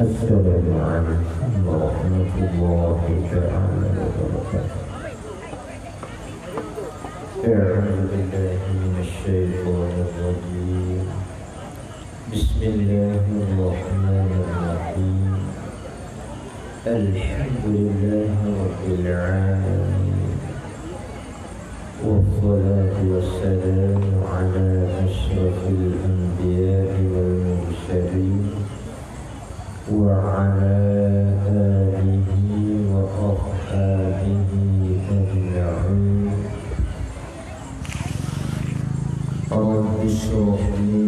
السلام عليكم ورحمة الله تعالى وبركاته أعوذ بالله من الشيطان الرجيم بسم الله الرحمن الرحيم. الحمد لله رب العالمين. والصلاة والسلام على أشرف الأنبياء والمرسلين. وعلى آله وأصحابه أجمعين.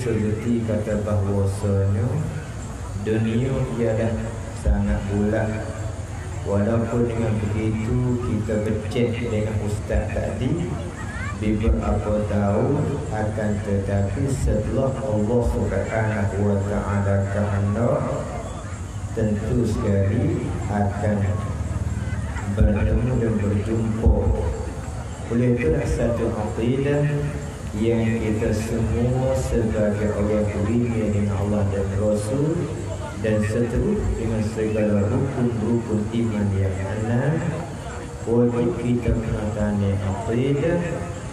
Seperti kata bahawasanya dunia ialah sangat bulat. Walaupun dengan begitu kita becek dengan ustaz tadi di beberapa tahun akan tetapi setelah Allah taala kehendak tentu sekali akan bertemu dan berjumpa. Oleh itulah satu aqidah yang kita semua sebagai orang beriman dengan Allah dan Rasul dan seterusnya dengan segala rukun-rukun iman yang benar wajib kita mengatakan aqidah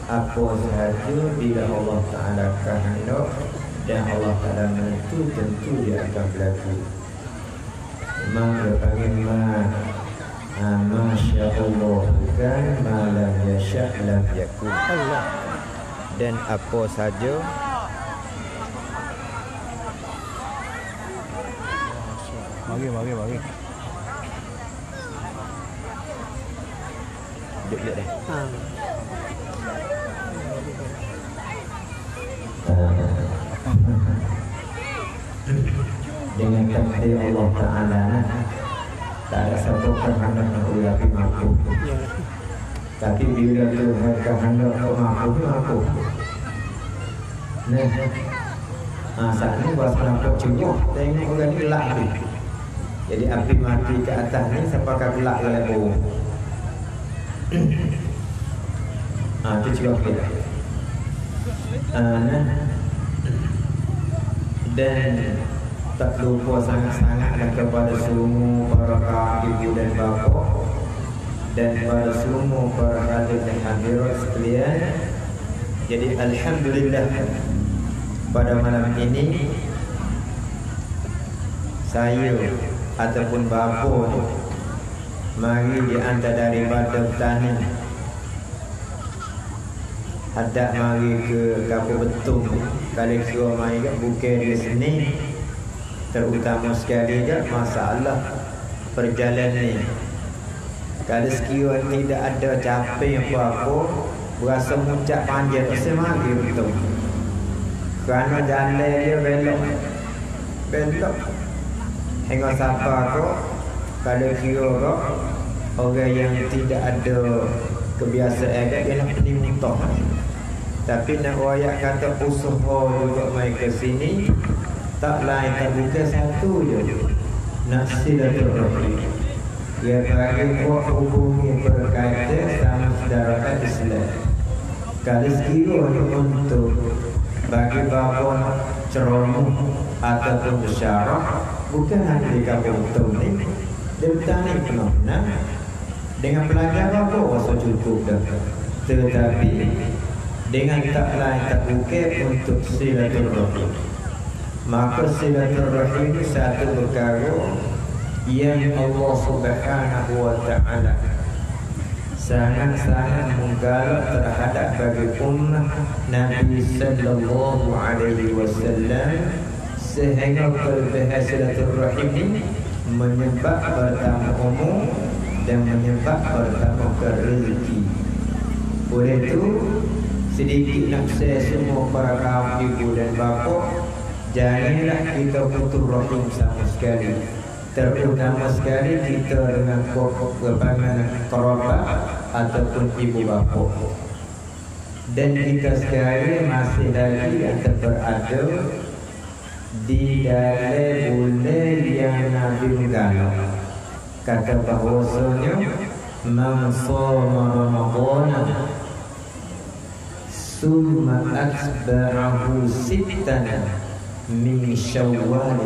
apa sahaja bila Allah Ta'ala kehendak dan Allah Ta'ala menentu tentu dia akan berlaku. Maka ma ha, Masya Allah bukan malam ya syahlam yakun Allah dan apa saja Mari, mari, mari. duduk dah Ha. dengan takdir Allah Ta'ala tak ada satu perkara yang boleh api mampu Ya. Tapi bila Tuhan kehendak untuk mampu, mampu. Nah, ha, saat ini buat nampak cengok, tengok orang ni gelap tu. Jadi api mati ke atas ni siapa akan gelap oleh bau. ha, itu juga kita. Ha, nah. Dan tak lupa sangat-sangat kepada semua para kakak ibu dan bapa dan pada semua para hadir dan hadirat sekalian. Jadi alhamdulillah pada malam ini saya ataupun bapa ni mari diantar daripada tani hadap mari ke kapal betung. Kalau kira mari kat bukan di sini terutama sekali ke masalah perjalanan ni kalau sekiranya tidak ada capek apa-apa berasa muncak panjang saya mari betul kerana jalan dia belok. Belok. Hingga siapa tu kalau kira tu orang yang tidak ada kebiasaan dia nak pergi muntah. Tapi nak wayak kata usaha juga mai ke sini tak lain tak bukan satu je. Nak silaturahmi dia bagi buat hubungi berkaitan sama saudara Islam kalau sekiranya untuk bagi bapa ceromuh ataupun bersyarah bukan hanya di kampung betul ni dia bertani penuh nah dengan pelajar apa rasa cukup dah. Tetapi dengan tak lain tak bukan untuk silaturahmi maka silaturahmi itu satu perkara yang Allah Subhanahu wa taala sangat-sangat menggalak terhadap bagi ummah Nabi sallallahu alaihi wasallam sehingga berbahasatul rahim ini menyebab bertamu umum dan menyebab bertamu ke rezeki. Oleh itu sedikit nak saya semua para kaum ibu dan bapa janganlah kita putus rahim sama sekali terutama sekali kita dengan kebangan kerabat ataupun ibu bapa. Dan kita sekali masih lagi yang berada di dalam bulan yang Nabi menggalau kata bahawasanya man sama Ramadan summa atba'ahu sittan min syawal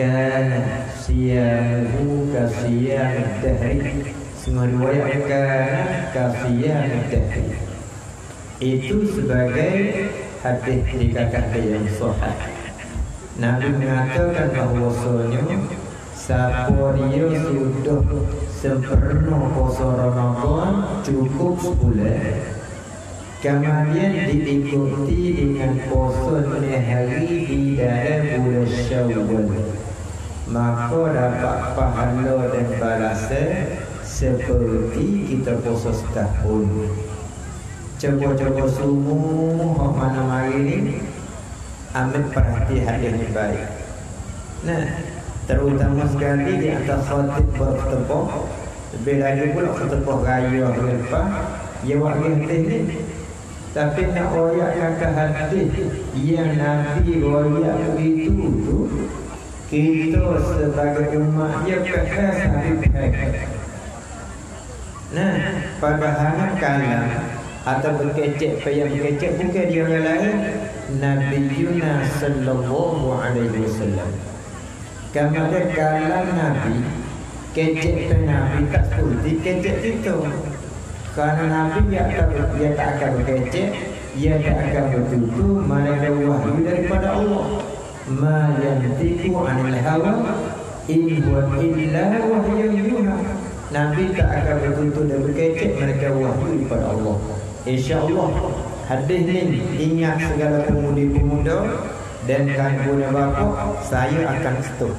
kana siyamuhu ka siyam dahri semua riwayat kana ka siyam dahri itu sebagai hadis dikatakan yang sahih Nabi mengatakan bahawasanya siapa dia sudah sempurna puasa Ramadan cukup sebulan Kemudian diikuti dengan puasa hari di dalam bulan Syawal. Maka dapat pahala dan balasan seperti kita puasa setahun. Coba-coba semua mana mari ni ambil perhatian yang baik. Nah, terutama sekali di antara khatib bertepuk lebih lagi pula ketepuk raya lepas ya wakil ni tapi nak royak kata hadis yang Nabi royak itu tu kita sebagai umat dia kekal. Nah, pada hari kalam atau berkecek payah berkecek bukan dia yang lain Nabi Yunus sallallahu alaihi wasallam. Kamu ada kalam Nabi kecek Nabi tak seperti kecek itu. Karena Nabi dia, akan, dia tak akan berkecek Dia tak akan bertutu Mana ada wahyu daripada Allah Ma yantiku anil hawa In huwa illa wahyu yuha. Nabi tak akan bertutu dan berkecek Mereka wahyu daripada Allah. InsyaAllah Hadis ni ingat segala pemudi-pemuda Dan kan punya bapa Saya akan stop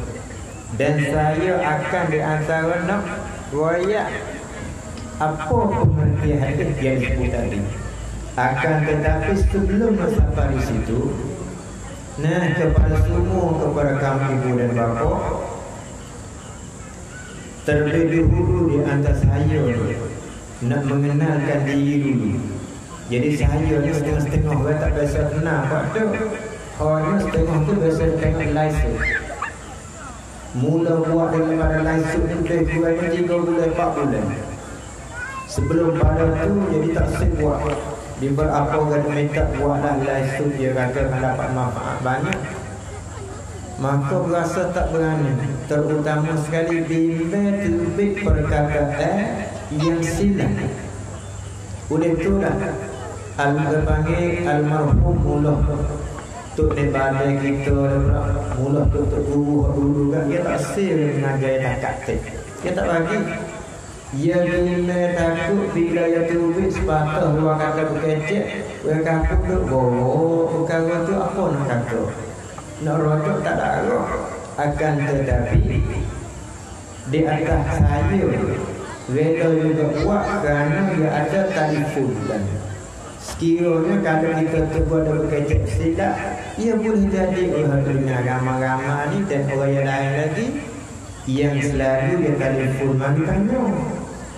Dan saya akan di antara nak Royak apa pengertian hadis yang disebut tadi. Akan tetapi sebelum sampai di situ nah kepada semua kepada kami ibu dan bapa terlebih dahulu di antara saya nak mengenalkan diri dulu. Jadi saya ni setengah-setengah orang tak biasa kenal Pak tu. Orang setengah tu biasa tengok license. Mula buat dengan pada license tu dia kurang 3 bulan 4 bulan. Sebelum pada tu jadi tak sip buat. Dia berapa orang minta buatlah license dia kata dapat manfaat banyak. Maka berasa tak berani Terutama sekali bimbing terbit perkataan yang silap Oleh itu dah Al-Panggil Al-Marhum Mullah Tuk ni badai kita Mullah tu Tuk Guru Dia tak sir mengajar tak katik Dia tak bagi Ya bila takut bila ya tubik sepatah luar kata berkecek Dia kata tu Oh bukan tu apa nak kata? Nak rojok tak ada roh akan tetapi di atas saya rela juga buat kerana dia ada telefon dan sekiranya kalau kita cuba ada berkecek silap ia boleh jadi orang dunia ramah-ramah ni dan orang yang lain lagi yang selalu dia telefon mana tanya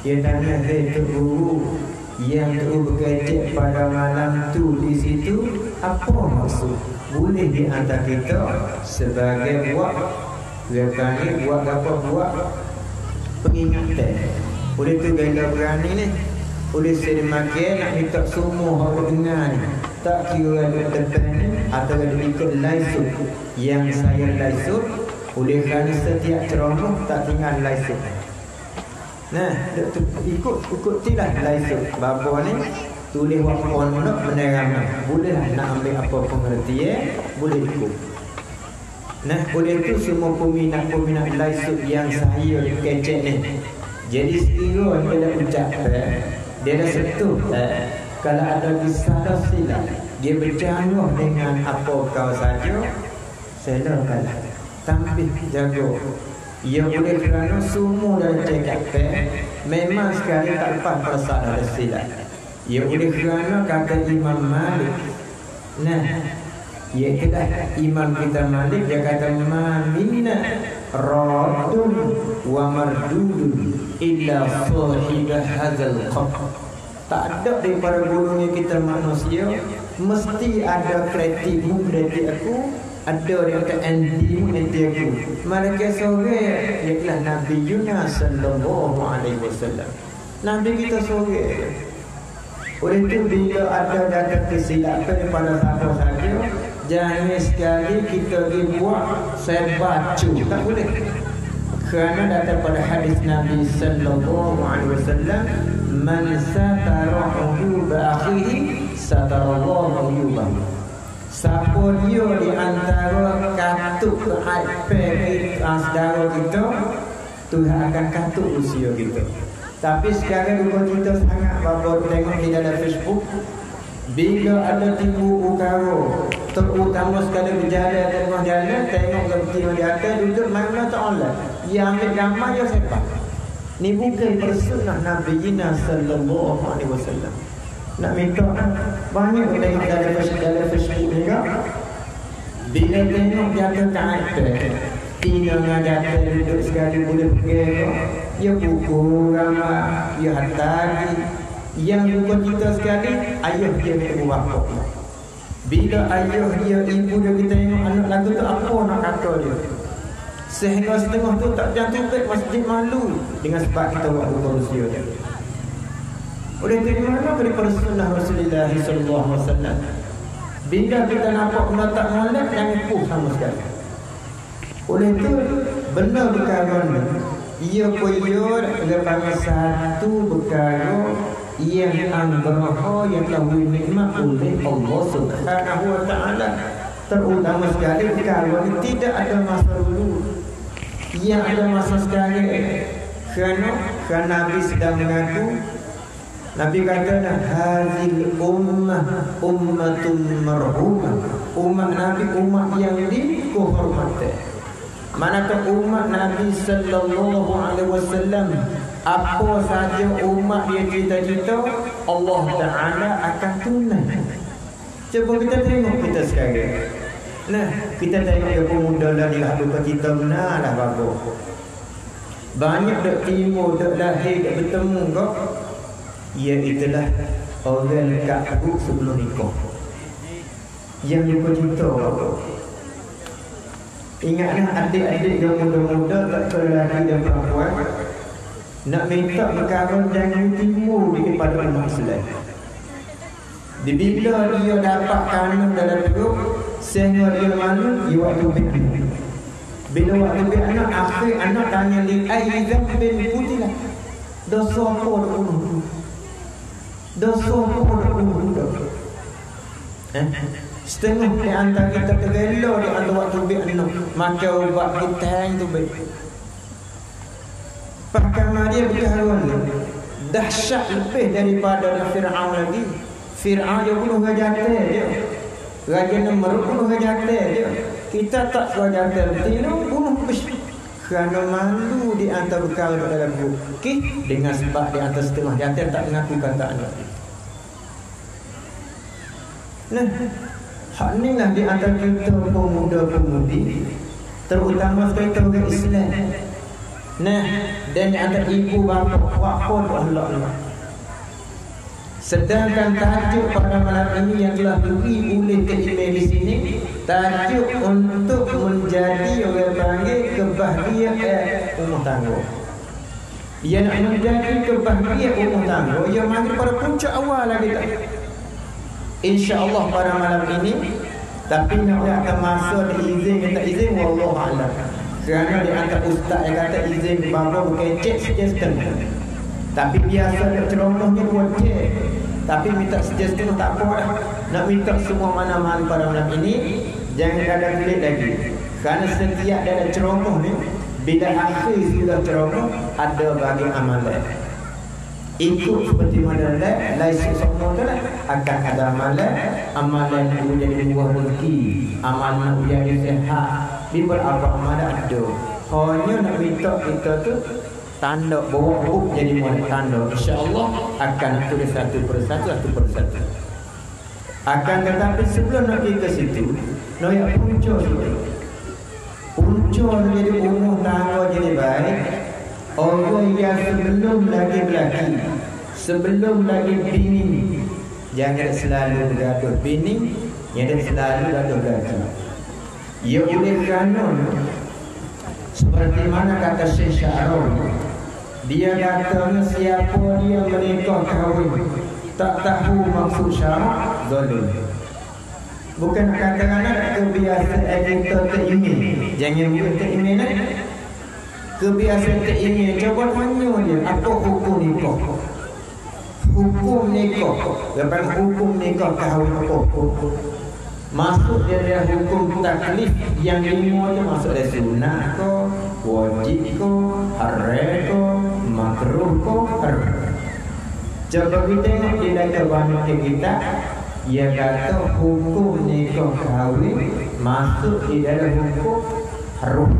dia tanya dia tu guru yang tu berkecek pada malam tu di situ apa maksud? Boleh dihantar kita sebagai buat Lekani buat apa buat Pengingatan Oleh tu gaya berani ni Oleh sedemikian nak minta semua orang dengar ni Tak kira ada depan ni Atau ada ikut laisut Yang saya laisut Oleh kerana setiap ceramah tak tinggal laisut Nah, ikut ikut tidak laisut Bapa ni tulis wakon nak menerang. Boleh nak ambil apa pengertian boleh ikut. Nah boleh tu semua peminat-peminat laisuk yang saya kecek ni. Jadi sekiranya dia dah ucap eh, dia dah sentuh eh, kalau ada disalah silap dia bercanggah dengan apa kau saja saya kalah. Tampil jaga ia boleh kerana semua cakap eh, memang sekali tak lepas perasaan ada silap Ya oleh kerana kata Imam Malik. Nah Ya itulah Imam kita Malik Dia kata Ma minna Radun Wa mardudun Illa sahibah hazal qab. Tak ada daripada golongan kita manusia Mesti ada kreatifmu Kreatif aku ada yang kata anti anti aku mereka sore ialah Nabi Yunus sallallahu alaihi wasallam. Nabi kita sore. Oleh itu bila ada data kesilapan pada satu saja Jangan sekali kita pergi buat Saya baca Tak boleh. Kerana data pada hadis Nabi Sallallahu Alaihi Wasallam Man satara uyuba akhihi Satara Allah uyuba Siapa dia di antara katuk aib saudara kita Tuhan akan katuk usia kita. Tapi sekarang duka kita sangat Bapak tengok di dalam Facebook. Bila ada tipu ukara Terutama sekali berjalan tengah jalan Tengok ke di atas Duduk mana tak online Ia ambil gambar Ia sepak. Ni bukan persunnah Nabi Yina Sallallahu Alaihi Wasallam Nak minta Banyak kita tengok dalam dalam Facebook juga Bila tengok jatuh ke atas Tina ngajak duduk sekali boleh pergi ia pukul ramah, ia hantar Yang bukan kita sekali, ayah dia nak ibu bapa. Bila ayah dia, ibu dia kita tengok anak lagu tu apa nak kata dia. Sehingga setengah tu tak jatuh baik masjid malu dengan sebab kita buat buka usia dia. Oleh itu mana daripada sunnah Rasulullah SAW Bila kita nampak benda tak malak Jangan puh sama sekali. Oleh itu Benda berkawan ia koyor kepada satu perkara yang anggeraha yang telah nikmat oleh Allah Subhanahu wa taala. Terutama sekali kalau tidak ada masa dulu. Yang ada masa sekarang kerana kerana Nabi sedang mengaku Nabi kata hazil ummah ummatun marhumah umat Nabi umat yang dikuhormati Manakah umat Nabi sallallahu alaihi wasallam apa saja umat dia cita-cita Allah Taala akan tunai. Cuba kita tengok kita sekarang. Nah, kita tengok dia pemuda dah lihat duka cita benar lah bagus. Banyak dak timur dak lahir dak bertemu kok. Iaitulah orang lekat ibu sebelum nikah Yang lupa cinta Ingatlah adik-adik yang muda-muda tak lelaki dan perempuan Nak minta perkara jangan timur di kepada umat Islam. Bila dia dapat kanun dalam perut Sehingga dia malu, dia waktu bin Bila waktu bin anak, akhir anak tanya li Aizam bin putihlah Dosa apa dah bunuh Dosa apa dah bunuh Eh? Setengah di antara kita tergelo di antara waktu bi anu maka ubat kita yang tu baik. Bahkan dia berharuan dahsyat lebih daripada Fir'aun lagi. Fir'aun dia bunuh raja dia. Raja Namrud bunuh raja dia. Kita tak raja dia bunuh bes. Kerana malu di antara perkara dalam buku. Okay? Dengan sebab di antara setengah jantan tak mengaku kata anak. Nah, Hak ni lah di antara kita pemuda-pemudi Terutama kita orang Islam Nah, dan di antara ibu bapa Waktu tu Allah Allah Sedangkan tajuk pada malam ini yang telah beri oleh ke di sini Tajuk untuk menjadi orang panggil kebahagiaan umur tangga Ia nak menjadi kebahagiaan umur tangga Ia manggil pada puncak awal lagi tak? InsyaAllah pada malam ini Tapi nak akan masa ada izin ke tak izin Wallah Allah Kerana dia angkat ustaz yang kata izin Bapa bukan cek setengah Tapi biasa ceromohnya dua cek Tapi minta setengah tak apa Nak minta semua mana-mana pada malam ini Jangan ada kulit lagi. Kerana setiap ada ceromoh ni Bila akhir sudah ceromoh Ada bagi amalan. Ikut seperti mana lah lain semua tu lah akan ada amalan. Amalan itu jadi buah rezeki amalan itu jadi sehat. Di berapa amalan ada. Hanya nak minta kita tu tanda buku jadi muat tanda insyaAllah. Akan tulis satu persatu satu persatu akan tetapi sebelum nak pergi ke situ nak yang punca dulu punca jadi umur tangga jadi baik. Orang yang sebelum lagi berlaki Sebelum lagi bini Jangan selalu gaduh bini Yang selalu gaduh laki Ya boleh kanon Seperti mana kata Syekh Syarul Dia kata siapa dia menikah kahwin? Tak tahu maksud syarat Zalim. Bukan kata-kata kebiasaan kita terimim Jangan buat terimim kebiasaan ini coba tanya dia? Apa hukum nikah? Hukum nikah. Lepas hukum nikah kahwin apa? Masuk dia ada hukum taklif yang lima tu masuk dari sunnah ko wajib ko haram ko makruh ko coba kita tengok di dalam bahasa kita. Ia kata hukum nikah kahwin masuk di dalam hukum haram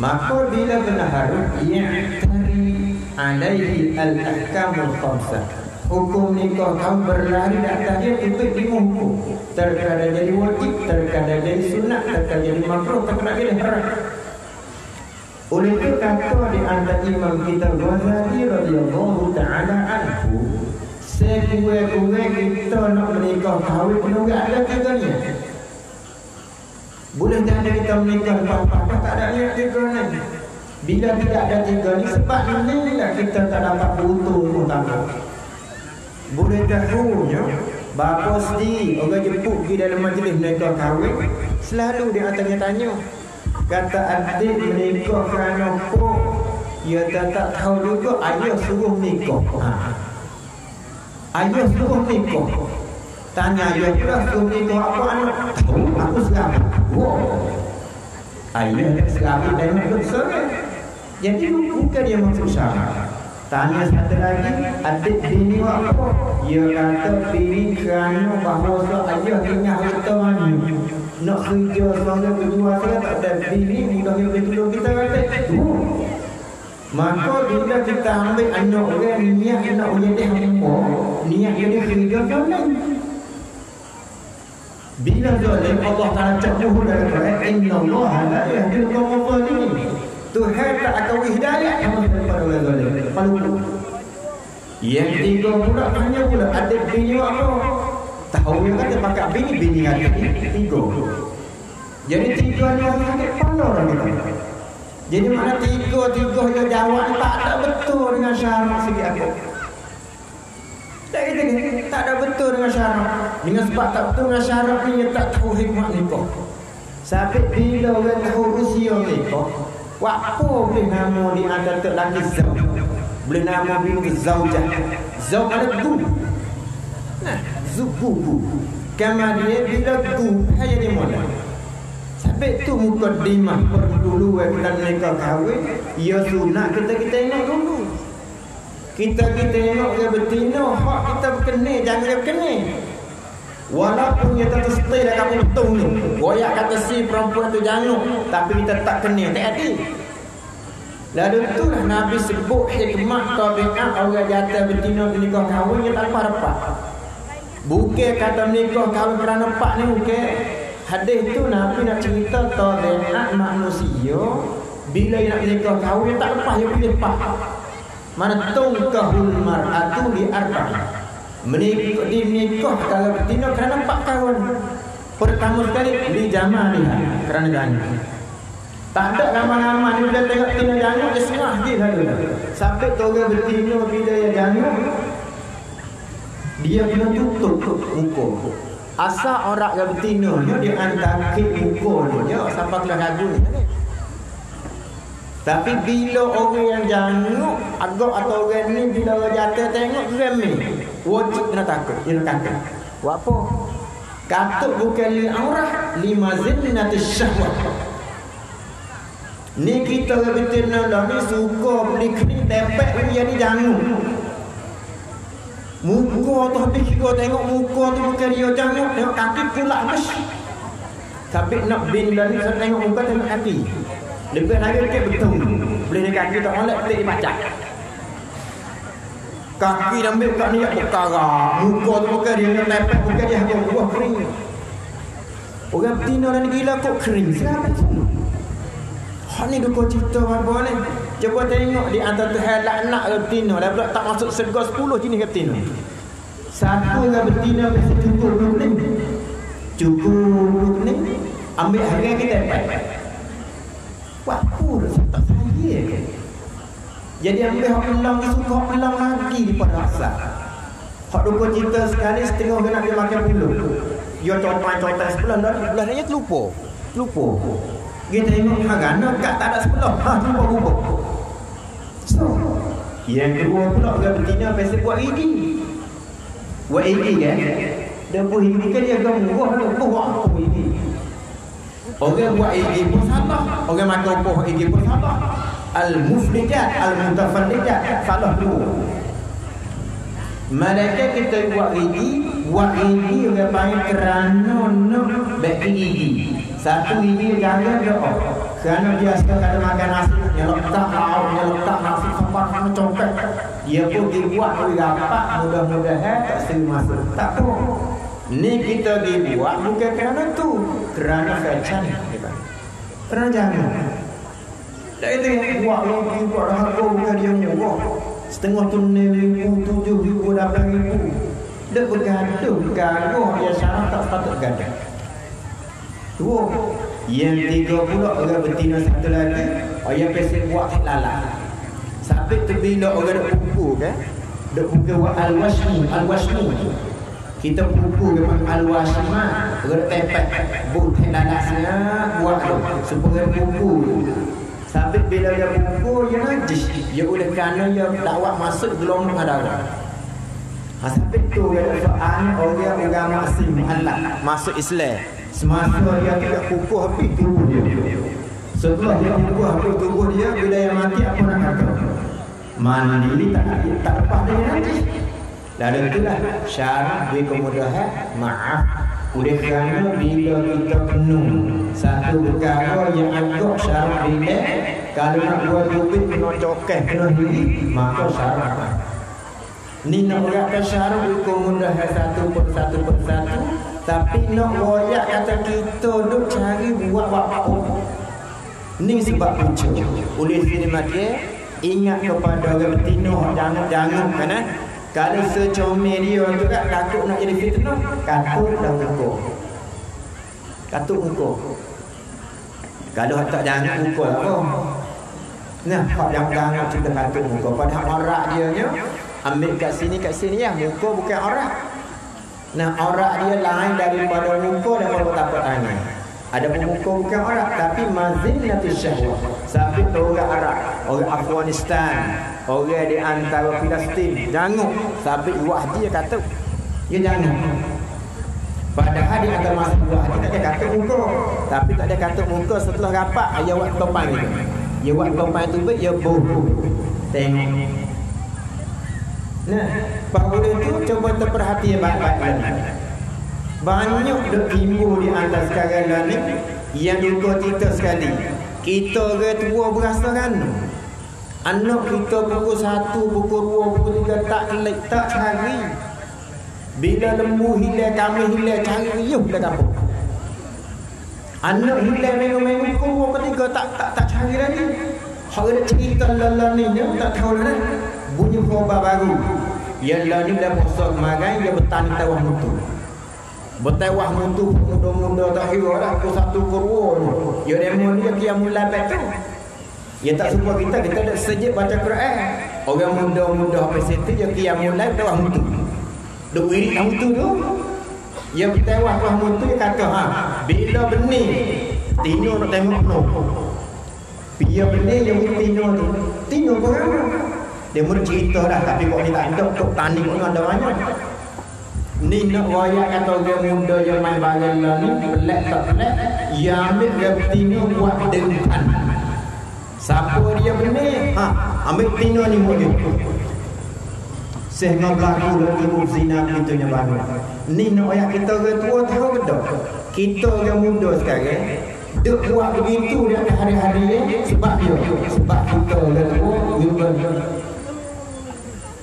Maka bila benar Ya'tari alaihi al-ahkamul khamsah Hukum nikah kau berlari atas dia Untuk dimukum Terkadang jadi wajib Terkadang jadi sunat Terkadang jadi makruh Terkadang jadi haram oleh itu kata di antara imam kita Ghazali radhiyallahu taala anhu sekue-kue kita nak menikah kahwin penunggu ada tiga ni boleh jadi kita menikah empat-empat? Tak ada niat tiga ni? Bila tidak ada tiga ni Sebab ini lah kita tak dapat beruntung pun tak Boleh tahunya Bapa sendiri Orang jemput pergi dalam majlis menikah kahwin Selalu dia tanya tanya Kata adik menikah kerana apa Ya tak, tak tahu juga. Ayah suruh menikah ha. Ayah suruh menikah Tanya ayah pula suruh menikah apa anak? Tahu aku selamat Ayah tak selamat dan hidup seorang Jadi bukan dia maksud syarat Tanya satu lagi Adik bini apa? Dia kata bini kerana bahawa ayah tinggal harta mana Nak kerja selama kedua saya tak ada bini Mudah yang betul kita kata Maka bila kita ambil anak orang Niat nak menjadi hampa Niat jadi kerja Jangan bila zalim Allah Taala cakap dalam Quran inna Allah la yahdi al-qawm zalimin Tuhan tak akan hidayah kepada orang zalim. Kalau Yang tiga pula tanya pula ada bini apa? Tahu yang kata pakai bini bini ada tiga. Jadi tiga ni orang sakit kepala orang kata. Jadi mana tiga-tiga yang jawab tak ada betul dengan syarat segi aku. Tak kata tak ada betul dengan syarat. Dengan sebab tak betul dengan syarat ni dia tak tahu hikmah nikah. Sampai bila orang tahu usia nikah, apa boleh nama di antara tak laki zau? Boleh nama bini zaujah. Zau ada gu. Nah, zubu gu. Kama dia bila gu, hanya di mana? Sampai tu muka dimah dulu kita nikah kahwin, ya sunat kita kita tengok dulu. Kita kita tengok dia betina, hak kita berkenal, jangan dia. Walaupun kita tersetil dah kamu betul ni. Goyak kata si perempuan tu jangan, tapi kita tak kenal, tak ada. Lalu tu Nabi sebut hikmah tabiat orang jatuh betina nikah kahwin yang tak apa-apa. Bukan kata nikah kahwin kerana pak ni bukan. Hadis tu Nabi nak cerita tabiat manusia bila nak nikah kahwin tak lepas dia pilih pak. Mana tungkahul mar'atu li arba'in. Menikah di nikah kalau betina kerana pak kawan. Pertama sekali li jamaliha kerana ganda. Tak ada lama-lama ni bila tengok betina janggut dia serah dia lalu. Sampai tu orang betina bila dia janggut dia kena tutup muka. Asal orang yang betina ni dia hantar kek muka dia sampai kelas lagu ni. Tapi bila orang yang janggut agak atau orang ni bila orang jatuh tengok remeh. Wajib kena takut, kena takut. Buat apa? Katuk bukan li aurah lima zinnati syahwat. Ni kita betina lah ni suka beli kering tepek ni jadi. Muka tu habis kita tengok muka tu bukan dia janggut, tengok kaki pula bes. Tapi nak bin ni saya tengok muka tengok kaki. Lebih lagi dekat betul. Boleh ni kaki tak molek petik di pacak. Kaki dah ambil kat ni yak perkara. Muka tu bukan dia nak tepek bukan dia hanya buah kering. Orang betina dan gila kok kering. Siapa tu? Hak ni duka cerita apa ni? Cuba tengok di antara tu halak nak ke betina. Dah pula tak masuk sega 10 jenis ke betina. Satu yang betina mesti cukup dulu ni. Cukup dulu ni. Ambil harga kita dapat. Buat dah tak saya ke? Jadi ambil hak pelang ni suka hak pelang lagi daripada asal. Hak duka cerita sekali setengah nak dia makan bulu. Dia cotai-cotai sebelah dah. Sebelah dia terlupa. Terlupa. Kita tengok hargana kat tak ada sebelah. Ha, terlupa bubuk. So, yang kedua pula orang betina biasa buat gigi. Buat gigi kan? Dia buat gigi kan dia agak murah. Dia buat apa gigi? Orang buat gigi pun salah. Orang makan buah gigi pun salah. Al-muflikat, al-mutafallikat. Salah dua. Mereka kita buat gigi, buat gigi orang panggil kerana nak baik gigi. Satu gigi jangan doa. Kerana dia suka kalau makan nasi, dia letak lauk, dia letak nasi sampai kena congkak. Dia pun dibuat oleh rapat, mudah-mudahan tak sering masuk. Tak pun. Ni kita dibuat bukan kerana tu. Kerana fashion. Kerana jangan. Tak itu yang buat lagi, buat harga bukan dia murah. Setengah tu ribu, tujuh ribu, lapan ribu. Dia bergaduh, gaduh. Dia syarat tak patut gaduh. Dua. Yang tiga pula orang betina satu lagi. Orang pesen buat lalat. Sampai tu bila orang duk pukul kan. Duk pukul buat al-washmi. Al-washmi. Kita pukul ke al-washma. Orang tepek. Buk lalat sana. Buat tu. Supaya pukul. Sampai bila dia pukul, dia najis. Dia oleh kerana dia dakwah masuk gelombang darah. Ha, sampai tu dia soal orang asing halal masuk Islam. Semasa dia tidak pukul habis tubuh dia. Setelah dia pukul habis tubuh dia, bila yang mati apa nak kata? Mandi tak tak lepas dia najis. Lalu itulah syarat beri kemudahan maaf oleh kerana bila kita penuh satu perkara yang agak syarat bila kalau nak buat tubik kena cokeh kena diri maka syarat ni nak beratkan syarat kemudahan satu per satu per satu tapi nak royak kata kita duk cari buat apa ni sebab punca oleh sini dia ingat kepada orang betina jangan jangan kan eh Kalau secomel dia tu kan takut nak jadi fitnah, katuk dan muka. Katuk muka. Kalau tak jangan muka apa? Nah, hak yang jangan kita katuk muka. Padahal orang dia nya ambil kat sini kat sini ya, muka bukan orang. Nah, orang dia lain daripada muka dan pada tapak tangan. Ada pemuka bukan Arab tapi mazinatus syahwah. Sampai orang Arab, orang Afghanistan, orang di antara Palestin, jangan sampai wah dia kata dia jangan. Padahal di antara masa wah dia tak ada kata muka, tapi tak ada kata muka setelah rapat ayat buat topan itu. Dia buat topan itu dia bobo. Tengok. Nah, Pak itu coba terperhati baik-baik lagi. Banyak dah timbul di atas sekarang ni Yang juga kita sekali. Kita orang tua berasa kan Anak kita pukul satu, pukul dua, pukul tiga Tak kelik, tak cari. Bila lembu hilang, kami hilang Cari riuh dah kampung Anak hilang minggu-minggu Pukul dua, pukul tiga Tak tak tak cari lagi. Hak ada cerita lala ni Tak tahu lah Bunyi khabar baru. Yang lah ni dah puasa kemarin Dia bertani tawah mutu. Bertewah mutu muda-muda tak kira dah Aku satu kurwa Ya demo ni dia mulai betul Ya tak suka kita Kita ada sejak baca Quran. Orang muda-muda apa situ Ya kia mulai bertewah mutu. Duk wirik dah mutu tu. Ya bertewah kuah mutu Dia kata ha Bila benih nak tengok no Bila benih yang tino tu. Tino berapa Dia mula cerita dah Tapi kok ni tak ada Kok tani kok ada banyak. Ni nak royak kata orang muda yang main barang lah ni Pelik tak pelik? Ya ambil dia betina buat dengan Siapa dia benih? Ha, Ambil betina ni mungkin Sehingga berlaku lagi zina kita yang baru. Ni nak royak kita orang tua tahu ke tak Kita orang muda sekarang Duk buat begitu di atas hari-hari ni Sebab dia Sebab kita orang tua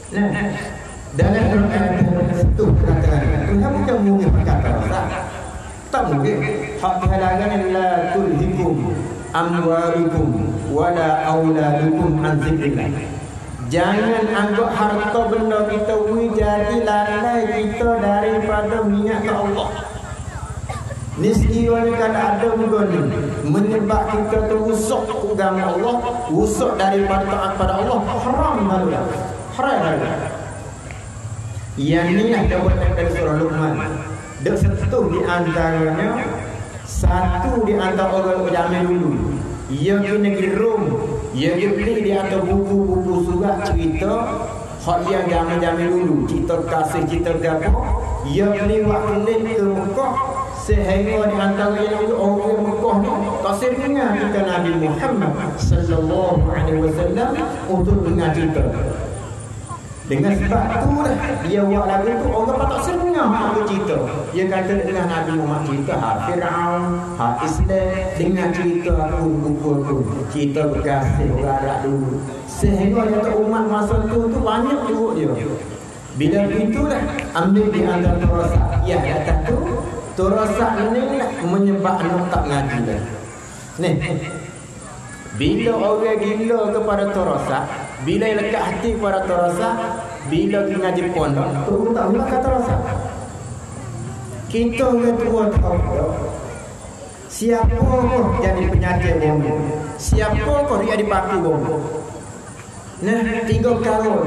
Dalam Quran itu katakan Tuhan bukan mungkin berkata Tak mungkin. Hak kehalangan adalah Tulhikum Amwarukum Wala awladukum an zikrillah. Jangan anggap harta benda kita jadi lalai kita Daripada minyak ke Allah. Nisbiyahnya kalau ada muka ni Menyebab kita tu usuk agama Allah Usuk daripada taat pada Allah. Haram malu Haram yang ni lah dapat dari surah Luqman. Dek satu di antaranya satu di antara orang zaman dulu. Ia di negeri Rom. Ia beli di atas buku-buku surat cerita hak yang zaman-zaman dulu. Cerita kasih, cerita gapo. Ia beli waktu ke Mekah sehingga di antara yang orang Mekah ni kasih dengar kita Nabi Muhammad sallallahu alaihi wasallam untuk dengar cerita. Dengan sebab tu lah dia buat lagu tu orang patut senang aku cerita. Dia kata dengan Nabi Muhammad cerita ha Firaun, ha Islam dengan cerita aku buku tu. Cerita berkasih orang dulu. Sehingga tak umat masa tu tu banyak juga dia. Bila itulah ambil di antara torosak ya kata tu torosak ini lah menyebabkan tak ngaji dah. Ni. Bila orang gila kepada torosak, bila lekat hati kepada torosak, bila kita ngaji pondok, tu tak pula kata rasa. Kita orang tua tahu. Siapa kau jadi penyakit bomba Siapa kau dia dipakai bomba Nah, tiga tahun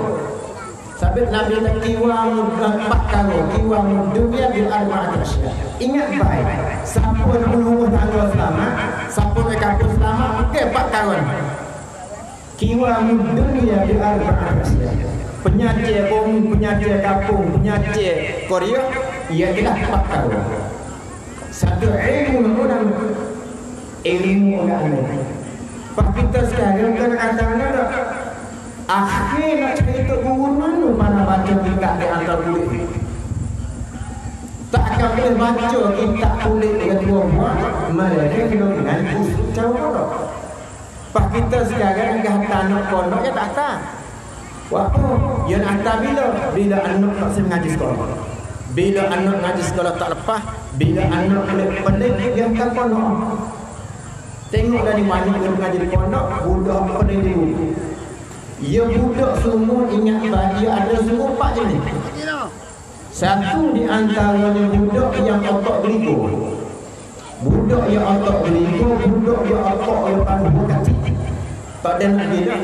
Sabit Nabi nak kiwa muda empat tahun Kiwa dunia bil arba atasya Ingat baik. Nak menunggu tanggal selamat Siapa nak kampung selamat Okey, empat tahun Kiwa dunia bil arba atasya penyacir bumi, penyacir kampung, penyacir Korea, ia empat tahun. Satu ilmu orang ilmu orang Pak kita sekarang kan tak Akhir nak cerita guru mana mana baca kita di antara kulit? Tak akan boleh baca kita kulit dengan buah Mereka kena dengan kusuk jawab Pak kita sekarang kata anak pondok ya tak apa? Yang nak hantar bila? Bila anak tak sempat mengaji sekolah. Bila anak mengaji sekolah tak lepas, bila anak pelik-pelik, dia akan pondok. Tengok dari mana dia mengaji di pondok, budak pelik dulu. Ya budak semua ingat bahagia ada semua empat jenis. Satu di antaranya budak yang otak beligo. Budak yang otak beligo, budak yang otak yang paling kecil. Tak ada nak dia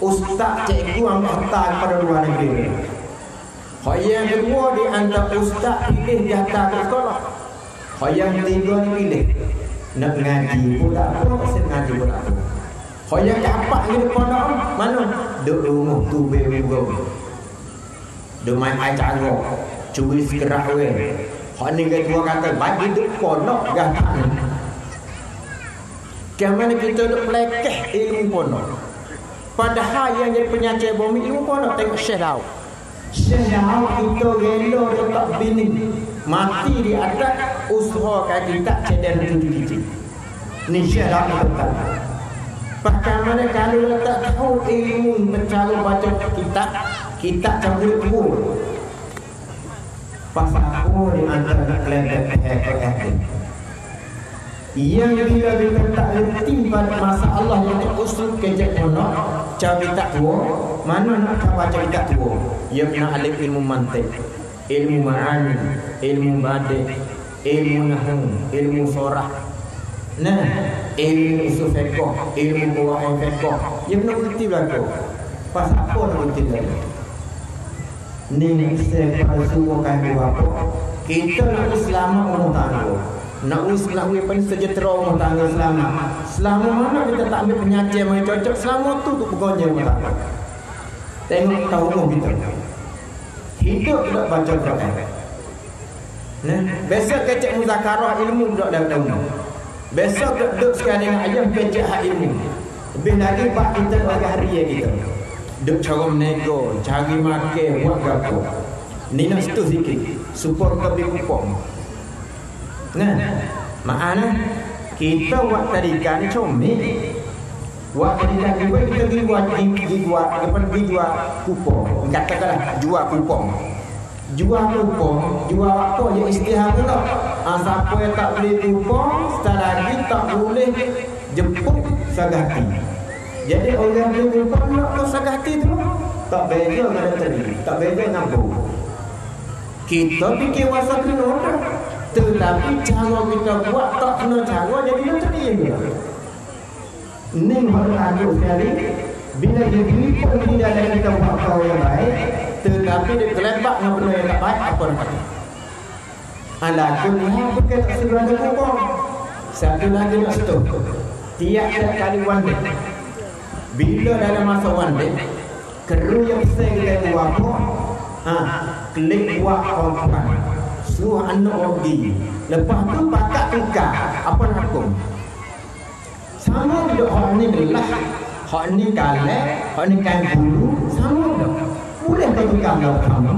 Ustaz cikgu ambil hantar kepada luar negeri. Hak yang kedua di antara ustaz pilih jatah ke sekolah. Hak yang ketiga ni pilih nak ngaji pun tak apa, pasal ngaji pun tak apa. Hak yang keempat ni depan nak mana? Duk rumah tu bebo. Duk main air cara. Curi sekerak we. Hak ni kedua kata bagi duk ponok gatak ni. Kemana kita duk pelekeh ilmu ponok. Padahal yang jadi penyakit bumi ilmu ponok tengok syekh tau. Sedang kita rela letak bini Mati di atas Usahakan kita cedera cuci-cuci Ni syarat kita Bagaimana kalau letak tahu ilmu Mencara baca kitab Kitab campur kubur Yang bila kita tak reti pada masalah yang terusul kejap pondok Cabi tak tua Mana nak baca tak tua? Ia kena alif ilmu mantik Ilmu ma'ani Ilmu badik Ilmu nahu Ilmu sorah. Nah Ilmu usul fekoh Ilmu bawah fekoh. Ia kena berhenti berlaku Pasal apa nak berhenti berlaku Ni saya pada semua kami apa. Kita nak selamat umur tangguh nak urus nak urus pun sejahtera rumah tangga selama selama mana kita tak ambil penyakit yang cocok selama tu tu pegonya rumah tangga. Tengok tahu umur kita. Hidup tak baca Quran. Nah besok kecek muzakarah ilmu tak dapat tahu besok duduk sekali dengan ayam pecek hak ilmu. Lebih lagi pak kita bagi hari ya kita duk cara menego cari makan buat gapo ni nak situ sikit support ke kupong Nah, makna kita buat tarikan comel. Buat tarikan juga kita pergi buat pergi buat depan pergi jual kupon. Katakanlah jual kupon. Jual kupon, jual apa yang istihar pula. Ah, siapa yang tak beli kupon, setelah lagi tak boleh jemput sagati. Jadi orang beli kupon nak ke sagati tu tak beza dengan tadi. Tak beza dengan Kita fikir masa kena tetapi cara kita buat tak kena cara jadi macam ni dia. Ni baru aduk sekali. Bila dia beri pun tidak ada kita buat kau yang baik. Tetapi dia kelebak dengan benda yang tak baik. Apa nak kata? Alah, kuliah bukan tak suruh ada. Satu lagi nak stop. Tiap-tiap kali day. Bila dalam masa one day, keru yang besar kita buat apa? Ha, klik buat orang suruh anak pergi. Lepas tu pakat tukar apa nak hukum? Sama juga orang ni belah orang ni kalah orang ni kain bulu sama juga. Boleh tak tukar dengan kamu.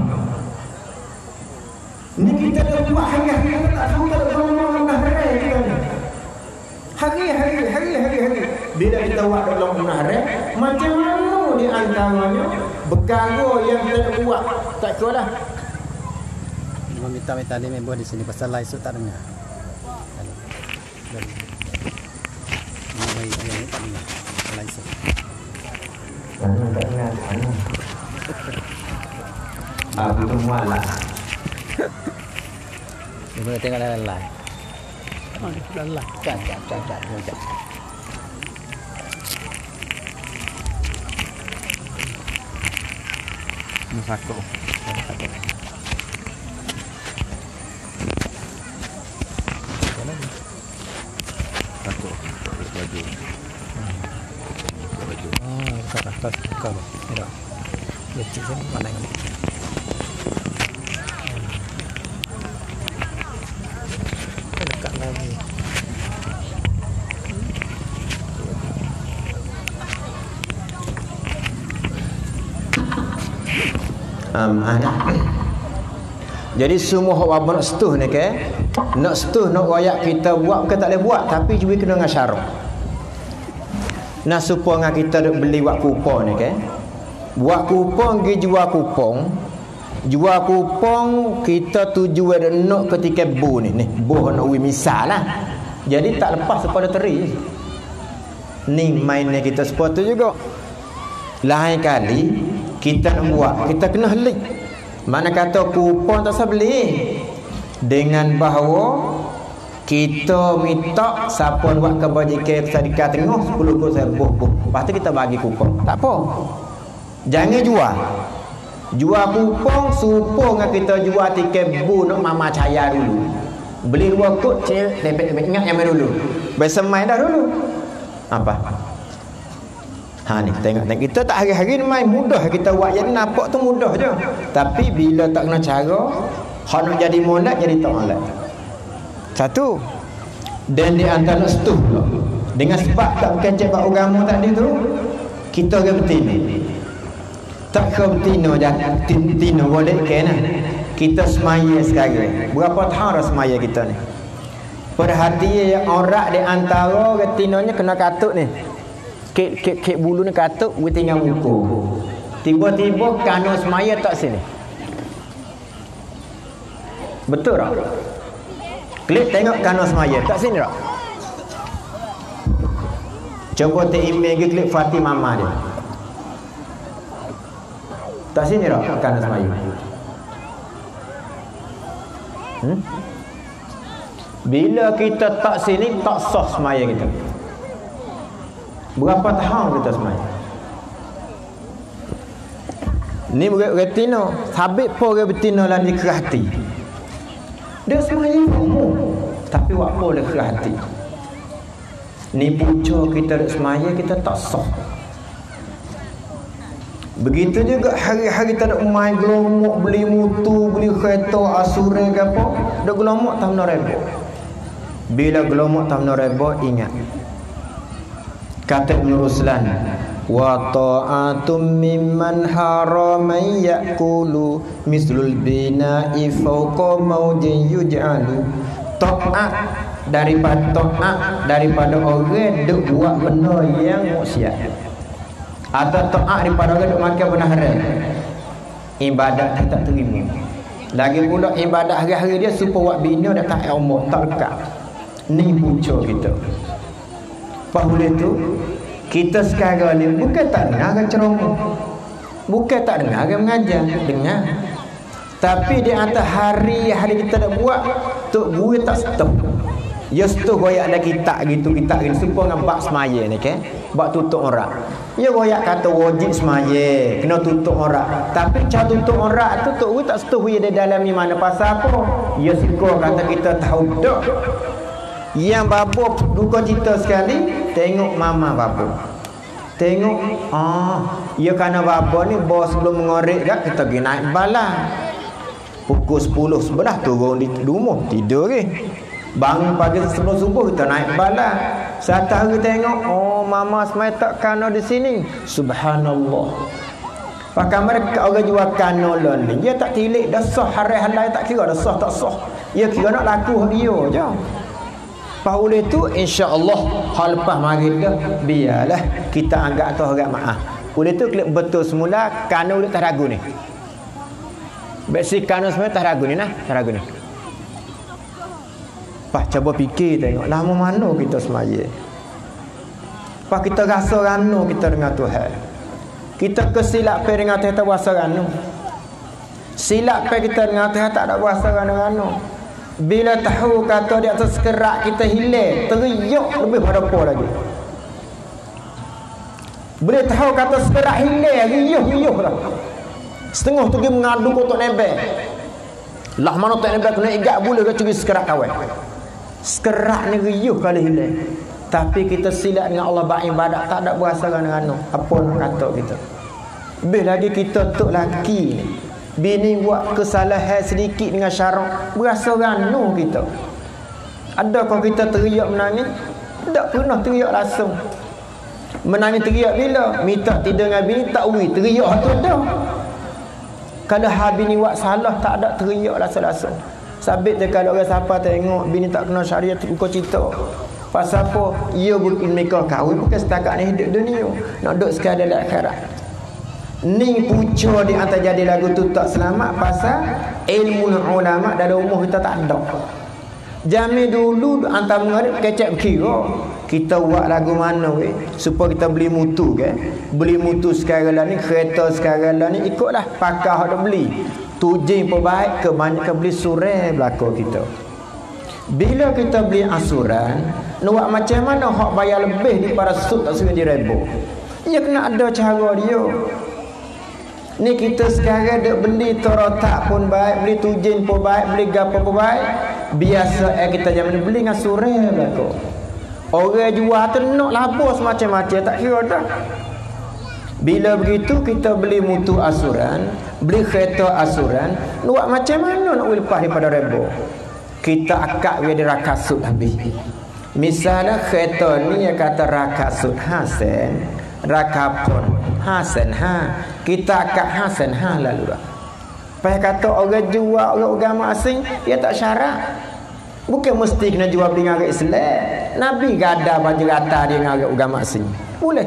Ni kita dah buat hari-hari kita tak tahu tak tahu orang dah hari kita ni. Hari-hari hari-hari hari bila kita buat dalam menara macam mana di antaranya berkara yang kita buat tak tahu lah meminta-minta ni member di sini pasal live tak dengar. Ini baik dia ni tak dengar. Live. Mana tak dengar? Ah, belum mualah. Dia boleh tengok dalam live. Oh, dalam live. Cak, cak, cak, cak, cak. Musako. Musako. atas kalau mira ya chicken mana ini dekat um, ada jadi semua hak apa nak setuh ni ke nak setuh nak wayak kita buat ke tak boleh buat tapi juga kena dengan syarat Nah supaya kita duk beli buat kupon ni kan. Buat kupon pergi jual kupon. Jual kupon kita tuju ada nak ketika bu ni. Ni bu nak wi misal lah. Jadi tak lepas pada teri. Ni main ni kita sepatu juga. lain kali kita nak buat. Kita kena helik. Mana kata kupon tak usah beli. Dengan bahawa kita minta siapa buat kebajikan sedekah tengah 10 kos buh buh. Lepas tu kita bagi kupon. Tak apa. Jangan jual. Jual kupon supaya kita jual tiket bu nak mama caya dulu. Beli dua kod cik lepek ingat yang dulu. Biasa main dah dulu. Apa Ha ni tengok tengok kita tak hari-hari main mudah kita buat jadi nampak tu mudah je. Tapi bila tak kena cara, hak nak jadi molek jadi tak molek. Satu. Dan di antara setu dengan sebab tak kecek bab agama tadi tu kita ke betina. Tak ke betina dah betina boleh kena. Kita semaya sekarang. Berapa tahun dah semaya kita ni? Perhati orang di antara betinanya kena katuk ni kek kek kek bulu ni katuk we tinggal muka tiba-tiba kano semaya tak sini. Betul tak? Klik tengok kano semaya. Tak sini tak? Coba te email ke klik Fatih mama dia. Tak sini tak kano semaya? Hmm? bila kita tak sini tak sah semaya kita Berapa tahun kita semai? Ni retina. Habis pun orang betina lah di kerati. Dia semai umur. Tapi apa dia kerati? Ni punca kita semaya kita tak sah. Begitu juga hari-hari tak ada main gelomok, beli mutu, beli kereta, asura ke apa. Dia gelomok tak rebo. Bila gelomok tak rebo, ingat kata Ibn Ruslan wa ta'atum mimman haraman ya'kulu mislul bina'i fawqa mawjin yuj'alu. Ta'at daripada ta'at daripada orang duk buat benda yang maksiat. Atau ta'at daripada orang duk makan benda haram. Ibadat tak terima. Lagi pula ibadat hari-hari dia supaya buat bina dah tak umur tak dekat ni punca kita Bahawa itu kita sekarang ni bukan tak dengar kan ceramah. Bukan tak dengar kan mengajar, dengar. Tapi di atas hari-hari kita nak buat tok guru tak stop. Ya stop goyak ada kita gitu kita gitu supaya dengan bak semaya ni kan. Bak tutup orang. Ya goyak kata wajib semaya, kena tutup orang. Tapi cara tutup orang tu tok guru tak stop dia dalam ni mana pasal apa? Ya suka kata kita tahu dak. Yang babo duka cita sekali Tengok mama babo Tengok ah, Ya kerana babo ni Bos sebelum mengorek kat Kita pergi naik bala Pukul 10 sebelah turun di rumah Tidur ke? Bangun pagi sebelum subuh Kita naik bala Satu hari tengok Oh mama semai tak kano di sini. Subhanallah. Pakai mereka orang jual kano ni. Dia tak tilik Dah sah hari-hari tak kira Dah sah tak sah. Dia kira nak laku dia je Paul itu insya-Allah hal lepas maghrib dah biarlah kita anggap tu orang maaf. Oleh tu klik betul semula kanu tak ragu ni. Besi kanu semua tak ragu ni nah, tak ragu ni. Pak cuba fikir tengok lama mana kita semaya. Pak kita rasa ranu kita dengan Tuhan. Kita kesilap pe dengan Tuhan tak rasa ranu. Silap pe kita dengan Tuhan tak ada rasa ranu-ranu. Bila tahu kata di atas kerak kita hilang Teriuk lebih pada apa lagi? Bila tahu kata sekerak hilang Riyuh-riyuh lah. Setengah tu dia mengadu kotak nebel Lah mana tak nebel kena igat boleh ke curi sekerak kawan. Sekerak ni riyuh kali hilang Tapi kita silap dengan Allah ibadat tak ada berasa dengan Apa nak kata kita? Lebih lagi kita tuk laki ni Bini buat kesalahan sedikit dengan syarat Berasa ranu kita. Adakah kita teriak menangis? Tak pernah teriak langsung Menangis teriak bila? Minta tidur dengan bini tak ui Teriak tu ada. Kalau ha bini buat salah tak ada teriak langsung-langsung Sabit dia kalau orang siapa tengok Bini tak kena syariat buka cerita. Pasal apa? Ia bukan mereka kahwin Bukan setakat ni hidup dunia. Nak duduk sekali dalam akhirat Ni pucuk di atas jadi lagu tu tak selamat pasal ilmu ulama dalam umur kita tak ada. Jami dulu antara mengarip kecek kira. kita buat lagu mana we supaya kita beli mutu ke? Beli mutu sekarang lah ni kereta sekarang lah ni ikutlah pakar hak beli. Tujing pun baik kebanyakan beli surai belakang kita. Bila kita beli asuran nak macam mana hak bayar lebih daripada sud tak seribu ribu? Ia kena ada cara dia Ni kita sekarang duk beli torotak pun baik, beli tujin pun baik, beli gapo pun baik. Biasa eh kita ni beli dengan surai belako. Orang jual tu nak labos macam-macam tak kira dah. Bila begitu kita beli mutu asuran, beli kereta asuran, buat macam mana nak lepas daripada rebo? Kita akak dia rakasut habis. Misalnya kereta ni yang kata rakasut hasen, rakapun hasan ha. Kita akak hasan ha lalu dah. Pai kata orang jual orang agama asing dia tak syarat. Bukan mesti kena jual dengan Islam. Nabi gada baju rata dia dengan agama asing. Boleh.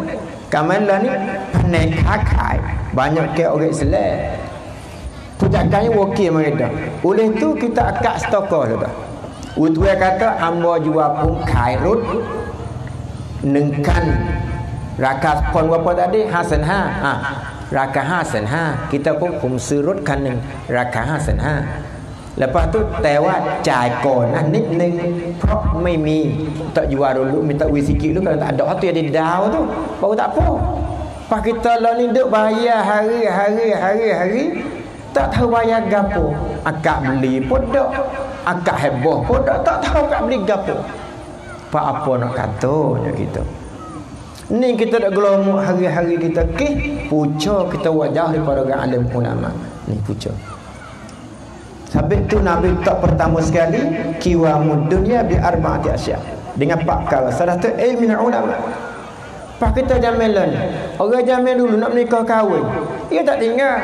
Kamalah ni panek kakai. Banyak ke orang Islam. Pujakannya wakil mereka. Oleh tu kita akak stokor sudah Utuai kata hamba jual pun kairut nengkan Raka pon apa tadi? Hasan ha. ha. Raka hasan ha. Kita pun kum surut kan raka hasan ha. Lepas tu tewat cai kon nah, nit ning เพราะไม่มี tak jual dulu minta wis sikit dulu kalau tak ada tu ada dau tu baru tak apa pas kita lah ni duk bayar hari hari hari hari tak tahu bayar gapo akak beli pun dak akak heboh pun dak tak tahu akak beli gapo apa apa nak kata kita Ni kita nak gelomok hari-hari kita ke puca kita wajah daripada orang alim ulama. Ni puca. Sabit tu Nabi tak pertama sekali kiwamud dunia bi arba'ati asya. Dengan pak kala salah tu ilmu ulama. Pak kita jamin ni. Orang jamin dulu nak menikah kahwin. Dia tak tinggal.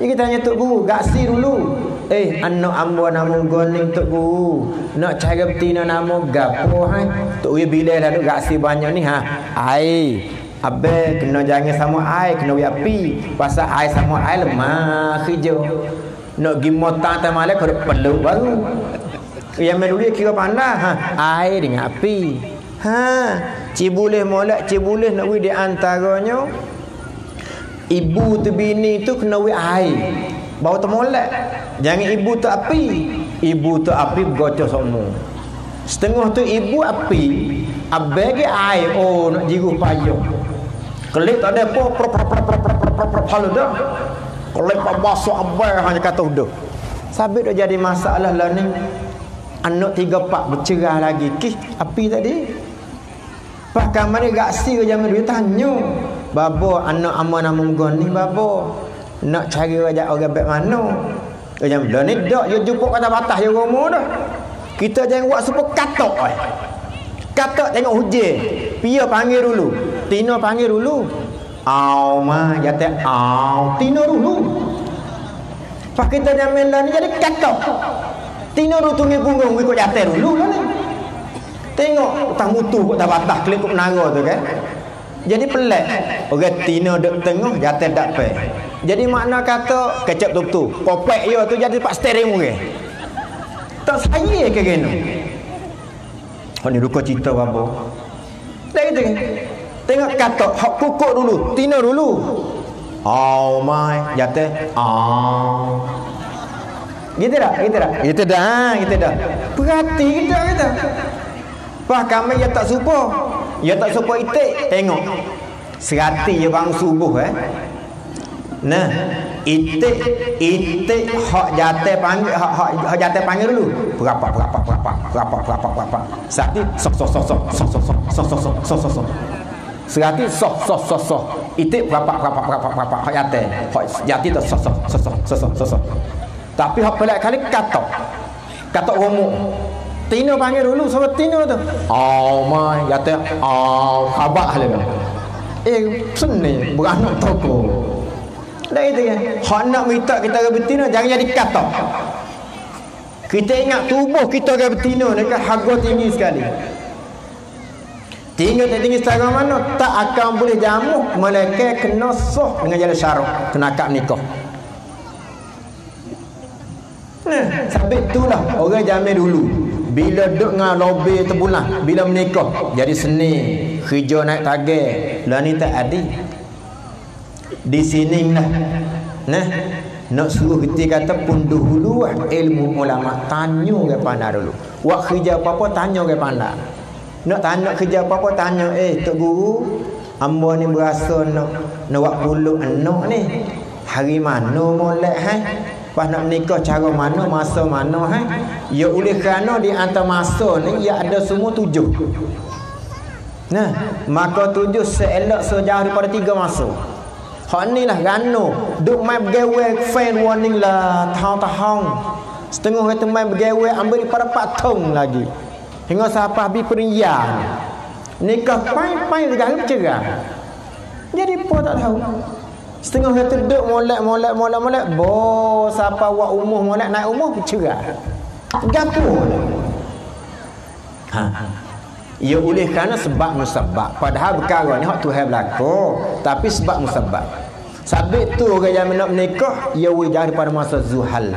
Dia tanya tok guru, gaksi dulu. Eh, anak ambo nama goning tok guru. Nak cara betina nama gapo hai? Tok we bila dah gak si banyak ni ha. Ai. Abe kena jangan sama ai, kena we api. Pasal ai sama ai lemah hijau. Nak gi motang ta malak kau perlu baru. Yang melulu kira pandai ha. Ai dengan api. Ha, cibulih molek cibulih nak we di antaranya. Ibu tu bini tu kena we air. Bawa termolek Jangan ibu tu api. Ibu tu api gocok semua Setengah tu ibu api Abegi air. Oh nak jiru payung. Kelip tak ada apa prap prap prap prap prap prap prap Halu dah. Kelip tak basuh abai Hanya kata udah Sabit dah jadi masalah lah ni. Anak tiga pak bercerah lagi. Kih api tadi. Pakai mana gak si ke zaman dia tanya. Babo anak aman aman ni babo nak cari wajah orang baik mana Jangan bila ni dak dia jumpa kata batas dia rumah dah. Kita jangan buat super katok oi. Katok tengok hujan. Pia panggil dulu. Tino panggil dulu. Au ma ya te au. Tino dulu. Pak kita jamin lah ni jadi katok. Tino dulu tunggu punggung ikut jatuh dulu ni. Tengok utang mutu kok tak batas klik kok menara tu kan. Jadi pelik. Orang Tino duk tengah jatuh tak pe. Jadi makna kata kecap tu tu. Kopek yo tu jadi pak steering mungkin. Tak saya ke geno. Oh ni duka cerita apa? Tak gitu kan? Tengok kata hak kukuk dulu, tina dulu. Oh my, jatuh. Oh. Gitu dah, gitu dah. Gitu dah, ha, gitu dah. Perhati kita kita. Pak kami ya tak supo. Ya tak supo itik. Tengok. Serati ya bang subuh eh. Nah, itik itik hak jatuh panggil hak hak, hak jatuh panggil dulu. Berapa berapa berapa berapa berapa berapa. Serati sok sok sok sok sok sok sok sok sok sok sok sok. Serati sok sok sok sok. Itik berapa berapa berapa berapa hak jatuh. Hak jatuh tu sok sok sok sok sok sok sok. Tapi hak pelak kali katok. Katok romo. Tino panggil dulu sama Tino tu. Oh my, jatuh. Oh, khabak lah. Eh, seni beranak toko. Dah itu kan. Hak nak minta kita ke betina jangan jadi kata. Kita ingat tubuh kita ke betina kan harga tinggi sekali. Tinggal tak tinggi secara mana tak akan boleh jamu mereka kena soh dengan jalan syarat kena akad nikah. Nah, sampai itulah orang jamin dulu. bila duk ngah lobe terbulan bila menikah jadi seni kerja naik tagar lah ni tak ada di sini lah nah nak suruh kita kata pun dahulu ilmu ulama tanya ke pandai dulu buat kerja apa-apa tanya ke pandai nak tanya kerja apa-apa tanya eh tok guru hamba ni berasa nak nak buat puluk anak ni hari mana molek hai Pas nak nikah cara mana, masa mana hai? Ya oleh kerana di antara masa ni ya ada semua tujuh. Nah, maka tujuh seelok sejauh daripada tiga masa. Hak ni lah gano. Duk main bergawe fan warning lah tahun-tahun. Setengah kata main bergawe ambil daripada patung lagi. Hingga siapa habis perian. Nikah pai-pai segala bercerah. Jadi apa tak tahu. Setengah kata duk molek molek molek molek. Bo siapa buat umuh molek naik umuh bercerah. Gapo. Ha. Ya oleh kerana sebab musabab. Padahal perkara ni hak Tuhan berlaku Tapi sebab musabab. Sabit tu orang yang nak menikah Ia wujud daripada masa zuhal.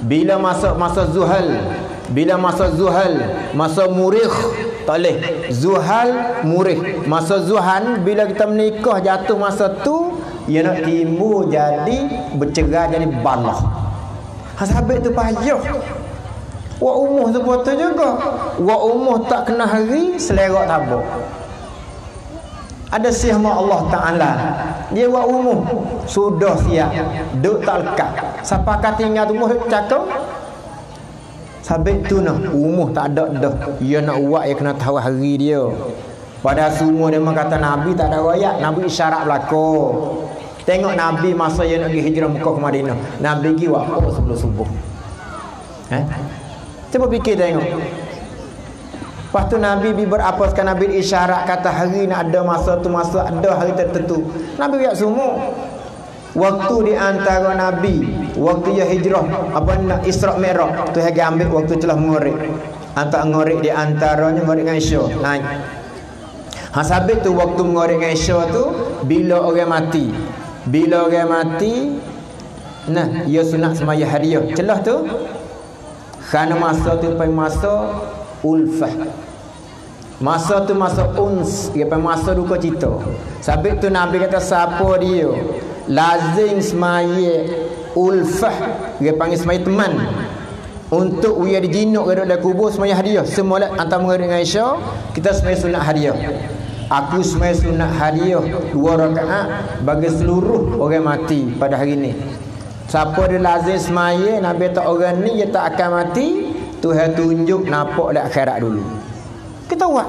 Bila masa masa zuhal Bila masa zuhal Masa murih Tak boleh. Zuhal murih. Masa zuhal Bila kita menikah jatuh masa tu Ia nak timbul jadi Bercerai jadi balah Sabit tu payah Wa umuh seperti juga. Wa umuh tak kena hari selerak tabuk. Ada sihma Allah Ta'ala. Dia wa umuh. Sudah siap. Duk tak lekat. Siapa kata ingat umuh cakap? Sabit tu nah Umuh tak ada dah. Ia nak buat Ia kena tahu hari dia. Pada semua dia kata Nabi tak ada rakyat Nabi isyarat berlaku. Tengok Nabi masa ia nak pergi hijrah Mekah ke Madinah. Nabi pergi waktu sebelum subuh. Eh? Cuba fikir tengok. Lepas tu Nabi bi berapa sekarang Nabi isyarat kata hari ni ada masa tu masa ada hari tertentu. Nabi biar semua. Waktu di antara Nabi, waktu ya hijrah, apa nak Isra Mi'raj, tu hagi ambil waktu telah mengorek. Antara ngorek di antaranya ngorek dengan Isya, naik. Ha sabit tu waktu mengorek dengan Isya tu bila orang mati. Bila orang mati, nah, ia sunat semaya hariah. Celah tu kerana masa tu pai masa ulfah. Masa tu masa uns, dia pai masa duka cita. Sabit tu Nabi kata siapa dia? Lazim semaya ulfah. Dia panggil semaya teman. Untuk dia dijinuk ke dalam kubur semaya hadiah. Semua antara mengenai dengan Aisyah, kita semaya sunat hadiah. Aku semaya sunat hadiah dua rakaat bagi seluruh orang mati pada hari ini. Siapa dia lazim semaya Nabi tak orang ni dia tak akan mati Tuhan tunjuk nampak dak akhirat dulu Kita buat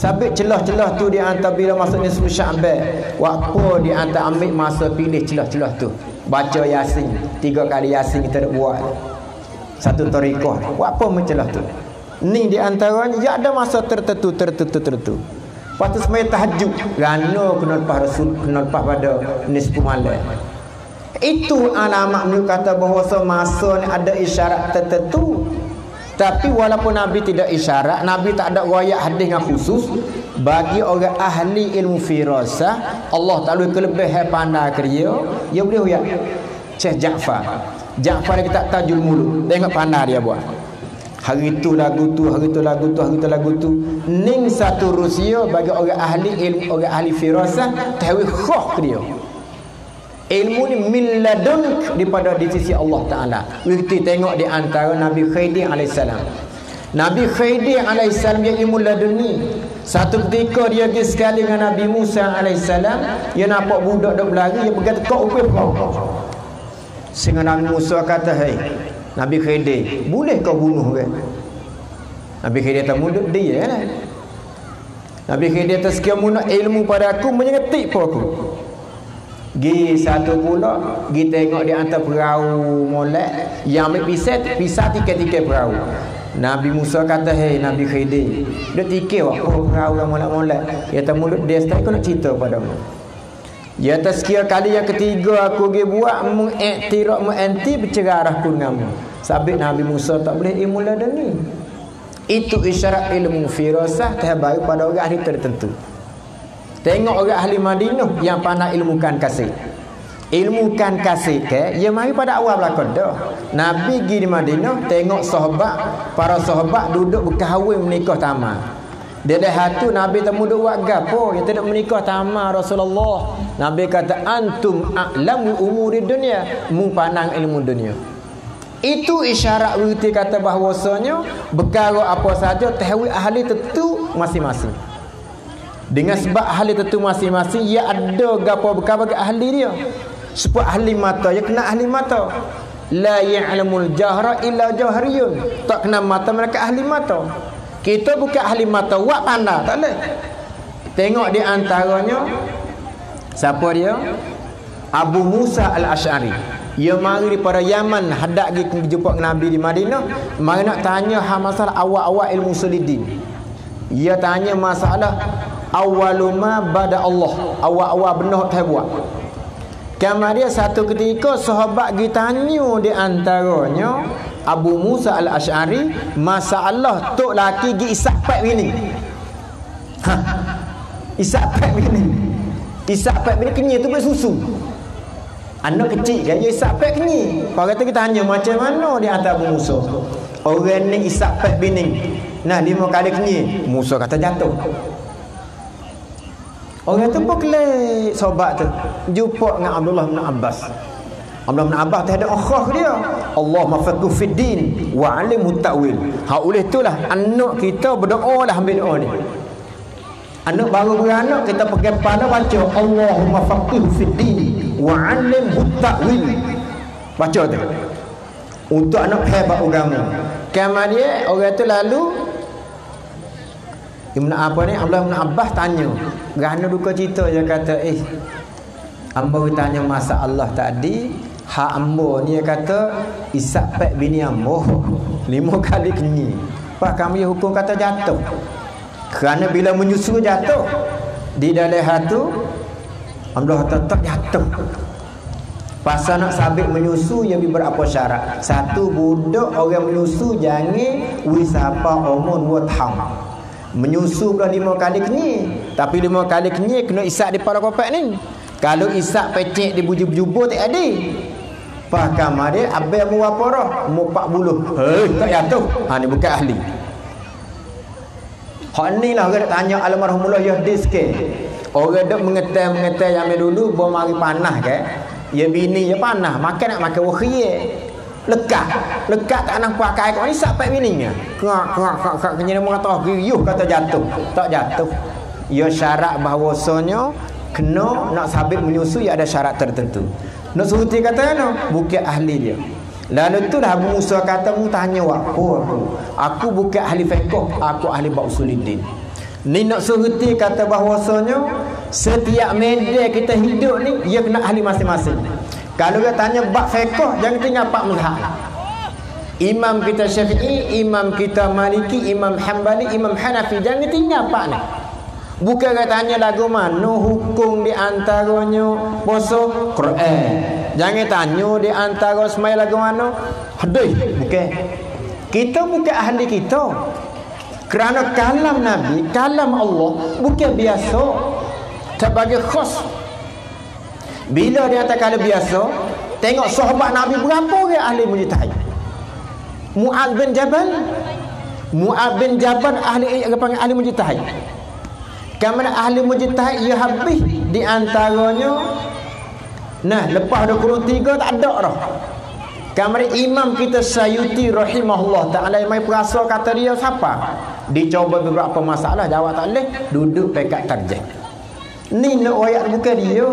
Sabit celah-celah tu di antara bila masuk nisfu Sya'ban. Waktu di antara ambil masa pilih celah-celah tu. Baca Yasin, tiga kali Yasin kita nak buat. Satu tariqah. Apa mencelah tu? Ni di antaranya ya ada masa tertentu tertentu tertentu. Lepas tu semaya tahajud. Rana kena lepas Rasul, kena lepas pada nisfu malam. Itu alamat menurut kata bahawa masa ni ada isyarat tertentu. Tapi walaupun Nabi tidak isyarat, Nabi tak ada riwayat hadis yang khusus bagi orang ahli ilmu firasah, Allah Taala kelebihan pandai kerja, dia boleh riwayat. Syekh Ja'far. Ja'far dia tak tajul mulut. Tengok pandai dia buat. Hari tu lagu tu, hari tu lagu tu, hari tu lagu tu. Ning satu Rusia bagi orang ahli ilmu, orang ahli firasah, tahu khah ke dia ilmu ni min ladun daripada di sisi Allah Taala. Kita tengok di antara Nabi Khidir alaihissalam. Nabi Khidir alaihissalam dia ilmu laduni. Satu ketika dia pergi sekali dengan Nabi Musa alaihissalam, dia nampak budak dok berlari, dia berkata kau upah kau. Sehingga Nabi Musa kata, "Hei, Nabi Khidir, boleh kau bunuh ke?" Nabi Khidir tak mudah dia lah. Nabi Khidir tak sekian ilmu pada aku menyengetik pun aku. Gi satu pula Gi tengok di antara perahu molek. Yang ambil pisah Pisah tiga-tiga perahu. Nabi Musa kata Hei Nabi Khidir. Dia tiga wak Oh perahu yang molek-molek. Ya tak mulut dia aku nak cerita padamu Ya atas sekian kali yang ketiga Aku pergi buat Mengiktirak Menganti bercerah arahku denganmu Sabit Nabi Musa tak boleh ilmu ladang ni. Itu isyarat ilmu firasah Terbaik pada orang ahli tertentu Tengok orang ahli Madinah yang pandai ilmukan kasih. ilmu kan kasih ke ya mari pada awal belakang dah. Nabi pergi di Madinah tengok sahabat para sahabat duduk berkahwin menikah tamat dia dah hatu Nabi temu duk buat gapo dia tidak menikah tamat Rasulullah. Nabi kata antum a'lamu umuri dunia. Mu pandang ilmu dunia. Itu isyarat wirti kata bahawasanya berkara apa saja tahwi ahli tentu masing-masing dengan sebab ahli tentu masing-masing ia ada gapo berkara bagi ahli dia. Sebab ahli mata ya kena ahli mata. La ya'lamul jahra illa jahriyun. Tak kena mata mereka ahli mata. Kita bukan ahli mata wak pandai tak boleh. Tengok di antaranya siapa dia? Abu Musa Al-Ash'ari. Ia mari daripada Yaman hadap pergi jumpa Nabi di Madinah. Mari nak tanya masalah awal-awal ilmu sulidin. Ia tanya masalah awaluma bada Allah awal-awal benar tak buat Kemudian satu ketika sahabat pergi di antaranya Abu Musa Al-Ash'ari masalah tok laki gi isak pek begini. Ha. Isak pek begini. Isak pek begini kenyai tu susu. Anak kecil kan dia isak pek kenyi. Kau kata kita tanya macam mana dia atas Abu Musa. Orang ni isak pek bini. Nah lima kali kenyi. Musa kata jatuh. Orang tu pun kelek sobat tu. Jumpa dengan Abdullah bin Abbas. Abdullah bin Abbas tu ada akhah dia. Allah mafaqqu fid din wa alim ta'wil. Ha oleh itulah anak kita berdoa lah ambil doa ni. Anak baru beranak kita pakai kepala baca Allahumma faqih fid din wa 'allimhu ta'wil. Baca tu. Untuk anak hebat agama. Kemudian orang tu lalu Ibn apa ni Abdullah bin Abbas tanya. Kerana duka cerita dia kata Eh Amba tanya masa Allah tadi Hak amba ni dia kata Isak pek bini amba Lima kali kenyi. Pak kami hukum kata jatuh. Kerana bila menyusu jatuh Di dalam hatu Allah tetap jatuh. Pasal nak sabit menyusu yang berapa syarat? Satu budak orang menyusu Jangan Wisapa umur dua tahun Menyusu pula lima kali kenyi. Tapi lima kali kenyi Kena isak di para kopak ni. Kalau isak pecek di bujur-bujur tak ada Pakam ada Abang mu apa roh? Mu pak buluh. Hei tak jatuh. Ha ni bukan ahli. Hak ni lah orang tanya Almarhumullah Yahdi sikit Orang duk mengetai-mengetai Yang dulu Bawa mari panah ke. Ya bini ya panah. Makan nak makan wakhiyah lekat lekat tak nak pakai kau ni sampai bininya kak kak kak kak kenyang mengata giyuh kata jatuh. Tak jatuh. Ya syarat bahawasanya kena nak sabit menyusu ya ada syarat tertentu. Nak suruti kata no bukan ahli dia. Lalu tu dah Abu Musa kata mu tanya apa aku aku bukan ahli fiqh aku ahli bausulidin ni nak suruti kata bahawasanya setiap media kita hidup ni ia kena ahli masing-masing kalau dia tanya bab fiqh jangan tinggal pak mazhab. Imam kita Syafi'i, imam kita Maliki, imam Hambali, imam Hanafi jangan tinggal pak ni. Bukan dia tanya lagu mana hukum di antaranya puasa Quran. Jangan tanya di antara semai lagu mana hadis. Bukan. Kita bukan ahli kita. Kerana kalam Nabi, kalam Allah bukan biasa. Tak bagi bila dia kata kalau biasa, tengok sahabat Nabi berapa orang ahli mujtahid. Muaz bin Jabal Muaz bin Jabal ahli apa panggil ahli mujtahid. Kamana ahli mujtahid ia habis di antaranya Nah, lepas ada kurun tiga tak ada dah. Kamar imam kita Sayuti rahimahullah taala mai perasa kata dia siapa? Dicoba beberapa masalah jawab tak boleh, duduk pekat tarjih. Ni nak ayat bukan dia.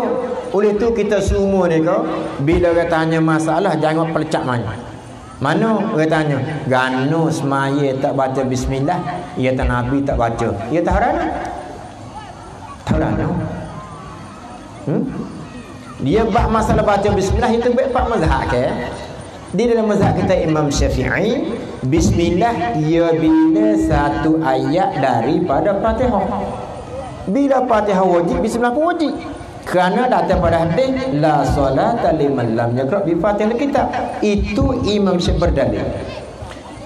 Oleh tu kita semua ni kau bila dia tanya masalah jangan pelecak mana. Mana dia tanya? Gano semaya tak baca bismillah, ia tak nabi tak baca. Ia tak harana. Tak harana. Hmm? Dia bab masalah baca bismillah itu pak mazhab ke? Di dalam mazhab kita Imam Syafi'i, bismillah ia bila satu ayat daripada Fatihah. Bila Fatihah wajib, bismillah pun wajib. Kerana datang pada hadis la solata liman lam yaqra bi Fatihah kitab. Itu Imam Syafi'i.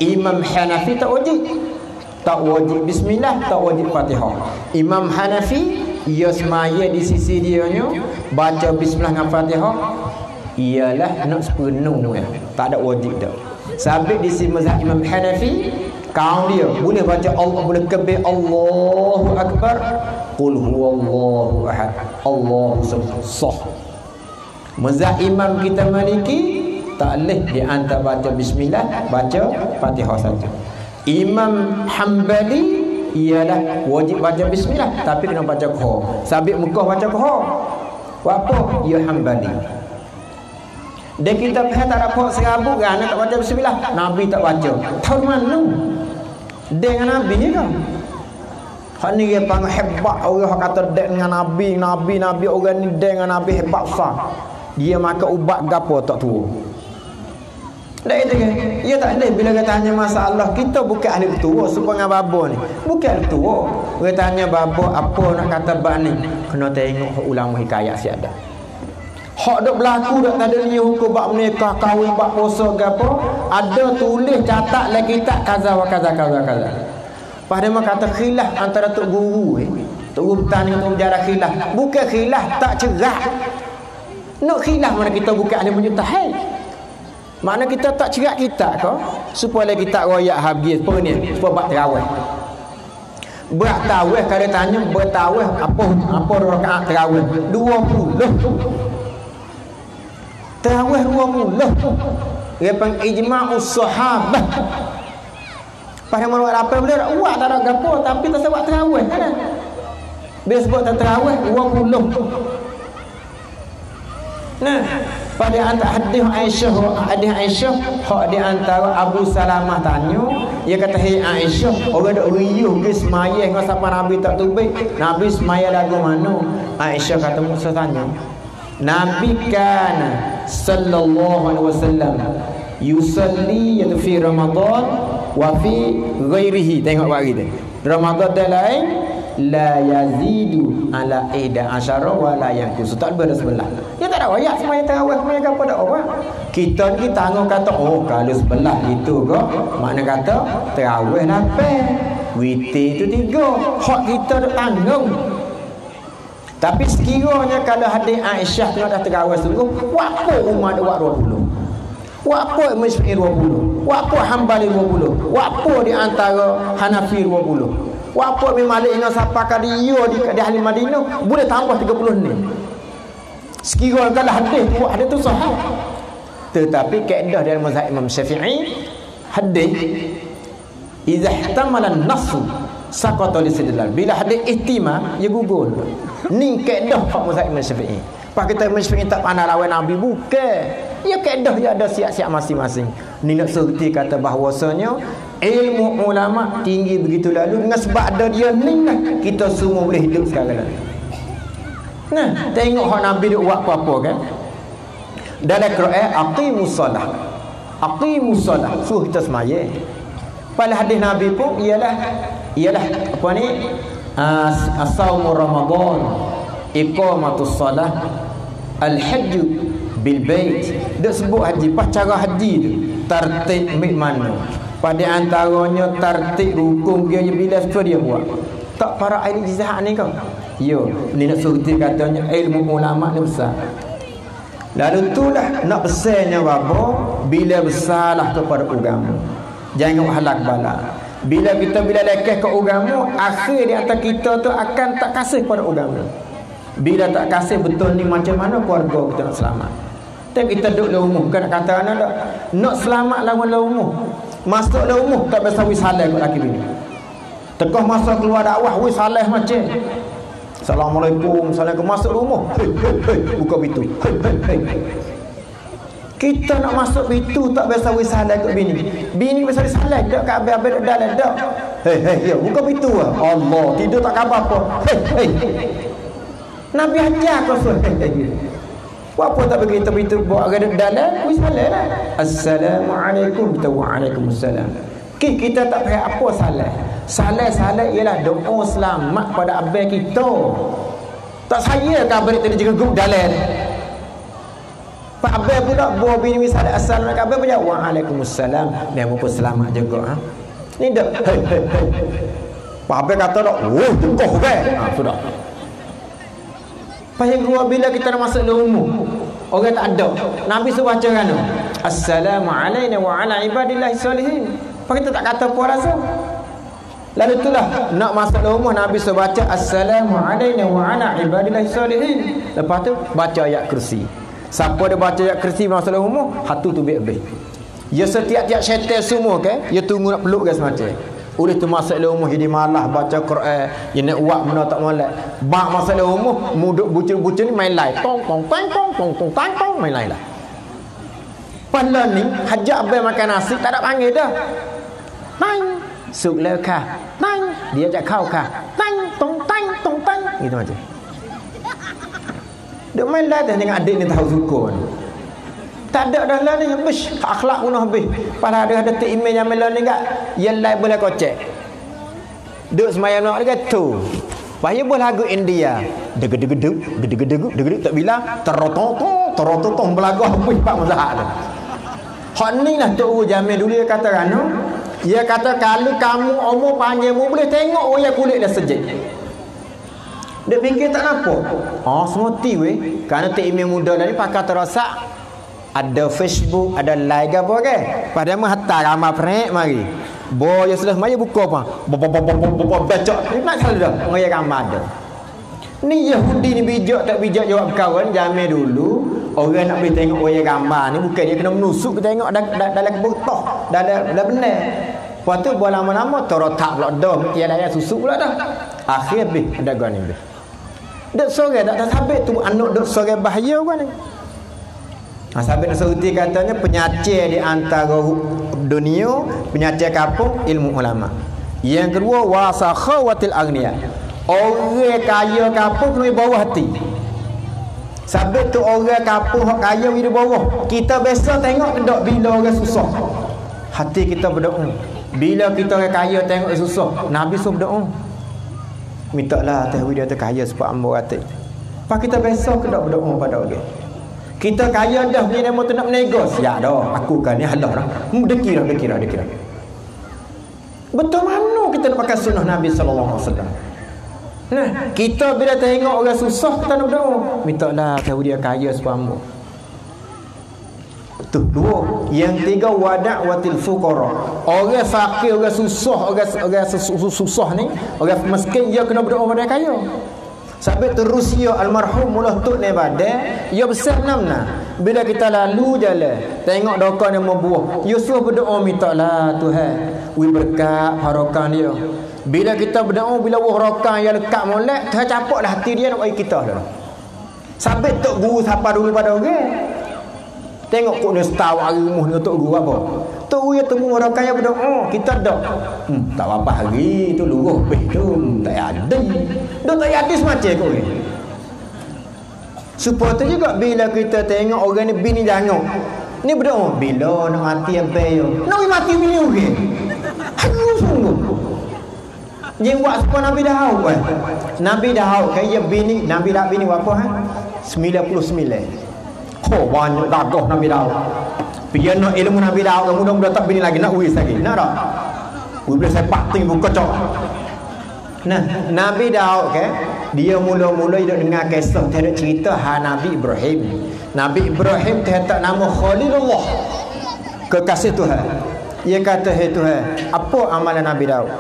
Imam Hanafi tak wajib. Tak wajib bismillah, tak wajib Fatihah. Imam Hanafi ia semaya di sisi dia nyo baca bismillah dengan Fatihah ialah nak sepenuh. Tak ada wajib dah. Sabit di sisi mazhab Imam Hanafi kaum dia. Boleh baca Allah boleh kebir Allahu akbar. Qul huwallahu ahad. Allahu samad. Mazhab imam kita maliki tak boleh di antara baca bismillah baca Fatihah saja. Imam Hambali ialah wajib baca bismillah tapi kena baca qha sabit Mekah baca qha apa? Ya Hambali dia kita faham tak ada serabu kan tak baca bismillah Nabi tak baca tahu mana dengan Nabi ni kan Hak ni dia panggil hebat orang kata dengan Nabi, Nabi, Nabi orang ni dengan Nabi hebat sah. Dia makan ubat gapo tak tua. Tak itu kan? Ya tak ada bila kata tanya masalah kita bukan ahli tua supaya babo ni. Bukan ahli tua. Kita tanya babo apa nak kata bab ni. Kena tengok ulama hikayat si ada. Hak dok berlaku dak tak ada ni hukum bab menikah kahwin bab puasa ke apa ada tulis catat dalam kitab kaza wa kaza kaza kaza. Pada mak kata khilaf antara tok guru eh. Tok guru petani dengan menjarah khilaf. Bukan khilaf tak cerah. Nak khilaf mana kita bukan ahli mujtahid. Makna kita tak cerak kita ke supaya kita royak habis apa ni supaya buat terawih. Buat tawih kalau tanya bertawih apa apa rakaat terawih 20. Terawih 20. Dia pang ijma'us sahabah. Pada mana buat apa boleh buat tak ada gapo tapi tak sebab terawih kan. Bila sebut terawih 20. Nah, pada antara hadis Aisyah hadis Aisyah hak di antara Abu Salamah tanya dia kata hey Aisyah orang dak riuh ke semaya dengan siapa Nabi tak tubik Nabi semaya lagu mana Aisyah kata Musa tanya Nabi kan sallallahu alaihi wasallam yusalli yaitu fi Ramadan wa fi ghairihi. Tengok bagi dia. Ramadan dan lain la yazidu ala ida asyara wa la yanqus tak ada sebelah. Dia tak ada ayat semaya tarawih semaya apa dak orang. Kita ni tanggung kata oh kalau sebelah itu ke? Makna kata tarawih lapan witir tu tiga. Hak kita tanggung tapi sekiranya kalau hadis Aisyah tengah dah terawih sungguh apa umat dia buat 20 apa Masfi'i 20 apa Hambali 20 apa di antara Hanafi 20 Wapa Imam Malik dengan siapa kali dia di, di ahli Madinah boleh tambah 30 ni. Sekiranya kalau hadis tu hadis tu sahih. Tetapi kaedah dalam mazhab Imam Syafi'i hadis idza ihtamala an-nass saqata li sidlal. Bila hadis ihtima ia gugur. Ni kaedah hak mazhab Imam Syafi'i. Pak kita Imam Syafi'i tak pandai lawan Nabi bukan. Ya kaedah dia ada siap-siap masing-masing. Ni nak serti kata bahawasanya ilmu ulama tinggi begitu lalu dengan sebab ada dia ni lah kita semua boleh hidup sekarang ni nah tengok hak nabi dia buat apa-apa kan dalam Quran aqimus solah aqimus solah suruh kita semaya pada hadis nabi pun ialah ialah apa ni? As-saum ramadan iqamatus solah al-hajj bil bait. Dia sebut haji pas cara haji tu tertib mana? Pada antaranya tertib hukum dia bila apa dia buat. Tak para ahli jizah ni kau. Yo ni nak suruh katanya ilmu ulama ni besar. Lalu itulah nak besarnya babo bila besarlah kepada agama. Jangan halak bala bila kita bila lekeh ke agama akhir di atas kita tu akan tak kasih pada agama bila tak kasih betul ni macam mana keluarga kita nak selamat tapi kita duduk dalam umum kan kata anak nak selamat lawan dalam umum Masuk dah umur tak biasa wis halal kat laki bini. Tekah masa keluar dakwah wis halal macam. Assalamualaikum, Assalamualaikum masuk rumah. Hei, hei, hei, buka pintu. Hei, hei, hei. Kita nak masuk pintu tak biasa wis halal kat bini. Bini biasa wis halal dak kat abang-abang dalam dak. Hei, hei, ya, buka pintu ah. Allah, tidur tak khabar apa. Hei, hei. Nabi ajar kau suruh. Hei, hei. Apa tak bagi kita itu buat agak dalam wis lah. Assalamualaikum kita waalaikumsalam. Ki kita tak payah apa salah. Salah salah ialah doa selamat pada abang kita. Tak saya ke abang tadi jaga grup dalam. Pak abang pula buah bini wis halal assalamualaikum abang punya waalaikumsalam. Dia pun selamat juga ha. Ni dak. Pak abang kata dak, "Oh, tengok ke?" Ha sudah. Pasal gua bila kita nak masuk dalam umur Orang tak ada Nabi suruh baca kan Assalamualaikum wa ala ibadillahi salihin Apa kita tak kata apa rasa Lalu itulah Nak masuk dalam umur Nabi suruh baca Assalamualaikum wa ala ibadillahi salihin Lepas tu baca ayat kursi Siapa dia baca ayat kursi masuk dalam umur Hatu tu biar-biar Ya setiap-tiap syaitan semua kan Ya tunggu nak peluk ke semacam oleh tu masa le umur jadi malah baca Quran, dia nak buat benda tak molek. Bak masa le umur muduk bucin-bucin ni main lain. Tong tong tang tong tong tong tang tong main lain lah. Pada ni hajak abai makan nasi tak ada panggil dah. Tang suk le ka. Tang dia ajak kau ka. Tang tong tang tong tang gitu macam. Dia main lain dengan adik ni tahu suka ni. Tak ada dah lah ni habis. Akhlak pun habis. Padahal ada ada email yang melon ni kat. Yang lain boleh kocek. Duk semayang nak dekat tu. Bahaya boleh lagu India. Deg deg deg deg deg deg deg tak bilang terotong terotong belagu habis pak mazhab tu. Hak ni lah Tok Uru Jamil dulu dia kata kan. Dia kata kalau kamu umur panjang mu boleh tengok orang kulit dah sejik. Dia fikir tak nampak. Oh semua ti weh. Kerana tak email muda dah ni pakai terosak ada Facebook, ada like apa ke? Pada mah hatta ramai prek mari. Bo ya sudah mari buka apa? Bo bo bo bo bo bo baca. Nak salah dah. Ngoyak ramai ada. Ni Yahudi ni bijak tak bijak jawab kawan jamin dulu Orang nak pergi tengok wayang gambar ni Bukan dia kena menusuk kita tengok kebutuh Dalam dah benar Lepas tu buat lama-lama Terotak pula dah Mesti ada yang susuk pula dah Akhir habis gua ni Dek sore tak tak sabit tu Anak dek sore bahaya gua ni Ha, Sabit Nasruddin katanya penyacir di antara dunia, penyacir kampung ilmu ulama. Yang kedua wasakhawatil agniya. Orang kaya kampung kena bawah hati. Sabit tu orang kampung hak kaya di bawah. Kita biasa tengok tidak bila orang susah. Hati kita berdoa. Bila kita orang kaya tengok susah, Nabi suruh berdoa. Minta lah tahu dia tu kaya sebab ambo hati. Pak kita biasa kena berdoa pada orang. Kita kaya dah nama tu nak menegos. Ya dah, aku kan ni halah dah. Hmm, deki dah, deki dah, deki dah. Betul mana kita nak pakai sunnah Nabi sallallahu alaihi wasallam? Nah, kita bila tengok orang susah kita nak berdoa, minta lah tahu dia kaya sebab ambo. Tu dua. Yang tiga wadak watil fuqara. Orang fakir, orang susah, orang orang susah ni, orang miskin dia kena berdoa pada kaya. Sampai terus ya almarhum mulah tu ni pada Ya besar namna Bila kita lalu jalan Tengok doka ni membuah Yusuf berdoa minta lah Tuhan Wi berkat harakan dia Bila kita berdoa Bila wah harakan yang lekat molek Tuhan capak lah hati dia nak bagi kita lah Sampai tok guru siapa dulu pada orang? Tengok kok dia setahu hari umuh ni tok guru apa Tu ya temu orang kaya berdoa oh, kita dak. Hmm, tak apa hari tu luruh beh tu tak ada. Dak tak ada semacam kau ni. Supaya juga bila kita tengok orang ni bini jangan. Ni berdoa bila nak mati apa yo. Nak mati bini okey. Aku sungguh. Yang buat apa Nabi dah tahu kan? Nabi dah tahu kaya bini, Nabi dah bini berapa ha? 99. Oh banyak dagoh Nabi tahu. Biar nak ilmu Nabi Daud mudah-mudahan tak bini lagi nak wis lagi. Nak tak? Wis boleh saya pating pun kocok. Nah, Nabi Daud ke, dia mula-mula hidup dengan kisah terhadap cerita ha Nabi Ibrahim. Nabi Ibrahim terhadap nama Khalilullah. Kekasih Tuhan. Ia kata, "Hai Tuhan, apa amalan Nabi Daud?"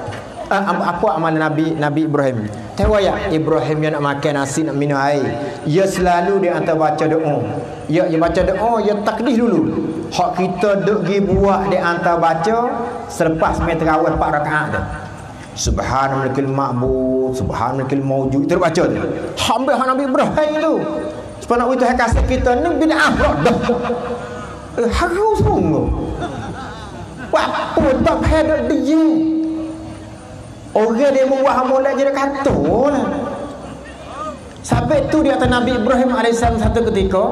Uh, apa amalan Nabi Nabi Ibrahim? Tewaya Ibrahim yang nak makan nasi nak minum air. Ia selalu dia hantar baca doa. Ya, dia baca doa, ya takdih dulu. Hak kita duk gi buat dia hantar baca selepas mai tarawih 4 rakaat tu. Subhanallahil ma'bud, subhanallahil mawjud. Terus baca tu. Hamba hak Nabi Ibrahim tu. Sebab nak itu kasih kita ni bid'ah dah. Eh, harus sungguh. Apa tak ada dia? Orang dia membuat amulat jadi kata lah. Sampai tu di atas Nabi Ibrahim AS satu ketika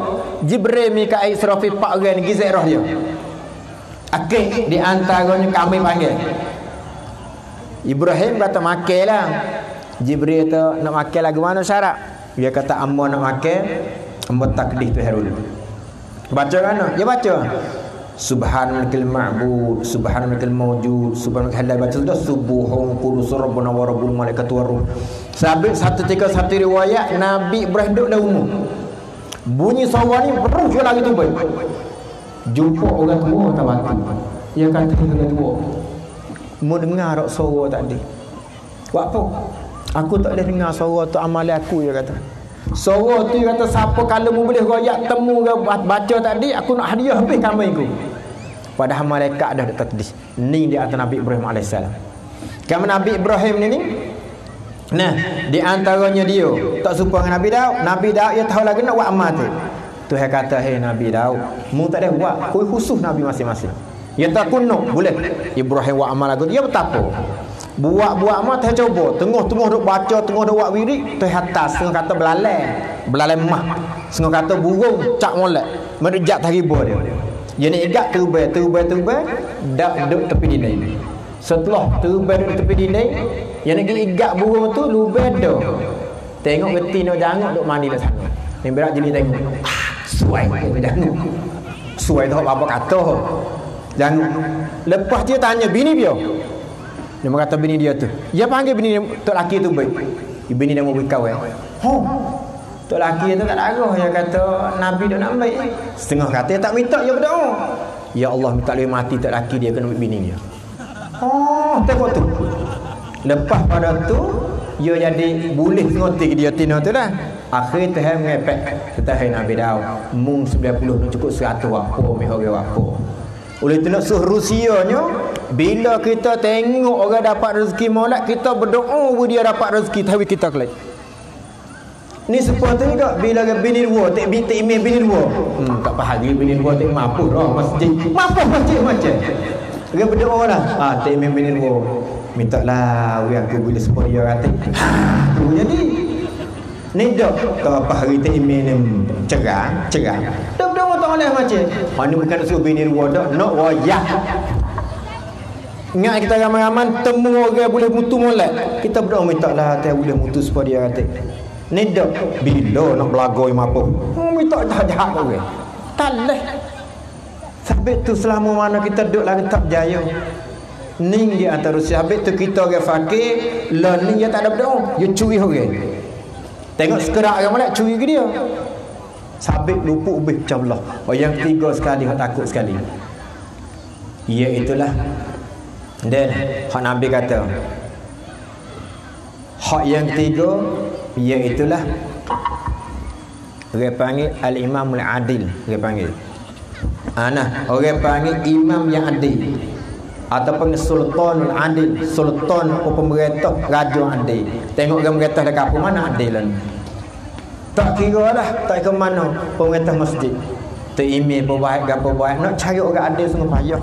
Jibril Mikael Israfil Pak ni gizek roh dia. Di antaranya kami panggil. Ibrahim kata makan lah. Jibril kata nak makan lagu mana syarat Dia kata amma nak makan Amma takdih tu herul. Baca kan? Dia baca Subhanakal ma'bud Subhanakal mawjud Subhanakal halal Baca sudah Subuhun kudus Rabbuna wa rabbul malaikatu wa Sabit satu tiga satu riwayat Nabi duduk dalam umur Bunyi sawa ni Berung ke lagi tu baik Jumpa orang tua tak mati Dia kata orang tua. Mu dengar tak suara tadi. Buat apa? Aku tak boleh dengar suara tu amalan aku dia kata Suara tu kata siapa kalau mu boleh royak temu ke baca tadi Aku nak hadiah habis kami aku Padahal malaikat dah dekat tadi Ni di atas Nabi Ibrahim AS Kamu Nabi Ibrahim ni ni Nah, di antaranya dia tak serupa dengan Nabi Daud. Nabi Daud dia tahu lagi nak buat amal tu. Tuhan kata, "Hei Nabi Daud, mu tak ada buat, kau khusus Nabi masing-masing." Ya tak kuno boleh. Ibrahim buat amal lagu dia betapa. Buat-buat amal teh coba, tengah-tengah duk baca, tengah duk buat wirid, teh atas tengah kata belalai. Belalai mah. Tengah kata burung cak molek. Merejak tahriba dia. Dia ni igat terubah, terubah, terubah, dak duk tepi dinding. Setelah terubah duk tepi dinding, yang nak igat burung tu lubeh dah. Tengok geti nak jangan duk mandi lah sana. Ni berat jadi tengok. Ah, suai jangan. Suai tu apa kata. Jangan. Lepas dia tanya bini dia. Dia kata bini dia tu. Dia panggil bini dia, tok laki tu baik. Bini dia mau berkau eh. Ho. Tok laki tu tak ada Dia kata Nabi dah nak baik. Setengah kata tak minta dia berdoa. Ya Allah minta lebih mati tok laki dia kena bini dia. Oh, tengok tu. Lepas pada tu Dia jadi boleh ngotik dia tina tu lah Akhir Tuhan mengepek Kata Nabi Daud Mung 90 cukup 100 apa orang apa Oleh itu nak suruh Bila kita tengok orang dapat rezeki molat Kita berdoa dia dapat rezeki. Tapi kita kelak Ni seperti ni tak Bila bini dua Tak binti email bini dua. Hmm, Tak faham bini dua Tak mampu lah masjid. Mampu masjid macam. Dia berdoa lah. Ah, Tak email bini dua. Minta lah we aku boleh support dia kata tu jadi ni. Dok tak apa hari tu email ni? Cerah cerah. Dok dok tak boleh macam. Mana bukan suruh bini dua dok. Nak wayah Ingat kita ramai-ramai temu orang boleh mutu molek. Kita berdoa minta lah tak boleh mutu supaya dia kata. Ni dok bila nak belagoi apa? Oh, minta jahat-jahat orang. Tak leh. Tu selama mana kita duduk lagi tak berjaya ning di antara Rusia habis tu kita orang fakir learning dia tak ada berdoa dia curi orang tengok sekerak orang mana curi ke dia sabit lupuk ubih macam Allah oh yang ketiga sekali hak takut sekali ya itulah dan hak Nabi kata hak yang ketiga ya itulah. Orang panggil al-imam al-adil orang panggil. Ana, orang panggil imam yang adil. Ataupun sultanul adil sultan pemerintah raja adil. Tengok pemerintah dekat apa? Mana adil tak kira lah tak ke mana pemerintah masjid. Perbaik ke perbaik nak cari orang adil sungguh payah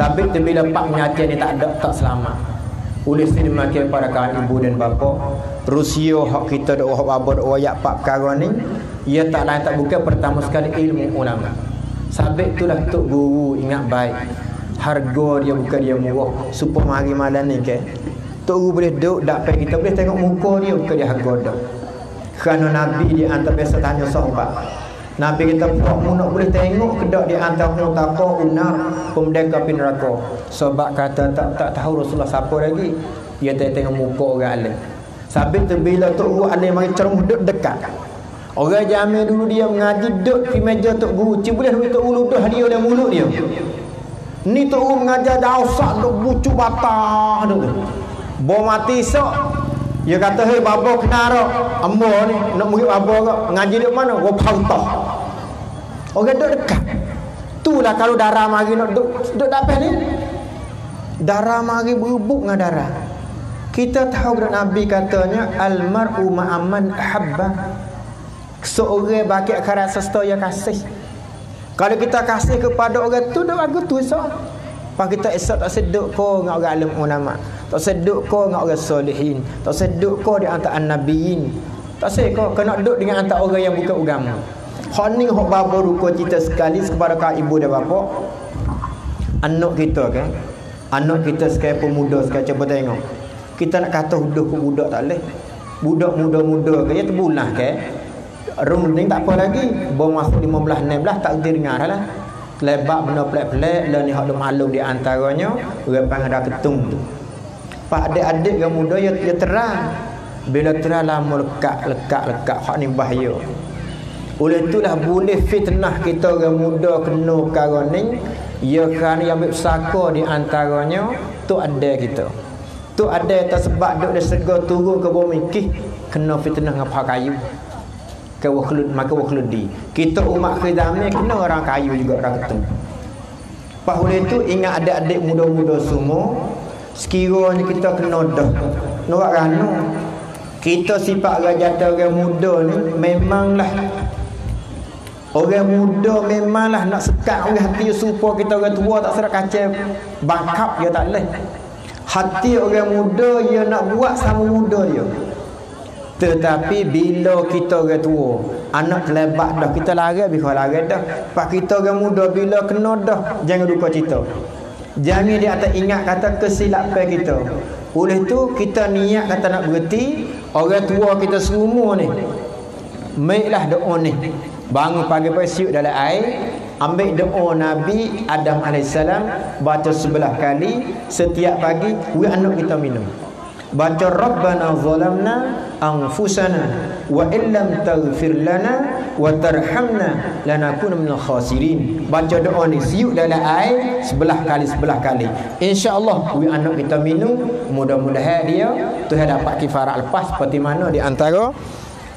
sampai tu bila pak penyakit ni tak ada tak selamat. Oleh sedimakan para kawan ibu dan bapa Rusia hak kita dak hak bapa dak wayak pak perkara ni ia tak lain tak bukan pertama sekali ilmu ulama. Sabit itulah tok guru ingat baik. Harga dia bukan dia murah. Supaya mari malam ni ke? Tok guru boleh duduk dapat kita boleh tengok muka dia bukan dia harga dah. Kerana nabi dia hantar biasa tanya sahabat Nabi kita mu nak boleh tengok kedak di antara mu tako unar pemdeka api neraka. Sebab kata tak tak tahu Rasulullah siapa lagi. Dia tak tengok muka orang alim. Sabit tu bila tok guru alim mari cerung duduk dekat. Orang jamin dulu dia mengaji duduk di meja tok guru. Cik boleh tok guru dia oleh mulut dia. Ni tu um mengajar dah usah duk bucu batah tu. Bo mati sok. Dia kata hei babo kena ro. Ambo ni nak murid babo ke ngaji di mana? Go pautah. Orang duk dekat. Itulah kalau darah mari nak duk duk dapat ni. Darah mari berubuk dengan darah. Kita tahu dan Nabi katanya al-mar'u ma'aman habba. Seorang bagi sesto yang kasih. Kalau kita kasih kepada orang tu dah bagus tu esok. Pas kita esok tak seduk ko dengan orang alim ulama. Tak seduk ko dengan orang solehin. Tak seduk ko di antara nabiin. Tak seduk ko kena duduk dengan antara orang yang bukan agama. Hak ni hak bapa ruko kita sekali kepada kak ibu dan bapa. Anak kita kan. Anak kita sekarang pemuda sekarang cuba tengok. Kita nak kata huduh ke budak tak boleh. Budak muda-muda ke dia terbulah ke. Rum ni tak apa lagi. Baru masuk 15 16 tak dengar lah. Lebak benda pelak-pelak Lah ni hak ada maklum di antaranya Orang ada ketung tu. Pak adik-adik yang muda ya, ya terang. Bila terang lama lekat Lekat lekat Hak ni bahaya. Oleh itulah boleh fitnah kita orang muda kena perkara ni. Ya kerana yang ambil saka di antaranya Tu ada kita. Tu ada tersebab duduk dia segar turun ke bumi Kih kena fitnah dengan kayu ke wakhlud maka wakhludi kita umat khidamnya kena orang kayu juga orang ketemu. Pak oleh itu ingat ada adik muda-muda semua sekiranya kita kena dah nak rano kita sifat rajata orang muda ni memanglah Orang muda memanglah nak sekat orang hati supaya kita orang tua tak serak kacau. Bangkap dia tak boleh. Hati orang muda dia nak buat sama muda dia. Tetapi bila kita orang tua Anak terlebat dah Kita lari kau lari dah. Pak kita orang muda Bila kena dah Jangan lupa cerita. Jangan dia atas ingat kata kesilapan kita. Oleh tu kita niat kata nak berhenti Orang tua kita semua ni. Baiklah doa ni. Bangun pagi-pagi siuk dalam air Ambil doa Nabi Adam AS Baca sebelah kali Setiap pagi We anak kita minum Baca Rabbana zalamna anfusana wa illam taghfir lana wa tarhamna lanakuna minal khasirin. Baca doa ni siuk dalam air sebelah kali sebelah kali. Insyaallah we anak kita minum mudah-mudahan dia Tuhan dapat kifarat lepas seperti mana di antara.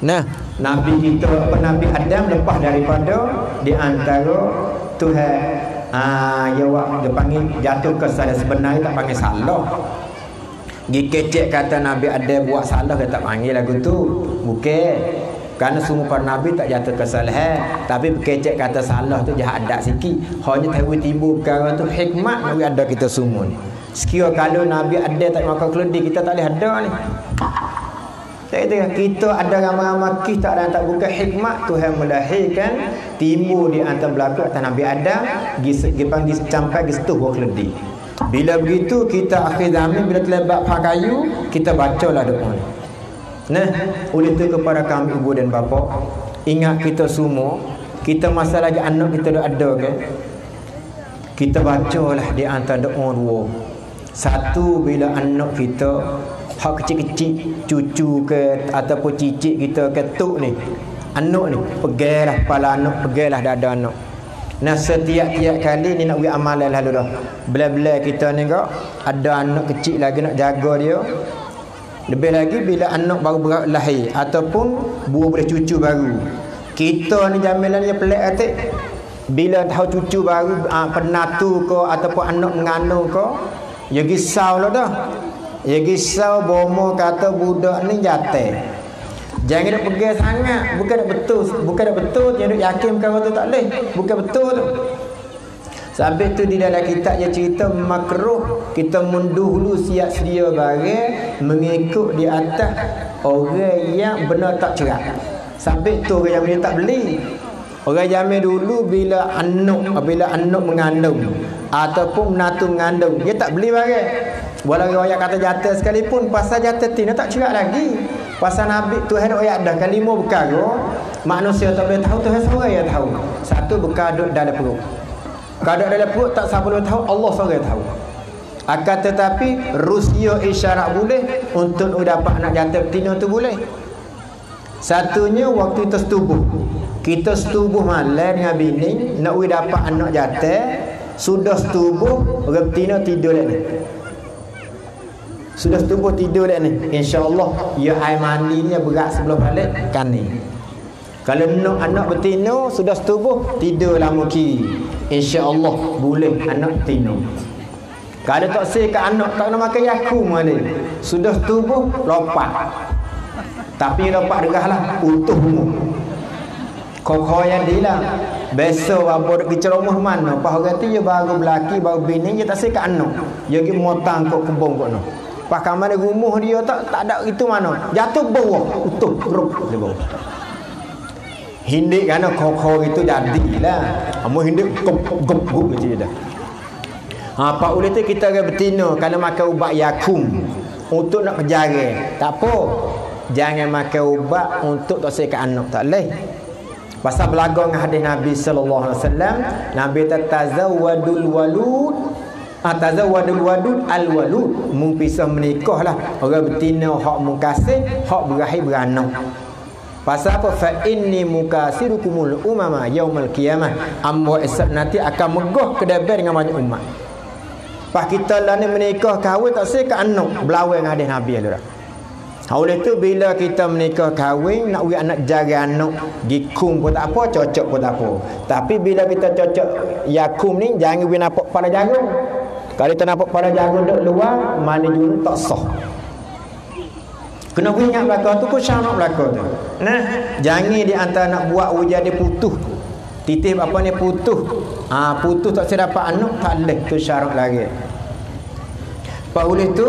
Nah nabi kita apa nabi Adam lepas daripada di antara Tuhan ah ya wak dia panggil jatuh ke sebenarnya tak panggil salah Gi kecek kata Nabi ada buat salah dia tak panggil lagu tu. Bukan. Kerana semua para Nabi tak jatuh kesalahan. Tapi kecek kata salah tu jahat adat sikit. Hanya tahu timbul perkara tu hikmat Nabi ada kita semua ni. Sekiranya kalau Nabi ada tak makan kelodi kita tak boleh ada ni. Tak kata kita ada ramai-ramai kita ada tak buka hikmat Tuhan melahirkan timbul di antara belakang atas Nabi Adam sampai pergi setuh buah kelodi. Bila begitu kita akhir zaman bila terlebat pakai kayu kita bacalah doa ni. Nah, oleh itu kepada kami ibu dan bapa, ingat kita semua, kita masa lagi anak kita dah ada ke? Kita bacalah di antara doa dua. Satu bila anak kita hak kecil-kecil cucu ke ataupun cicit kita ketuk ni. Anak ni, pegailah kepala anak, pegailah dada anak. Nah setiap-tiap kali ni nak buat amalan lalu dah. Bila-bila kita ni kok ada anak kecil lagi nak jaga dia. Lebih lagi bila anak baru lahir ataupun buah boleh cucu baru. Kita ni jamilan dia pelik atik. Bila tahu cucu baru uh, penatu ko ataupun anak mengandung ko, ya gisau lah dah. Ya gisau bomo kata budak ni jatuh. Jangan nak pergi sangat Bukan nak betul Bukan nak betul Jangan nak yakin perkara tu tak boleh Bukan betul tu Sampai tu di dalam kitab dia cerita makruh kita mendahulu siap sedia barang mengikut di atas orang yang benar tak cerak. Sampai tu orang yang tak beli. Orang zaman dulu bila anak bila anak mengandung ataupun menatu mengandung dia tak beli barang. Walau orang kata jatuh sekalipun pasal jatuh tina tak cerak lagi. Pasal Nabi Tuhan ayat dah kan lima perkara manusia tak boleh tahu Tuhan seorang yang tahu. Satu berkadut dalam perut. Kadut dalam perut tak siapa boleh tahu Allah seorang yang tahu. Akan tetapi Rusia isyarat boleh untuk dapat nak jatuh betina tu boleh. Satunya waktu kita setubuh. Kita setubuh malam dengan bini nak dapat anak jatuh sudah setubuh orang betina tidur ni. Sudah setubuh tidur dah ni. Insya-Allah ya air mandi ni berat sebelum balik kan ni. Kalau nak anak betina sudah setubuh tidur lama kiri. Insya-Allah boleh anak betina. Kalau tak sih ke anak tak nak makan yakum ni. Sudah setubuh lompat. Tapi lompat degahlah utuh umur. Kau yang dia lah Besok apa pergi ceramah mana Pak orang tu dia baru belaki Baru bini dia tak sih ke anak Dia pergi motang kau kebun kau no. Pakai mana rumuh dia tak tak ada itu mana. Jatuh bawah, utuh grup di bawah. Hindik kerana kau itu jadilah. Kamu hindik gup gup gup macam dah. Ha, Pak Uli tu kita akan betina kerana makan ubat yakum untuk nak penjara. Tak apa. Jangan makan ubat untuk tak sekat anak. Tak boleh. Pasal belaga dengan hadis Nabi sallallahu alaihi wasallam, Nabi tatazawwadul walud Atazawadul wadud al walud Mumpisah menikah lah Orang betina hak mukasih Hak berakhir beranak Pasal apa? Fa inni mukasirukumul umama yaumal qiyamah. Amwa esat nanti akan megah kedebar dengan banyak umat. Pas kita lah ni menikah kahwin tak sih ke anak belawai dengan hadis Nabi lah. Oleh tu bila kita menikah kahwin nak uji anak jaga anak gikum pun tak apa, cocok pun tak apa. Tapi bila kita cocok yakum ni jangan we nampak pada jagung. Kalau kita nampak pada jagung duk luar, mana juga tak sah. Kena ingat belakang tu pun syarat belakang tu. Nah, jangan di antara nak buat ujian dia putus. Titip apa ni putus. Ah ha, putus tak saya dapat anak tak leh tu syarat lagi. Pak oleh tu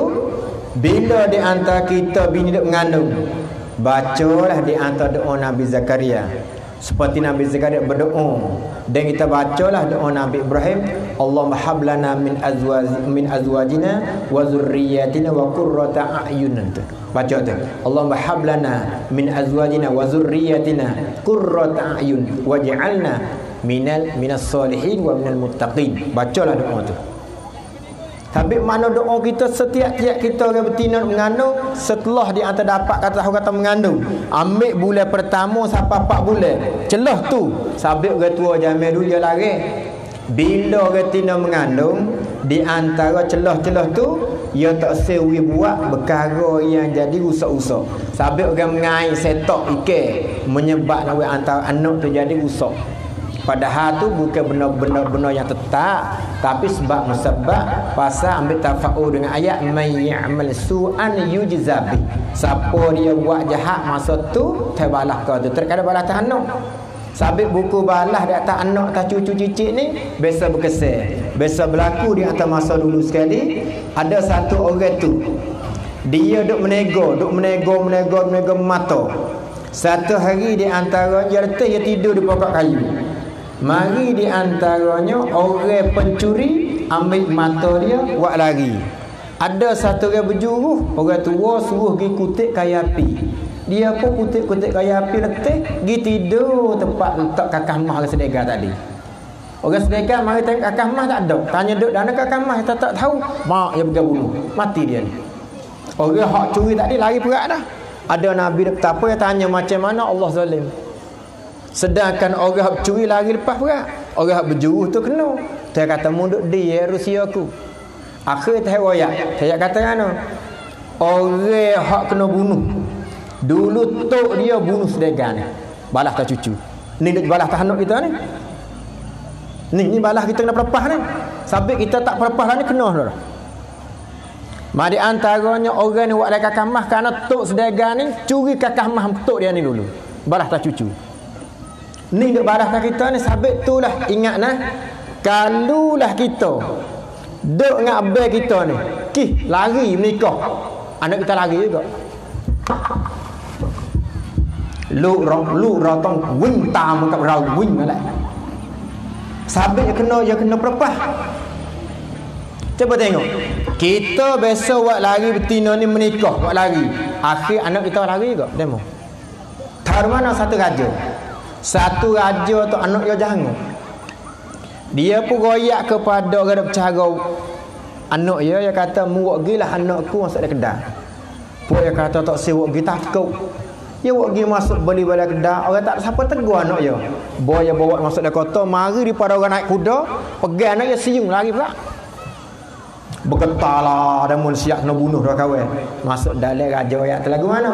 bila di antara kita bini duk mengandung bacalah di antara doa Nabi Zakaria seperti Nabi Zakaria berdoa. Dan kita bacalah doa Nabi Ibrahim Allahumma hablana min azwaj min azwajina wa zurriyyatina wa qurrata a'yun baca tu. Allahumma hablana min azwajina wa zurriyyatina qurrata a'yun waj'alna minal minas salihin wa minal muttaqin. Bacalah doa tu tapi mana doa kita setiap-tiap kita orang betina mengandung setelah dia antara dapat kata tahu kata mengandung. Ambil bulan pertama sampai 4 bulan. Celah tu. Sabit orang tua jamil dulu dia lari. Bila orang betina mengandung di antara celah-celah tu ia tak sewi buat perkara yang jadi rusak-rusak. Sabit orang mengai setok ikan menyebabkan antara anak tu jadi rusak. Padahal tu bukan benar-benar yang tetap tapi sebab musabab pasal ambil tafa'ul dengan ayat may ya'mal su'an yujzabi. Siapa dia buat jahat masa tu terbalah kau tu. Terkadang balas tak anak. Sabit buku balas di atas anak tak cucu cicit ni biasa berkesan. Biasa berlaku di atas masa dulu sekali ada satu orang tu dia duk menego, duk menego, menego, menego mata. Satu hari di antara letih dia tidur di pokok kayu. Mari di antaranya orang pencuri ambil mata dia buat lari. Ada satu orang berjuru, orang tua suruh pergi kutip kayu api. Dia pun kutip-kutip kayu api letih, pergi tidur tempat letak kakak mah orang sedekah tadi. Orang sedekah mari tengok kakak mah tak ada. Tanya duk mana kakak mah kita tak tahu. Mak dia pergi bunuh. Mati dia ni. Orang hak curi tadi lari perak dah. Ada Nabi tak apa yang tanya macam mana Allah zalim. Sedangkan orang curi lari lepas berat. Orang yang berjuru tu kena. Dia kata munduk dia Rusia aku. Akhir tak royak. Saya kata mana? Orang yang kena bunuh. Dulu tok dia bunuh sedegan. Balas tak cucu. Ni balas tak anak kita ni. Ni ni balas kita kena perpah ni. Sampai kita tak perpah lah ni kena dah. Mari antaranya orang ni buat kakak mah kerana tok sedegan ni curi kakak mah tok dia ni dulu. Balas tak cucu. Ni duk barahkan kita ni sabit tu lah ingat nah. Kalulah kita duk dengan abang kita ni. Kih lari menikah. Anak kita lari juga. Lu rong lu rotong wing tam kat rau wing lah. Sabit yang kena yang kena perpah. Cuba tengok. Kita besok buat lari betina ni menikah buat lari. Akhir anak kita lari juga. Demo. Tahu mana satu raja? Satu raja tu anak dia jangan. Dia pun royak kepada orang yang bercara anak dia. Dia kata muak gilah anakku masuk dalam kedai. Puk dia kata tak sewak gi takut. Dia buat pergi masuk beli balik kedai. Orang tak siapa tegur anak dia. Bawa dia bawa masuk dalam kota Mari daripada orang naik kuda Pegang anak dia siung lari pula. Bergetar lah Dan mula siap nak bunuh dah kawan. Masuk dalam raja yang terlagu mana?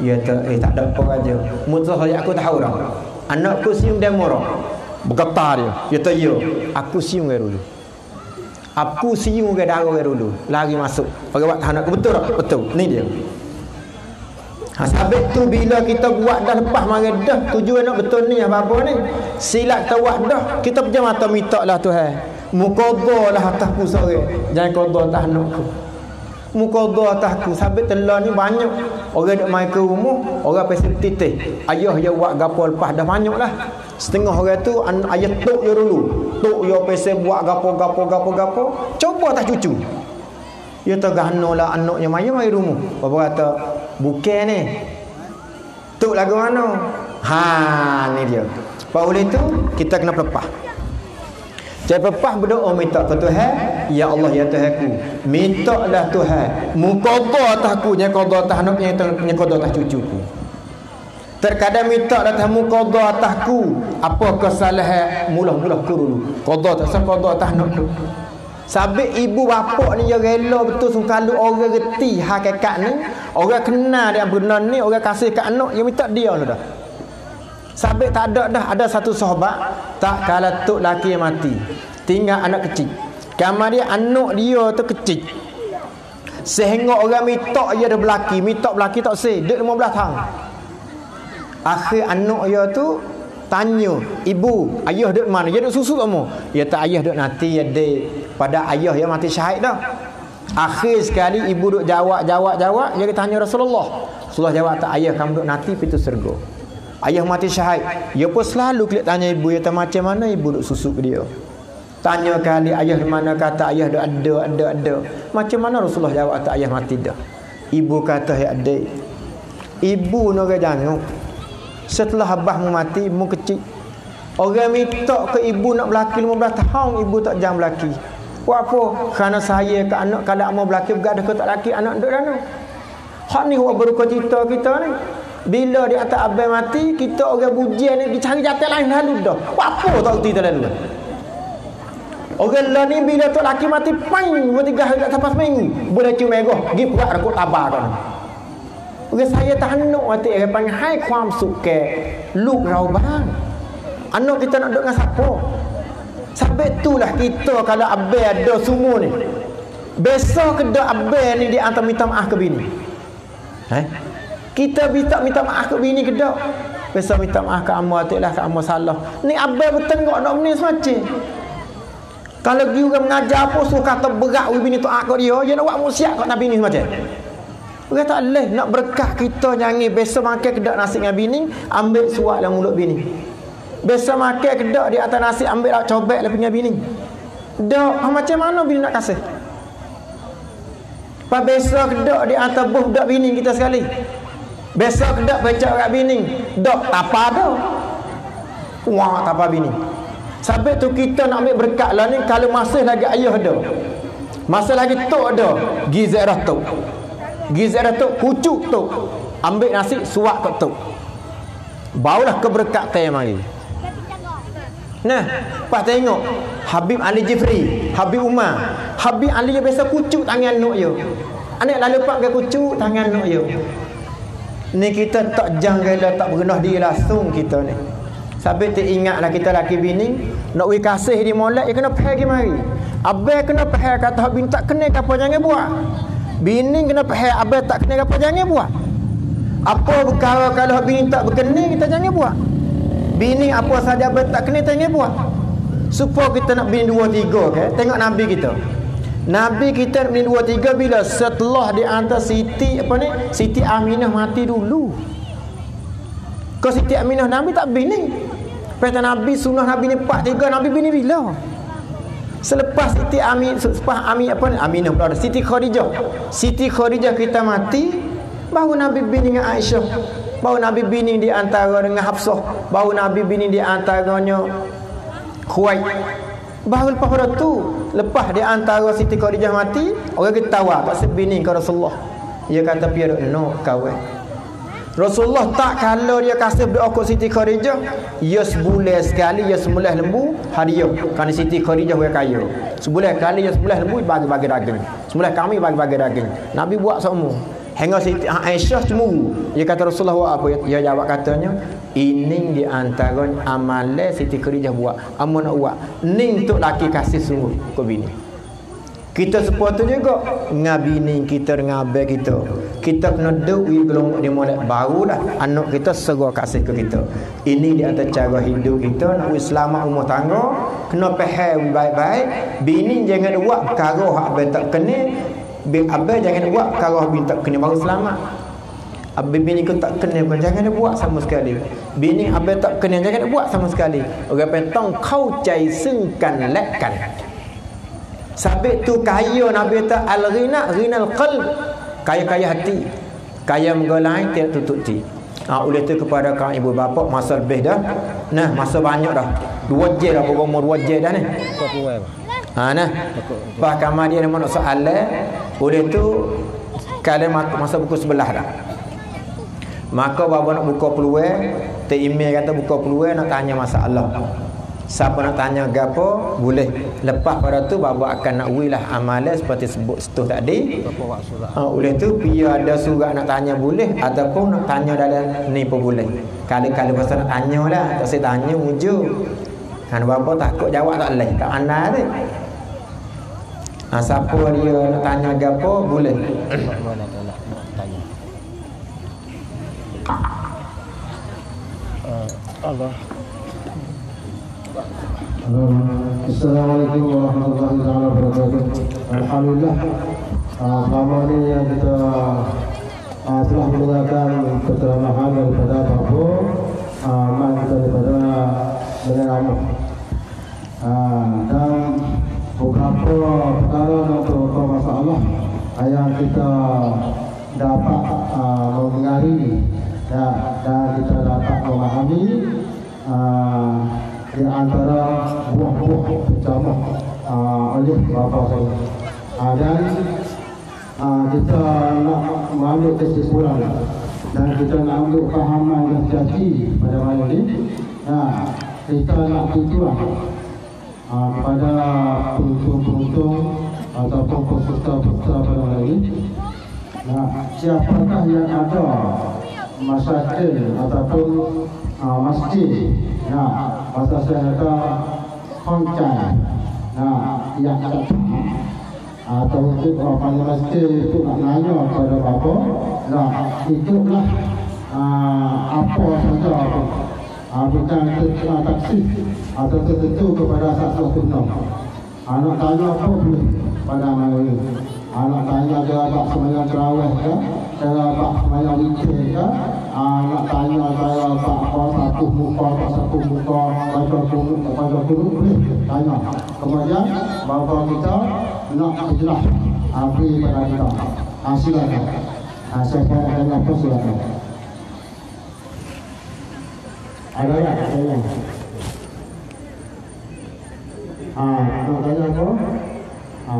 Ya tak, eh tak ada apa raja. Mutuh saya aku tahu dah Anakku siung dia murah. Bergetar dia. Dia kata, ya. Aku siung dia dulu. Aku siung dia darah dia dulu. Lari masuk. Pakai buat anakku. Betul tak? Betul. Ni dia. Ha, sabit tu bila kita buat dah lepas mari dah tujuan nak betul ni apa-apa ni silap kita buat dah kita pergi mata minta lah Tuhan mukodoh lah atas sore jangan kodoh atas anakku mukodoh atas ku sabit telah ni banyak Orang duk mai ke rumah, orang pasti titih. Ayah dia buat gapo lepas dah banyak lah. Setengah orang tu ayah tok dia dulu. Tok dia pasti buat gapo gapo gapo gapo. Cuba tak cucu. Dia tak gano lah anaknya mai mai rumah. Bapa kata, "Bukan ni." Tok lagu mana? Ha, ni dia. Pak oleh itu kita kena pelepah. Jadi pepah berdoa minta ke Tuhan, ya Allah ya Tuhanku, mintalah Tuhan muqadha atasku nya qadha atas anak nya nya qadha atas cucuku. Terkadang minta atas muqadha atasku, apa kesalahan mula-mula ku dulu. Qadha tak sah qadha atas anak tu. Sabik ibu bapa ni dia rela betul sungkalu orang reti hakikat ni, orang kenal dia benar ni, orang kasih kat anak, dia minta dia lah dah. Sabit tak ada dah ada satu sahabat tak kala tok laki mati. Tinggal anak kecil. Kamar dia anak dia tu kecil. Sehingga orang minta dia dah belaki, minta belaki tak seh, dek 15 tahun. Akhir anak dia tu tanya, "Ibu, ayah dek mana?" Dia dek susu kamu. Ya tak ayah dek nanti ya dek pada ayah yang mati syahid dah. Akhir sekali ibu duk jawab jawab jawab dia tanya Rasulullah. Rasulullah jawab tak ayah kamu duk nanti pintu syurga. Ayah mati syahid. Dia pun selalu klik tanya ibu ya macam mana ibu duk susuk ke dia. Tanya kali ayah di mana kata ayah duk ada ada ada. Macam mana Rasulullah jawab tak ayah mati dah. Ibu kata ya ada. Ibu nak jangan. Setelah abah mati mu kecil. Orang minta ke ibu nak berlaki 15 tahun ibu tak jangan berlaki. Buat apa? Kerana saya ke anak kalau mau berlaki bergadah ke tak laki anak duk dana. Hak ni buat beruka cerita kita ni. Bila di atas abang mati, kita orang bujian ni cari jatuh lain lalu dah. Apa tak reti lalu? Orang lah ni bila tu laki mati, pang, bertiga hari tak sampai seminggu. Boleh cium ego, pergi buat rekut tabah kan. Orang saya tak nak mati, orang panggil, hai kuam suke, luk rau bang. Anak kita nak duduk dengan siapa? Sampai itulah kita kalau abang ada semua ni. Besok kedua abang ni dia hantar minta maaf ke bini. Eh? Kita minta minta maaf ke bini ke tak? Biasa minta maaf ke amu atiklah ke amu salah. Ni abang bertengok nak benda semacam. Kalau dia orang mengajar apa suruh kata berat we bini tu akak dia, dia nak buat musiak kat nabi ni semacam. Dia tak boleh nak berkah kita jangan biasa makan kedak nasi dengan bini, ambil suap dalam mulut bini. Biasa makan kedak di atas nasi ambil lah cobek lah dengan bini. Dak macam mana bini nak kasih? Pak biasa kedak di atas buh dak bini kita sekali. Besok dak baca kat bini. Dok apa dah. Wah apa bini. Sampai tu kita nak ambil berkat lah ni kalau masih lagi ayah dah. Masih lagi tok dah. Gizarah tok. Gizarah tok kucuk tok. Ambil nasi suak kat tok. Baulah keberkat teh mari. Nah, pak tengok Habib Ali Jifri, Habib Umar. Habib Ali dia biasa kucuk tangan anak dia. Anak lalu pak ke kucuk tangan anak dia. Ni kita tak janggal tak berenah diri langsung kita ni. Sampai teringatlah kita laki bini nak we kasih di molek kena pergi mari. Abang kena pergi kata bini tak kena apa jangan buat. Bini kena pergi abang tak kena apa jangan buat. Apa perkara kalau bini tak berkenan kita jangan buat. Bini apa saja abang tak kena jangan buat. Supaya kita nak bini dua tiga ke, tengok nabi kita. Nabi kita ni dua tiga bila setelah di antara Siti apa ni? Siti Aminah mati dulu. Kau Siti Aminah Nabi tak bini. Peta Nabi sunnah Nabi ni empat tiga Nabi bini bila? Selepas Siti Amin selepas Amin apa ni? Aminah pula Siti Khadijah. Siti Khadijah kita mati baru Nabi bini dengan Aisyah. Baru Nabi bini di antara dengan Hafsah. Baru Nabi bini di antaranya Kuwait. Lepas pada tu Lepas di antara Siti Khadijah mati Orang kita tahu Tak sebini ke Rasulullah. Dia kata duk no kawan Rasulullah tak kalau dia kasih berdoa ke Siti Khadijah Ya sebulan sekali Ya sebulan lembu Hadiah Kerana Siti Khadijah dia kaya. Sebulan kali Ya sebulan lembu Bagi-bagi daging. Sebulan kami bagi-bagi daging. Nabi buat semua Hingga Siti Aisyah cemburu. Dia kata Rasulullah buat apa? Dia jawab katanya, ini di antara amalan Siti Khadijah buat. Amun nak buat. Ning untuk laki kasih sungguh ke bini. Kita sepatutnya juga ngabini kita dengan abang kita. Kita kena duit belum dia mulai baru dah anak kita segera kasih ke kita. Ini di atas cara hidup kita nak selamat rumah tangga, kena faham baik-baik. Bini jangan buat perkara hak tak kena abang jangan buat kalau bin tak kena baru selamat. Abang bini kau tak kena pun jangan dia buat sama sekali. Bini abang tak kena jangan dia buat sama sekali. Orang pentong kau cai sengkan lekkan. Sabit tu kaya nabi ta al ghina ghinal qalb kaya kaya hati. Kaya menggolai tiap tutup ti ha, oleh tu kepada kau ibu bapa masa lebih dah. Nah, masa banyak dah. Dua je dah berumur dua je dah ni. Puai apa? Ha nah. Bah kamar dia mana soalan, oleh tu kalau masa buku sebelah dah. Maka bapa nak buka peluang, te email kata buka peluang nak tanya masalah. Siapa nak tanya gapo boleh. Lepas pada tu bapa akan nak wilah amalan seperti sebut setuh tadi. Ha, oleh tu dia ada surat nak tanya boleh ataupun nak tanya dalam ni pun boleh. Kali-kali masa nak tanya lah, tak saya tanya wujud. Kan bapa takut jawab tak leh, tak andal tu. Ha, siapa dia nak tanya gapo boleh. Nak nak tanya. Uh, Allah. Assalamualaikum warahmatullahi wabarakatuh. Alhamdulillah. Uh, selama ini yang kita uh, telah mendengarkan keceramahan daripada Bapu uh, man daripada dengan Allah. Uh, dan beberapa perkara dan beberapa masalah yang kita dapat uh, mengenali dan, dan kita dapat memahami uh, di antara buah-buah pencamak uh, oleh bapa saya. Uh, dan uh, kita nak mengambil kesimpulan dan kita nak ambil fahaman yang pada malam ini. Nah, kita nak tujuan uh, kepada penuntung-penuntung ataupun peserta-peserta pada malam ini. Nah, siapakah yang ada masyarakat ataupun uh, masjid Nah, masa saya kata koncan. Nah, yang tak atau untuk orang masjid itu nak nanya kepada bapa. Nah, itulah uh, apa saja Uh, bukan uh, taksi atau tertentu kepada satu kunung. Anak tanya apa boleh pada malam ini. Anak tanya dia apa semayang terawih ke? Dia apa semayang witir ke? Anak tanya saya apa apa satu muka, apa satu muka, baca kunut, baca kunut boleh tanya. Kemudian bapa kita nak jelas apa pada kita. Ha, silakan. Ha, saya nak tanya apa silakan. Ada tak? Tanya. Ha, nak tanya apa? Ha.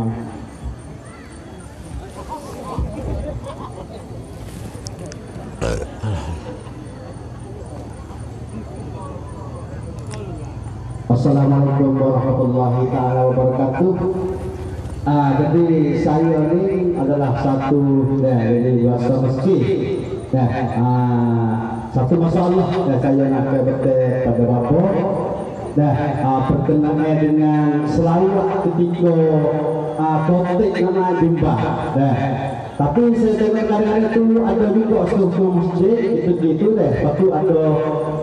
Assalamualaikum warahmatullahi taala wabarakatuh. Ah, jadi saya ni adalah satu dari bahasa masjid. Nah, ah, satu masalah yang saya nak betul pada bapa. Nah, ah, berkenaan dengan selawat ketika ah, kotek nama jumpa. Nah, tapi saya tengok kadang-kadang tu ada juga struktur masjid itu gitu deh. Lepas tu ada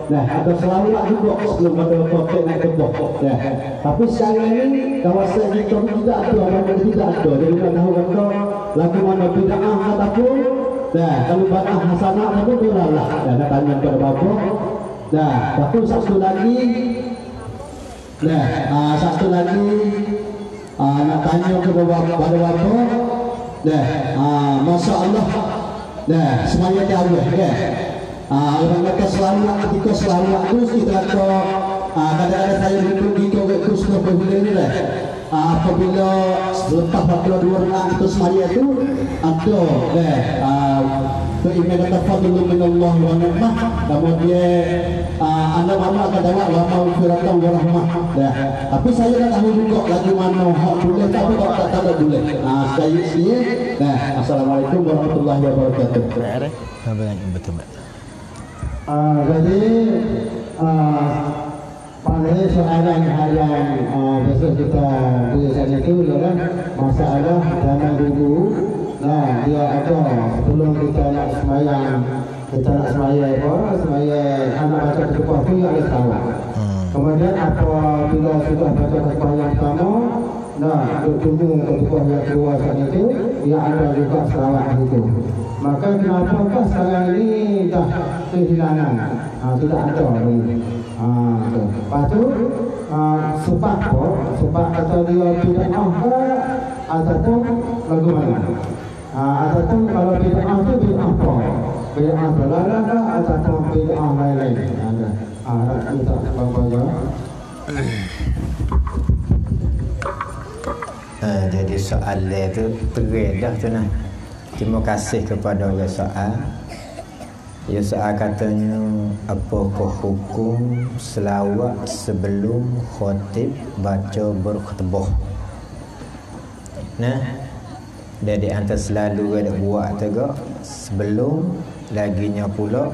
Nah, ada selawat juga sebelum ada kotek naik kebok. Nah, tapi sekarang ini kawasan kita tidak ada, mana tidak ada. Jadi kita tahu kata lagu mana bid'ah ataupun Nah, kalau batah hasanah itu kurang lah. Nak tanya kepada bapa. Nah, satu satu lagi. Nah, uh, satu lagi uh, nak tanya kepada. Pada bapa. Nah, uh, masya Allah. Nah, semuanya jauh ya. Ah, orang mereka selalu ketika selalu aku kita kata ah, kadang-kadang saya duduk di kau kusno berbeda ini lah. Ah, apabila selepas apabila dua rakaat itu semaya itu ada eh ah, keimanan kata fadlu min Allah wa ni'mah kemudian ah, anda mama akan jawab wa maghfiratan wa rahmah. Dah. Tapi saya tak tahu juga lagi mana hak boleh tak apa tak ada boleh. Ah sekali sini dah. Assalamualaikum warahmatullahi wabarakatuh. Apa yang betul betul? Uh, jadi uh, pada soalan harian uh, besok kita tulisan itu ialah masalah dana dulu. Nah dia ada sebelum kita nak semayang kita nak semayang apa? Semayang anak baca ketukuh tu yang harus tahu. Kemudian apabila sudah baca ketukuh yang pertama Nah, tunggu ketukuh yang kedua saat itu Ia ada juga selawat itu Maka kenapakah sekarang ini dah kehilangan? Ha, Tidak ada lagi ha. Lepas tu ha, Sebab apa? Sebab kata dia tidak mahu Ataupun bagaimana ha, Ataupun kalau tidak mahu tu tidak apa Bid'ah belalah ataupun bid'ah lain-lain ha, Ah, nak minta Bang Bajang. Ha, jadi soalan tu terang dah tu nah. Terima kasih kepada orang soal. Ya soal katanya apakah hukum selawat sebelum khatib baca berkhutbah. Nah, dia di antara selalu ada buat tegak sebelum laginya pula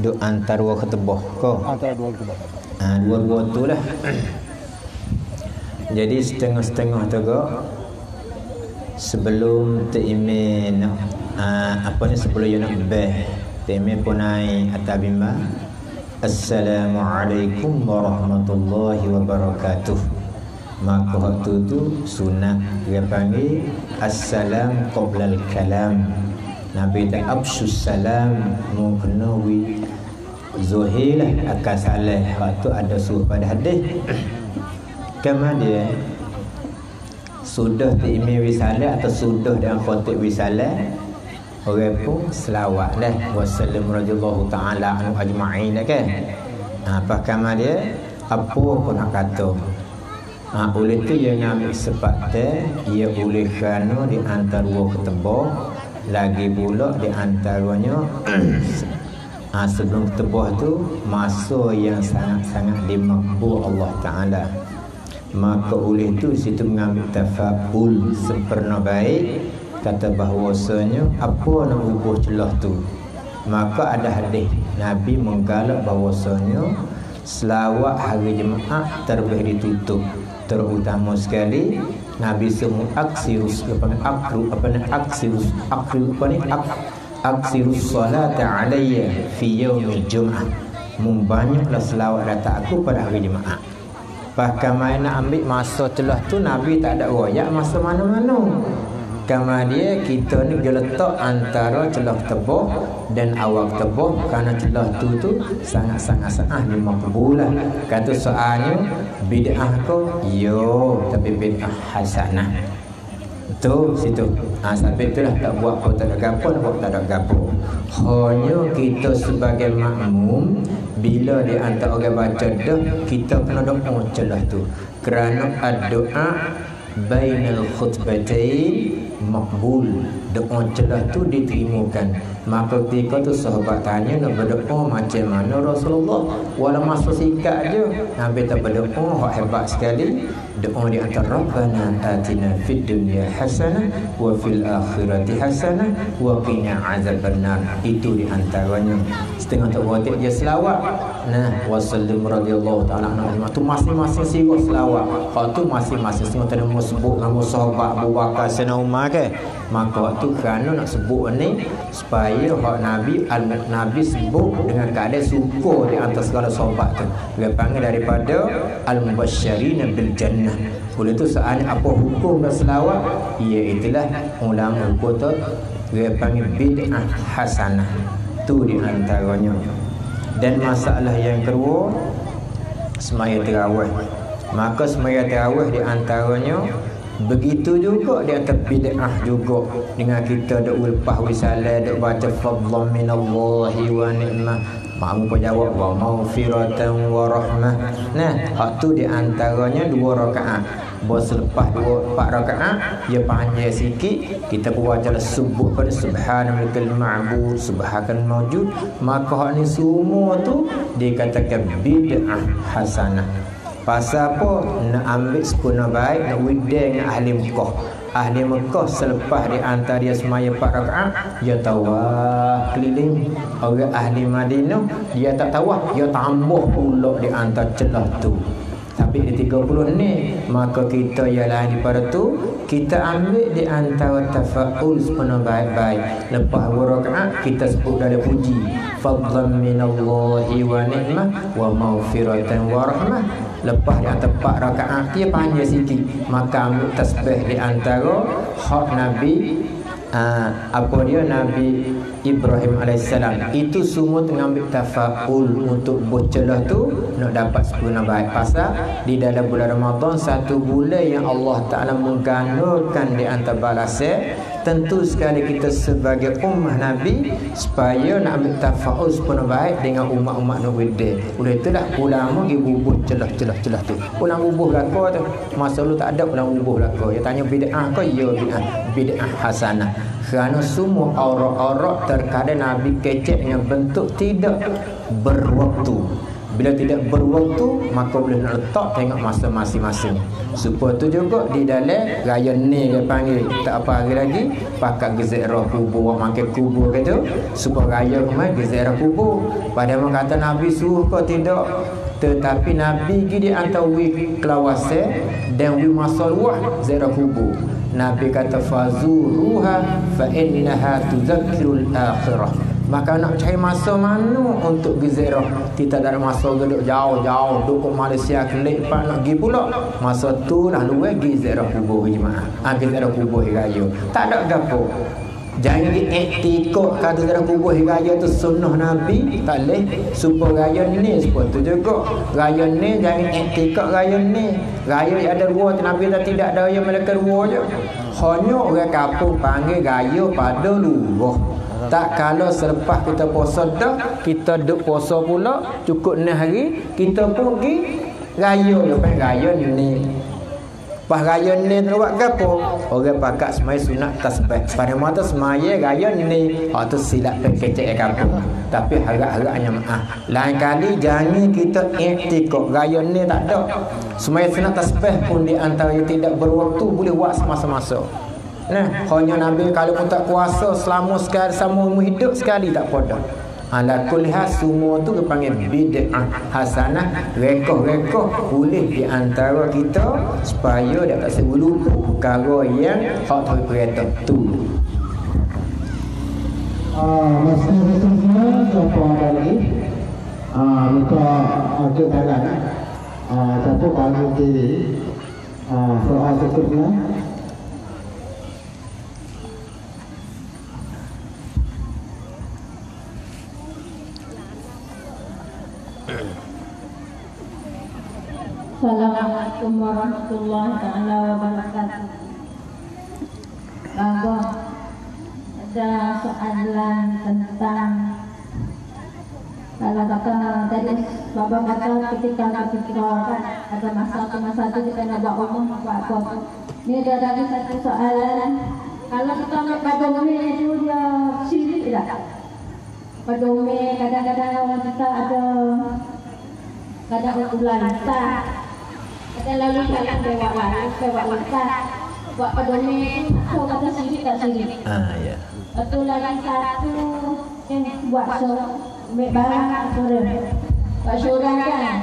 duk antar dua khutbah kau. Antara dua kubah. Ha, dua-dua tu lah. Jadi setengah-setengah kok sebelum teimin uh, apa ni sebelum you nak beh teimin pun naik atas bimba. Assalamualaikum warahmatullahi wabarakatuh. Maka waktu tu sunat dia panggil assalam qabla kalam. Nabi tak absus salam. Mungkenawi zuhilah akan salah waktu ada suruh pada hadis. Kemudian sudah diimi wisalah atau sudah dengan khatib wisalah orang pun selawat lah wasallam radhiyallahu taala anhu ajma'in kan? Ha, apa kemudian apa pun nak kata. Ha, oleh tu yang ambil sebab ia oleh kerana di antara dua ketebah lagi pula di antaranya ha, sebelum ketebah tu masa yang sangat-sangat dimakbul Allah Ta'ala. Maka oleh itu situ mengambil tafabul sempurna baik kata bahawasanya apa nak ubah celah tu? Maka ada hadis Nabi menggalak bahawasanya selawat hari jemaah terlebih ditutup. Terutama sekali Nabi semua aksirus apa ni akru apa ni? Aksirus akru apa ni? Ak, aksirus salata alayya fi yaumil jum'ah membanyaklah selawat datang aku pada hari jemaah Bahkan main nak ambil masa celah tu Nabi tak ada royak masa mana-mana. Kemudian kita ni dia letak antara celah tebah dan awal tebah kerana celah tu tu sangat-sangat sangat lima kebulan. Kata soalnya bid'ah ko yo tapi bid'ah hasanah. Tu situ. Ha, sampai itulah tak buat apa tak ada gapo, tak buat tak ada gapo. Hanya kita sebagai makmum bila di antara orang baca dah kita kena doa celah tu kerana doa bainal khutbatain makbul. Doa celah tu diterimakan. Maka ketika tu sahabat tanya nak berdoa macam mana Rasulullah? Walau masa singkat je. Nabi tak berdoa hebat sekali doa di antara Rabbana atina fid dunya hasanah wa fil akhirati hasanah wa qina azabannar. Itu di antaranya. Setengah tak buat dia selawat. Nah wasallim radhiyallahu taala anhu. Tu masing-masing sirah selawat. Hak tu masing-masing setengah tak mau sebut nama sahabat Abu Bakar Sayyidina Umar ke maka waktu kerana nak sebut ni supaya hak Nabi al Nabi sebut dengan keadaan syukur di antara segala sahabat tu. Dia panggil daripada al-mubasysyirin bil jannah oleh tu soalnya apa hukum dan selawat? Iaitulah ulama hukum tu dia panggil bid'ah hasanah. Tu di antaranya. Dan masalah yang kedua semaya terawih. Maka semaya terawih di antaranya Begitu juga di atas bid'ah juga dengan kita dok ulpah wisalah dok baca fadlan minallahi wa ni'mah Mak pun jawab wa maghfiratan wa rahmah. Nah, hak tu di antaranya dua rakaat. Bahawa selepas dua empat rakaat, dia panjang sikit, kita pun baca subuh pada subhanallah ma'bud, subhanan mawjud, maka hak ni semua tu dikatakan bid'ah hasanah. Pasal apa? Nak ambil sempurna baik, nak widai dengan ahli Mekah. Ahli Mekah selepas di antara dia semaya empat rakaat, dia tawaf keliling. Orang ahli Madinah, dia tak tawaf, dia tambah pula di antara celah tu. Tapi di 30 ni Maka kita ialah daripada tu Kita ambil di antara tafa'ul Sepenuh baik-baik Lepas dua rakaat Kita sebut dari puji Fadlan minallahi wa ni'mah Wa maghfiratan wa rahmah Lepas di antara empat rakaat Dia panjang sikit Maka ambil tasbih di antara Hak Nabi uh, apa dia? Nabi Ibrahim AS itu semua mengambil tafaul untuk bercelah tu nak dapat sempurna baik pasal di dalam bulan Ramadan satu bulan yang Allah Ta'ala menggandakan di antara balasnya tentu sekali kita sebagai ummah Nabi supaya nak ambil tafaul pun baik dengan umat-umat Nabi dia. Oleh itulah ulama pergi bubuh celah-celah-celah tu. Ulang bubuh belaka tu. Masa lu tak ada ulang bubuh belaka. Dia tanya bid'ah ke? Ya bid'ah. Bid'ah hasanah. Kerana semua aurat-aurat terkadang Nabi kecek yang bentuk tidak berwaktu. Bila tidak berwaktu Maka boleh nak letak Tengok masa masing-masing Supaya tu juga Di dalam Raya ni dia panggil Tak apa hari lagi Pakat gezek roh kubur Makin kubur kata Supaya raya kemarin Gezek roh kubur Padahal kata Nabi suruh kau tidak tetapi Nabi di antara wi kelawase dan wi masa luah zira kubur. Nabi kata fazuruha fa innaha tuzakkirul akhirah. Maka nak cari masa mana untuk pergi ziarah Kita tak ada masa duduk jauh-jauh Duduk ke Malaysia kelik Pak nak pergi pula. Masa tu lah luar pergi ziarah kubur jemaah. Ha, Pergi ziarah kubur raya. Tak ada gapo. Jangan iktikok kata ziarah kubur raya tu sunnah Nabi Tak boleh. Supaya raya ni Supaya tu juga. Raya ni jangan iktikok raya ni. Raya yang ada dua Nabi tak tidak ada raya Mereka dua je. Hanya orang kampung panggil raya pada luruh tak kalau selepas kita puasa dah Kita duduk puasa pula Cukup 6 hari Kita pun pergi Raya Lepas raya ni Pas raya ni tu buat apa? Orang pakat semai sunat tasbih. Pada mata semaya raya ni. Oh tu silap kecek kampung. Tapi harap-harapnya maaf. Lain kali jangan kita iktikok. Raya ni tak ada. Semaya sunat tasbih pun di antara yang tidak berwaktu boleh buat semasa-masa. Nah, hanya Nabi kalau pun tak kuasa selama sekali sama hidup sekali tak pada. Ala kulha semua tu dipanggil bid'ah hasanah rekoh-rekoh boleh di antara kita supaya dia tak sebut lupa perkara yang hak tu perintah tu. Ah, masih seterusnya siapa ada lagi? Ah, minta angkat tangan. Ah, siapa panggil diri? Ah, soal seterusnya. Assalamualaikum warahmatullahi taala wabarakatuh. Bangga ada soalan tentang kalau kata tadi Bapa kata ketika ketika kan ada masa tu masa tu kita nak buat umum apa Ni ada lagi satu soalan kalau kita nak padome itu dia syirik tak? Padome kadang-kadang orang kita ada kadang ular tak ada lalu jalan lewat lalu lewat langkah buat pedome aku kata sirik tak sirik Ah ya. Lepas lagi satu yang buat so barang sore buat syurah kan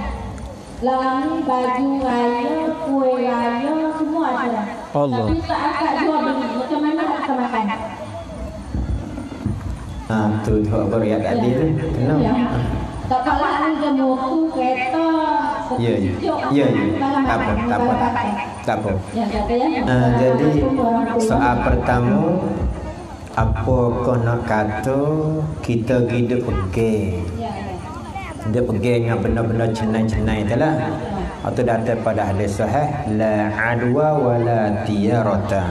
Lami, baju raya, kue raya, semua ada. Allah. Tapi tak akak jual beli. Macam mana nak kita makan? Ah tu tu apa riak tadi tu. Kenal. Ya. Tak kalah ni jemur tu, kereta. Ya ya. Ya ya. Tak apa, tak apa. Tak apa. Ya, ya. Ah, jadi soal pertama apa kau nak kata kita hidup pergi Ya, ya. dia pergi dengan benda-benda cenai-cenai tu lah atau datang pada hadis sahih la adwa wala tiyarata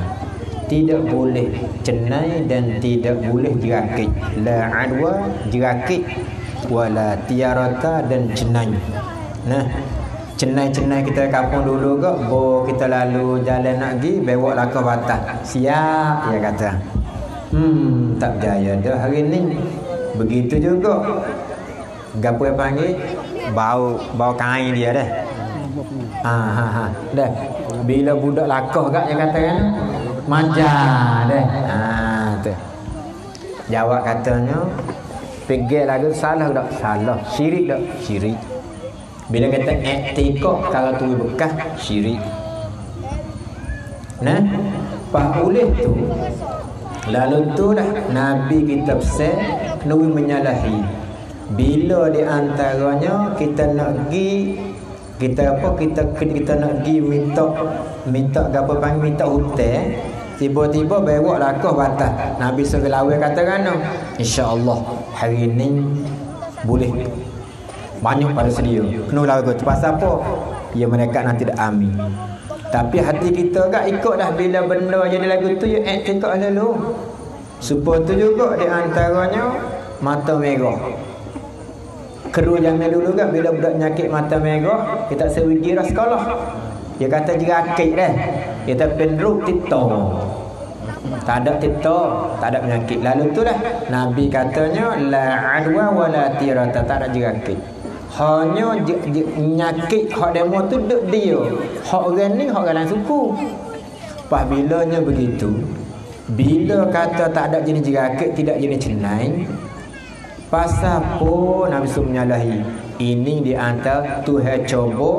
tidak boleh cenai dan tidak boleh jerakit. La adwa jerakit. Wala tiyarata dan cenai. Nah cenai-cenai kita kampung dulu ke bo kita lalu jalan nak pergi bewak lakah batas siap dia kata. Hmm tak berjaya dah hari ni. Begitu juga. Gapo yang panggil bau bau kain dia dah. Ha ha ha. Dah bila budak lakah gak yang kata kan manja dah ha tu. Jawab katanya pergi lagu salah tak? Salah. Syirik tak? Syirik. Bila kata etikok kalau tu bekas syirik. Nah pak boleh tu lalu tu dah nabi kita pesan nabi menyalahi. Bila di antaranya kita nak pergi kita apa kita kita nak pergi minta minta apa panggil minta hutang tiba-tiba bewak lakah batas Nabi suruh lawan kata kan insya-Allah hari ini boleh banyak pada sedia kena lawan tu pasal apa ya mereka nanti dah amin Tapi hati kita kan ikut dah bila benda jadi lagu tu ya iktikad lalu. Supaya tu juga di antaranya mata merah. Keru jangan dulu kan bila budak nyakit mata merah, kita sewiji dah sekolah. Dia kata jerakit dah. Kita penruk tito. Tak ada tito, tak ada penyakit. Lalu tu dah Nabi katanya la adwa wala tirata, tak ada jerakit. Hanya je, je, nyakit hak demo tu duk dia. Hak orang ni hak orang suku. Pas bilanya begitu, bila kata tak ada jenis jerakit, tidak jenis cenai, pasal apa Nabi SAW menyalahi? Ini di antara Tuhan coba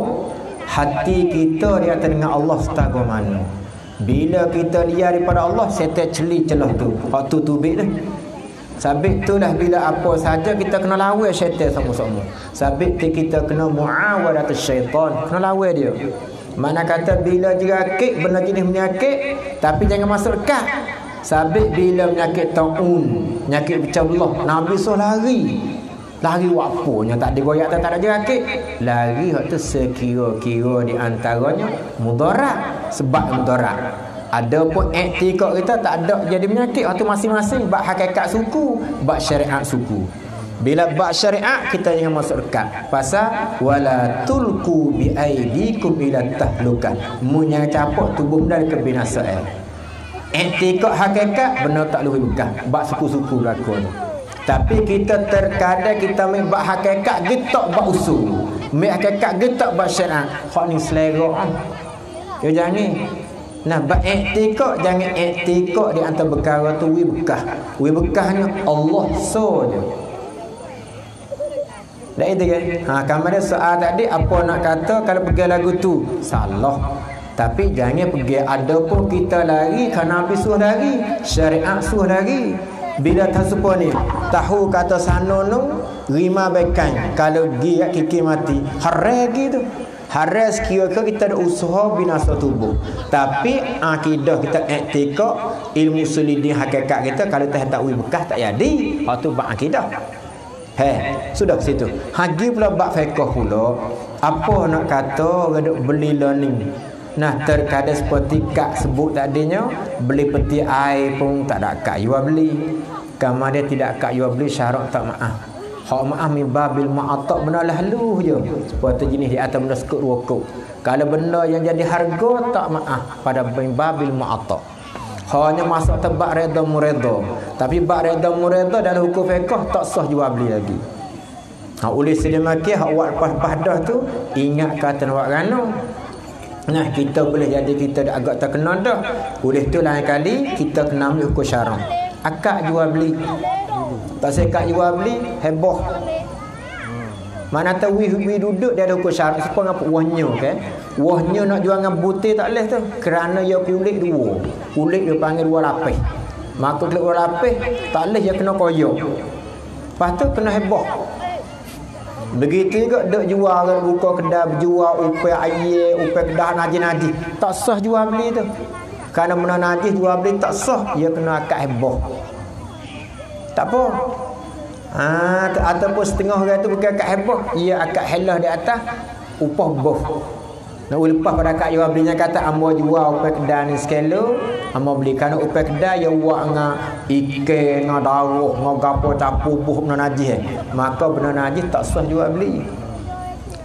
hati kita di atas dengan Allah setahu mana. Bila kita lihat daripada Allah, setan celi celah tu. Hak tu tubik dah. Sabit tu lah bila apa saja kita kena lawan syaitan sama-sama. Sabit tu kita kena muawadat syaitan, kena lawan dia. Mana kata bila jerakit benda jenis penyakit tapi jangan masuk dekat. Sabit bila penyakit taun, penyakit pecah belah, Nabi so lari. Lari waponya tak digoyak tak ada jerakit. Lari hak tu sekira-kira di antaranya mudarat sebab mudarat. Ada pun iktikad kita tak ada jadi penyakit waktu masing-masing bab hakikat suku, bab syariat suku. Bila bab syariat kita jangan masuk dekat. Pasal wala tulku bi aidikum ila tahlukan. Munya capok tubuh dari kebinasaan. Iktikad hakikat benar tak luhi bekah. Bab suku-suku berlaku Tapi kita terkadang kita main bab hakikat getak bab usul. Main hakikat getak bab syariat. Hak ni selera. Ya jangan Nah, bak i'tikad jangan i'tikad di antara perkara tu wi bekah. Wi bekahnya Allah so je. Dah itu kan? Ha, kamera soal tadi apa nak kata kalau pergi lagu tu? Salah. Tapi jangan pergi ada pun kita lari kerana Nabi suruh lari. Syariat suruh lari. Bila tak sepa ni, tahu kata sana nu, rima baikan. Kalau dia kiki mati, haragi tu. Haras kira ke kita ada usaha binasa tubuh. Tapi akidah kita etika ilmu sulidi hakikat kita kalau tak tahu bekas tak jadi. Hak tu bab akidah. He, sudah situ. Hagi pula bab fiqh pula. Apa nak kata orang beli learning. Nah, terkadang seperti kak sebut tadinya, beli peti air pun tak ada kak jual beli. Kamar dia tidak kak jual beli syarat tak maaf. Hak maaf min babil ma'atak benda lalu je. Seperti jenis di atas benda sekut dua kut. Kalau benda yang jadi harga tak maaf pada babil ma'atak. Hanya masuk tebak reda mureda. Tapi bak reda mureda dalam hukum fiqh tak sah jual beli lagi. Ha oleh sedemaki hak buat pas-pas dah tu ingat kata nak rano. Nah kita boleh jadi kita agak terkenal dah. Oleh tu lain kali kita kena ambil hukum syarak. Akak jual beli tak sekat jual beli heboh. Mana tahu wi wi duduk dia ada hukum syarat siapa ngapa wahnya kan. Wahnya nak jual dengan butir tak leh tu kerana dia kulit dua. Kulit dia panggil dua lapis. Maka kulit dua lapis tak leh dia kena koyok. Lepas tu kena heboh. Begitu juga dok jual kan buka kedai berjual upai air, upai kedai najis-najis. Tak sah jual beli tu. Kerana benda najis jual beli tak sah, dia kena akad heboh. Tak apa. Ha, ataupun setengah orang tu bukan akad heboh. Ia akad helah di atas. Upah boh. Nak lepas pada akad jual belinya kata Amba jual upah kedai ni sekelo. Amba beli kerana upah kedai yang buat dengan ikan, dengan darah, dengan gapo capu buh benda najis. Eh. Maka benda najis tak sah jual beli.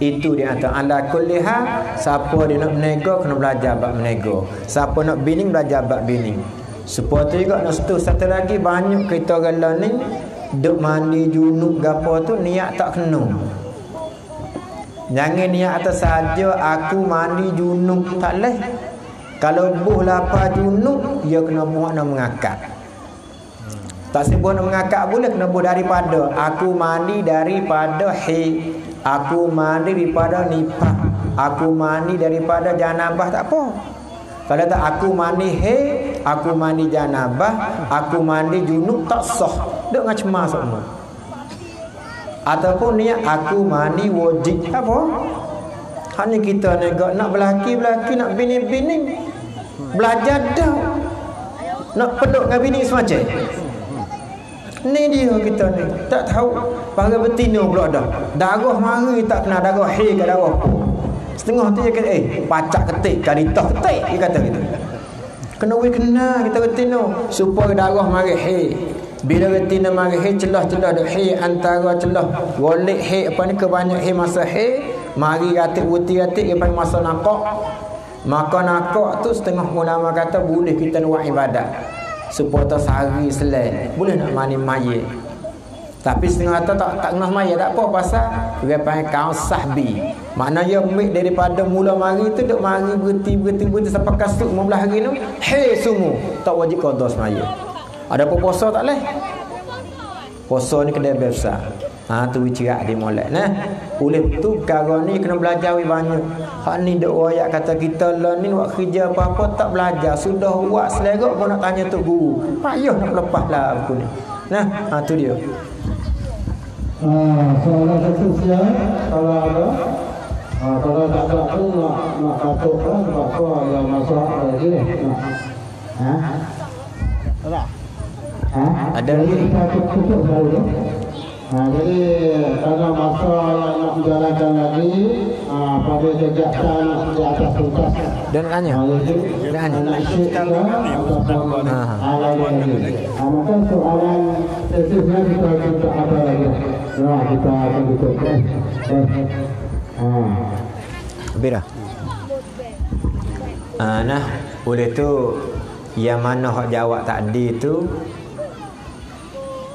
Itu dia antara ala kulliha siapa dia nak menego kena belajar bab menego. Siapa nak bining belajar bab bining. Seperti juga nak satu satu lagi banyak kita orang ni duk mandi junub gapo tu niat tak kena. Jangan niat atas saja aku mandi junub tak leh. Kalau buh lapar junub dia kena buat nak mengakak. Tak sebut nak mengakak boleh kena buat daripada aku mandi daripada he aku mandi daripada nipah aku mandi daripada janabah tak apa. Kalau tak aku mandi he, aku mandi janabah, aku mandi junub tak sah. Dengan cemas semua. Ataupun ni aku mandi wajib apa? Hanya kita negak nak belaki-belaki, nak bini-bini. Belajar dah. Nak peduk dengan bini semacam. Ni dia kita ni. Tak tahu. Para betina pula dah. Darah mari tak kena darah he ke darah Setengah tu dia kata, eh, pacak ketik, karitah ketik. Dia kata gitu. Kena we kena kita retina supaya darah mari he. Bila retina mari he celah-celah dak he antara celah golek he apa ni kebanyak he masa he mari ratik wuti ratik dia panggil masa nakak. Maka nakak tu setengah ulama kata boleh kita buat ibadat tak sehari selai. Boleh nak mani mayit. Tapi setengah kata tak tak kena mayat tak apa pasal dia panggil kaum sahbi. Maknanya ambil daripada mula mari tu duk mari berhenti berhenti berhenti sampai kasut 15 hari tu. Hei semua tak wajib qada semaya. Ada apa puasa tak leh? Puasa ni kena besar. Ha tu cerak di molek nah. Oleh tu perkara ni kena belajar wi banyak. Hak ni duk royak kata kita lah ni buat kerja apa-apa tak belajar. Sudah buat selerak pun nak tanya tu guru. Payah nak lepas lah aku ni. Nah, ha tu dia. Ah, soalan seterusnya kalau ada ah, kalau tak ada tu nak nak lah sebab tu yang masak lagi ni. Ha? Ha? Ada lagi? Kita dulu. Ha, jadi karena masa yang nak menjalankan lagi ah, pada kegiatan di atas tuntas. Dia nak tanya. Ha, tanya. nak isi ke ataupun Ha. Ha, maka soalan seterusnya kita kita ada lagi. Ya, kita akan tutup. Ha. Habis dah? Ah, nah, oleh tu yang mana hak jawab tadi tu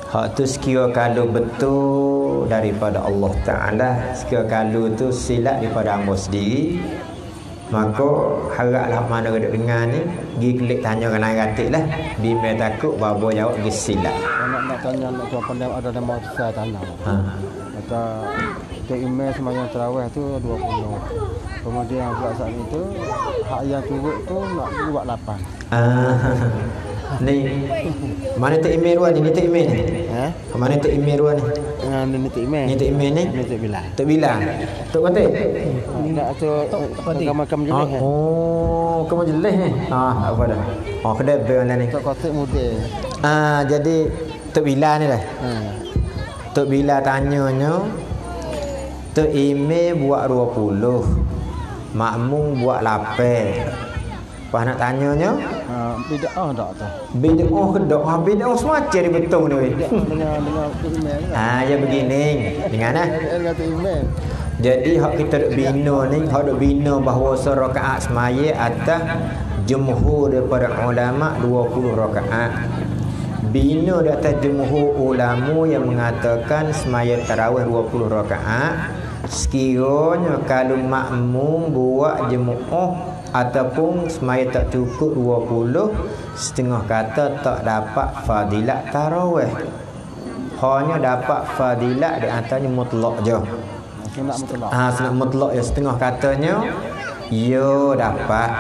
hak tu sekira kalau betul daripada Allah Taala, sekira kalau tu silap daripada hamba sendiri, maka haraplah mana duduk dengar ni pergi klik tanya dengan lain ratik lah bimbang takut babo jawab pergi silap Nak nak tanya nak tu apa dia ada nama saya tanya. ha. Kata ke email semayang terawih tu 20. Kemudian buat saat itu hak yang turut tu nak buat 8. Ah, ni mana tu email ruan ni ni tu email ni Eh? mana tu email ruan ni Dengan ni tu email. ni tu email ni Ni tu bila. Tok Bila Tok Kata Nak tu makam-makam Oh, jenis. eh. oh ke majlis ni ah tak apa dah oh kedai ber ni Tok kotak muda. ah jadi Tok Bila ni dah Ha. Tok Bila tanyanya Tok email buat 20 Makmum buat 8 Pas nak tanyanya Ha, ah tak tu. Beda oh ke dok ah beda oh semacam dia betul ni weh. Dengan dengan tu email ni. Ah ya begini dengan ah email. Jadi hak kita duk bina ni, hak duk bina bahawa rakaat semaya atas jumhur daripada ulama 20 rakaat. Bina di atas jumhur ulama yang mengatakan semaya tarawih 20 rakaat. Sekiranya kalau makmum buat jemaah ataupun semaya tak cukup 20 setengah kata tak dapat fadilat tarawih. Hanya dapat fadilat di antaranya mutlak je. Ah sunat mutlak ya setengah katanya ya dapat.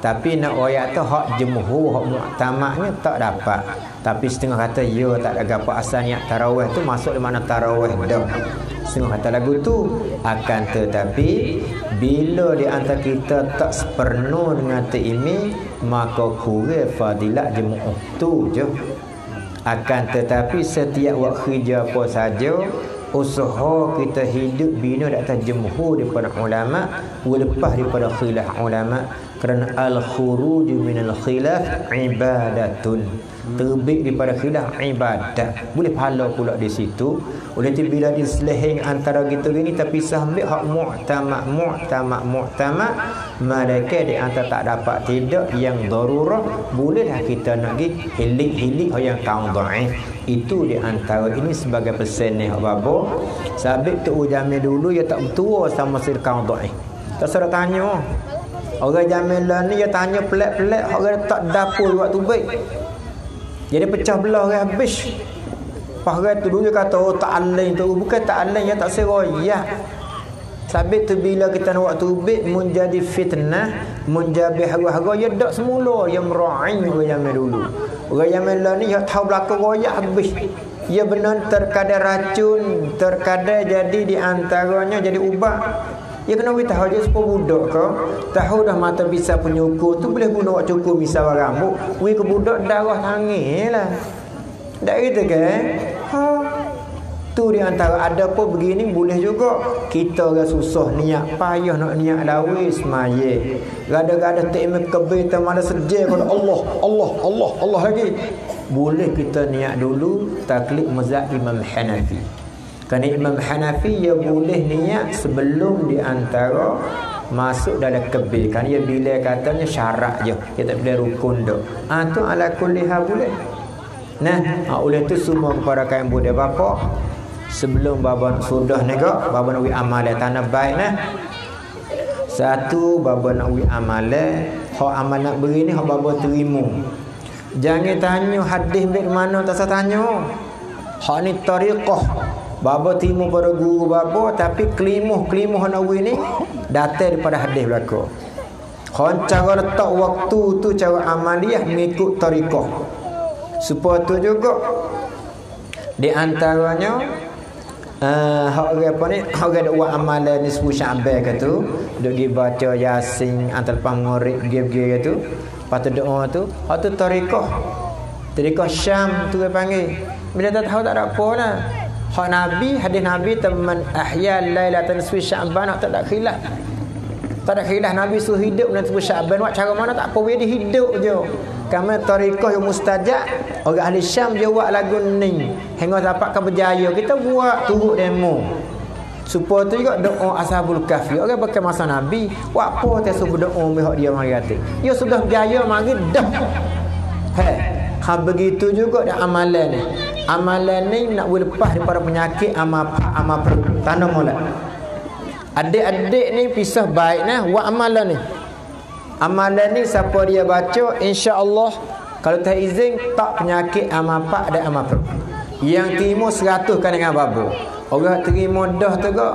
Tapi nak ayat tu hak jumhur hak muktamadnya tak dapat. Tapi setengah kata ya tak ada apa asal niat tarawih tu masuk di mana tarawih dah. Setengah kata lagu tu akan tetapi bila di antara kita tak sepenuh dengan teimi maka kurang fadilat jemaah tu je. Akan tetapi setiap waktu kerja apa saja usaha kita hidup bina di atas jumhur daripada ulama lepas daripada khilaf ulama kerana al khuruj min al khilaf ibadatun. Terbit daripada khilaf ibadat. Boleh pahala pula di situ. Oleh tu bila diseleheng antara kita gini tapi sambil hak mu'tamak mu'tamak mu'tamak mereka di antara tak dapat tidak yang darurah bolehlah kita nak pergi hilik-hilik yang kaum dhaif itu di antara ini sebagai pesan ni hak babo sabit tu ujame dulu ya tak bertua sama sir kaum dhaif tak serah tanya orang jamilah ni dia tanya pelik-pelik orang tak dapur waktu baik jadi pecah belah orang habis Paharan tu dulu dia kata oh tak alim tu bukan tak alim yang tak seroyak Sabit tu bila kita nak waktu ubit menjadi fitnah, menjadi haru-haru ya dak semula yang mera'i orang zaman dulu. Orang zaman lah ni yang tahu belakang royak habis. Ya benar terkadar racun, terkadar jadi di antaranya jadi ubat. Ya kena we tahu je sepuluh budak ke Tahu dah mata bisa penyukur tu Boleh guna buat cukur misal rambut We ke budak darah tangis lah Tak gitu ke ha. Tu di antara ada pun begini boleh juga. Kita orang susah niat payah nak niat lawis maye. Gada-gada tak imam kebir mana sedih kalau Allah, Allah, Allah, Allah lagi. Boleh kita niat dulu taklid mazhab Imam Hanafi. Kerana Imam Hanafi ia boleh niat sebelum di antara masuk dalam kebir. Kan ia bila katanya syarat je. Kita boleh rukun dah. Ah tu ala kulli boleh. Nah, ha, oleh tu semua kepada kain boleh bapa sebelum baba sudah nego baba nak amal tanah baik nah satu baba nak amal hak amal nak beri ni hak baba terima jangan tanya hadis bil mana tak tanya hak ni tariqah baba terima pada guru baba tapi kelimuh kelimuh nak beri ni datang daripada hadis belaka. Hon cara letak waktu tu cara amaliah mengikut tariqah supaya tu juga di antaranya Uh, hak orang apa ni hak orang dak buat amalan nisfu sya'ban ke tu duk gi baca yasin antar pangorek ge-ge ke tu patut doa tu hak tu tarekah tarekah syam tu dia panggil. Bila tak tahu tak ada apa lah hak nabi hadis nabi teman ahya lailatan nisfu sya'ban tak ada khilaf. Tak ada khilaf nabi suruh hidup nisfu sya'ban buat cara mana tak apa dia hidup je. Kami tarikah yang mustajab Orang ahli Syam dia buat lagu ni Hingga dapat berjaya. Kita buat turut demo. Supaya tu juga doa ashabul kafi Orang pakai masa Nabi apa dia suruh doa Mihak dia mari hati? Ya sudah berjaya mari dah. Hei Ha begitu juga dah amalan ni Amalan ni nak boleh lepas daripada penyakit Amal amal tanam mulai Adik-adik ni pisah baik nah Buat amalan ni Amalan ni siapa dia baca insya-Allah kalau tak izin tak penyakit amal pak dan amal perut. Yang terima 100 kan dengan babu. Orang terima dah tu kok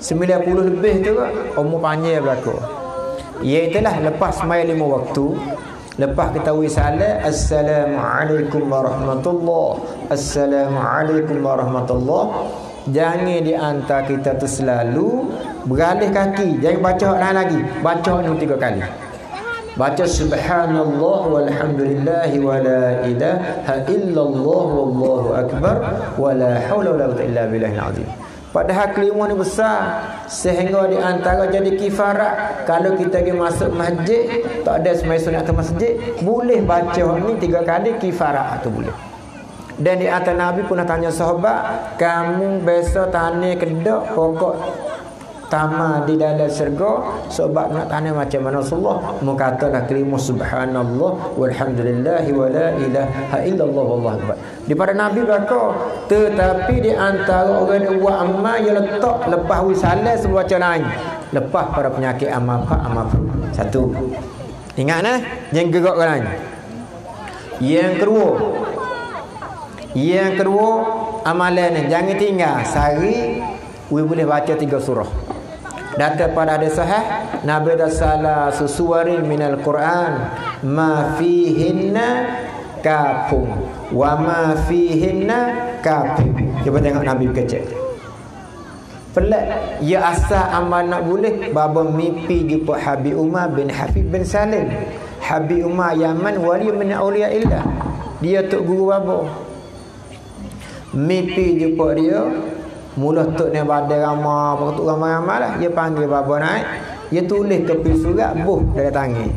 90 lebih tu kok umur panjang berlaku. Iaitulah lepas mai lima waktu Lepas kita wisala Assalamualaikum warahmatullahi Assalamualaikum warahmatullahi Jangan diantar kita tu selalu Beralih kaki. Jangan baca lain lagi. Baca ni tiga kali. Baca subhanallah walhamdulillah wa la ilaha illallah wallahu akbar wa la hawla wa la quwwata illa billahil azim. Padahal kelima ni besar sehingga di antara jadi kifarat kalau kita pergi masuk masjid tak ada semai sunat atau masjid boleh baca ni tiga kali kifarat tu boleh. Dan di atas Nabi pernah tanya sahabat kamu besok tanya kedok pokok tama di dalam syurga. Sebab nak tanya macam mana Rasulullah? Mu katalah subhanallah walhamdulillah wa la ilaha illallah wallahu akbar. Daripada nabi berkata tetapi di antara orang yang buat amal yang letak lepas wisalah sebab macam lain lepas pada penyakit amal apa amal satu. Ingat nah yang gerak lain yang kedua. Yang kedua amalan ni. Jangan tinggal. Sehari we boleh baca tiga surah Datang pada hadis sahih Nabi dah salah sesuarin minal Quran ma fihinna kapung. Wa ma fihinna kapung. Cuba tengok Nabi kecil. Pelik. Ya asal amal nak boleh. Baba mimpi jumpa Habib Umar bin Habib bin Salim. Habib Umar Yaman Wali min awliya illah. Dia tok guru baba Mimpi jumpa dia Mula tok ni badai ramah Apa tok ramah-ramah lah. Dia panggil baba naik. Dia tulis ke pi surat Buh dari tangan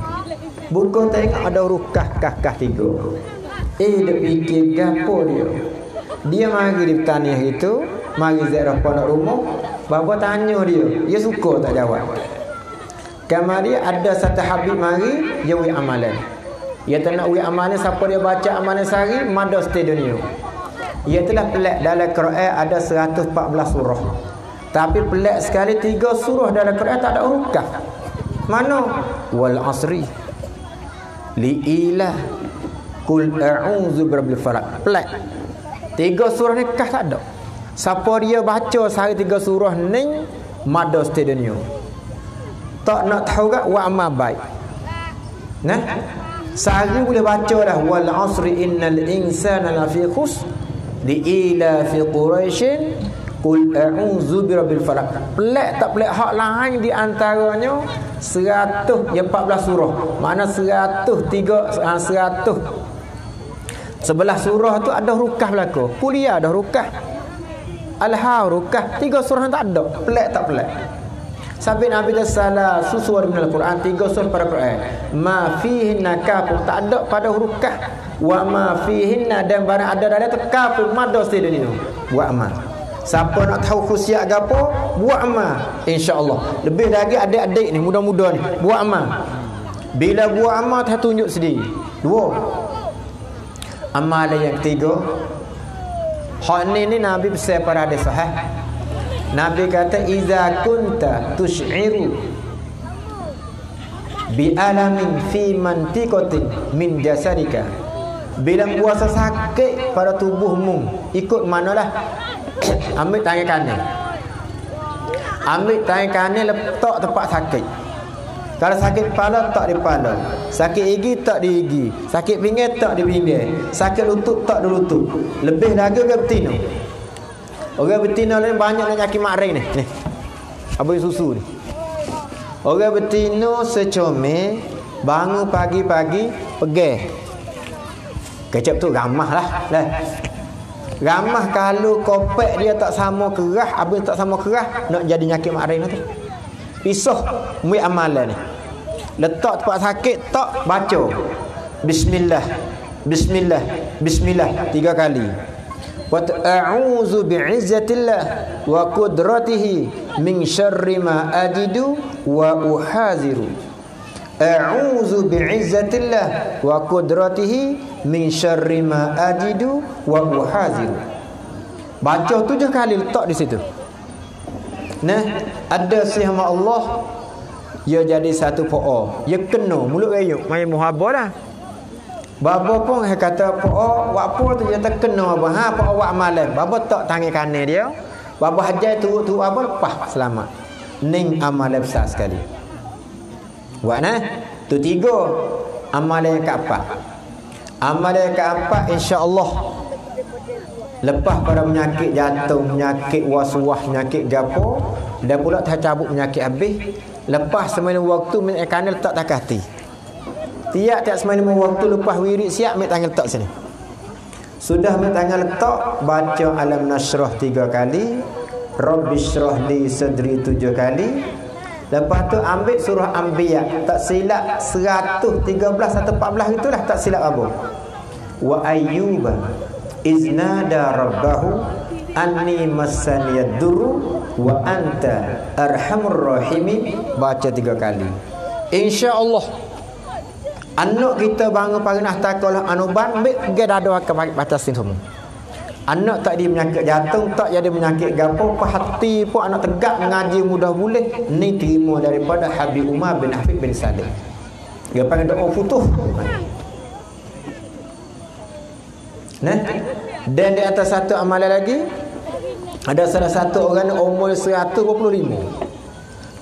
Buku tengok ada rukah kah-kah tiga. Eh dia fikir gapo dia? Dia mari di petaniah itu Mari ziarah pondok rumah. Bapa tanya dia Dia suka tak jawab? Kamari ada satu habib mari Dia wui amalan. Dia tak nak wui amalan Siapa dia baca amalan sehari Mada stay dunia ia telah pelik dalam Quran ada 114 surah. Tapi pelik sekali tiga surah dalam Quran tak ada huruf Mana? Wal asri. Li ila kul a'udzu birabbil falaq. Pelik. Tiga surah ni kah tak ada. Siapa dia baca sehari tiga surah ni mada stadium. Tak nak tahu gak wa amal baik. Nah. Sehari boleh baca dah wal asri innal insana lafi khusr ila fi quraishin Qul a'udzu birabbil falaq. Pelik tak pelik hak lain di antaranya 100 ya 14 surah. Mana 103 100 Sebelah surah tu ada rukah berlaku. Kuliah ada rukah. Al-Harukah Tiga surah tak ada Pelik tak pelik Sampai Nabi dah salah susu dari Al-Quran Tiga surah pada Quran Ma fihinna kafir Tak ada pada huruf kah Wa ma fihinna Dan barang ada dari itu kafir Mada setiap ini Wa ma. Siapa nak tahu khusiat apa? Buat amal InsyaAllah. Lebih lagi adik-adik ni Muda-muda ni. Buat amal Bila buat amal Tak tunjuk sendiri. Dua. Amal yang ketiga. Hak ni ni Nabi pesan pada hadis sahih. Nabi kata iza kunta tush'iru bi alamin fi mantiqatin min jasadika bila puasa sakit pada tubuhmu ikut manalah ambil tangan kanan ambil tangan kanan letak tempat sakit kalau sakit kepala tak di kepala sakit gigi tak di gigi sakit pinggir tak di pinggir sakit lutut tak di lutut lebih lagi ke betina Orang betina lain banyak nak nyakit mak ni. Ni. Abang susu ni. Orang betina secomel bangun pagi-pagi pergi. Kecap tu ramah lah. lah. Ramah kalau kopek dia tak sama kerah, abang tak sama kerah, nak jadi nyakit mak tu. Pisah muat amalan ni. Letak tempat sakit tak baca. Bismillah. Bismillah. Bismillah tiga kali wa a'udzu bi'izzatillah wa qudratihi min syarri ma ajidu wa uhaziru a'udzu bi'izzatillah wa qudratihi min syarri ma ajidu wa uhaziru baca tujuh kali letak di situ nah ada sihma Allah ia jadi satu po'o ia kena mulut rayuk main muhabbalah Bapa pun dia kata po oh, wak po tu dia terkena apa ha po wak malam. Bapa tak tangi kanan dia. Bapa hajar tu tu apa lepas selamat. Ning amal besar sekali. Wak nah. Tu tiga amal yang keempat. Amal yang keempat insya-Allah lepas pada penyakit jantung, penyakit was-was, penyakit gapo dan pula tak cabut penyakit habis lepas semasa waktu min kanal tak takati. Tiap-tiap semana waktu lepas wirid siap ambil tangan letak sini. Sudah ambil tangan letak baca alam nasrah tiga kali, rabbishrah li sadri tujuh kali. Lepas tu ambil surah Anbiya tak silap 113 atau 14 itulah tak silap apa. Wa ayyuba iznada rabbahu anni massaniyad duru wa anta arhamur rahimin baca tiga kali. Insya-Allah Anak kita bangun pagi nak takolah anuban ambil pergi dada ke batas semua. Anak tak dia menyakit jantung, tak jadi menyakit gapo, apa hati pun anak tegak mengaji mudah boleh. Ni terima daripada Habib Umar bin Hafid bin Saleh. Dia panggil doa futuh. Nah. Dan di atas satu amalan lagi ada salah satu orang umur 125.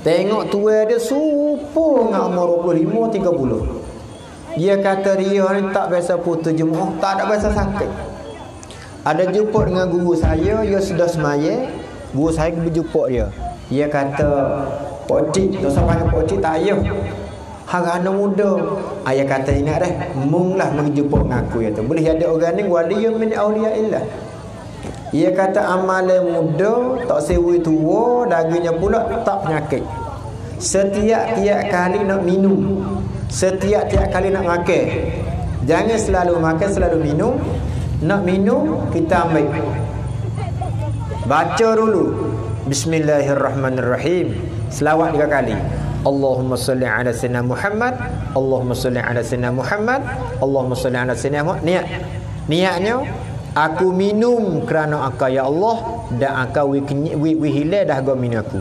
Tengok tua dia supo dengan umur 25 30. Dia kata dia ni tak biasa putus jemuh, tak ada biasa sakit. Ada jumpa dengan guru saya, dia sudah semaya, guru saya berjumpa dia. Dia kata, Pak Cik, dosa panggil Pak Cik tak ayah. Hang anak muda. Ayah kata ingat dah, munglah menjumpa dengan aku ya tu. Boleh ada orang ni waliyun min auliyaillah. Ia kata amalan muda tak sewi tua dagingnya pula tak penyakit. Setiap tiap kali nak minum Setiap-tiap kali nak makan Jangan selalu makan Selalu minum Nak minum Kita ambil. Baca dulu. Bismillahirrahmanirrahim. Selawat tiga kali. Allahumma salli ala sayyidina Muhammad. Allahumma salli ala sayyidina Muhammad. Allahumma salli ala sayyidina Muhammad. Niat. Niatnya Aku minum kerana akal ya Allah Dan akal wihile dah gua minum aku.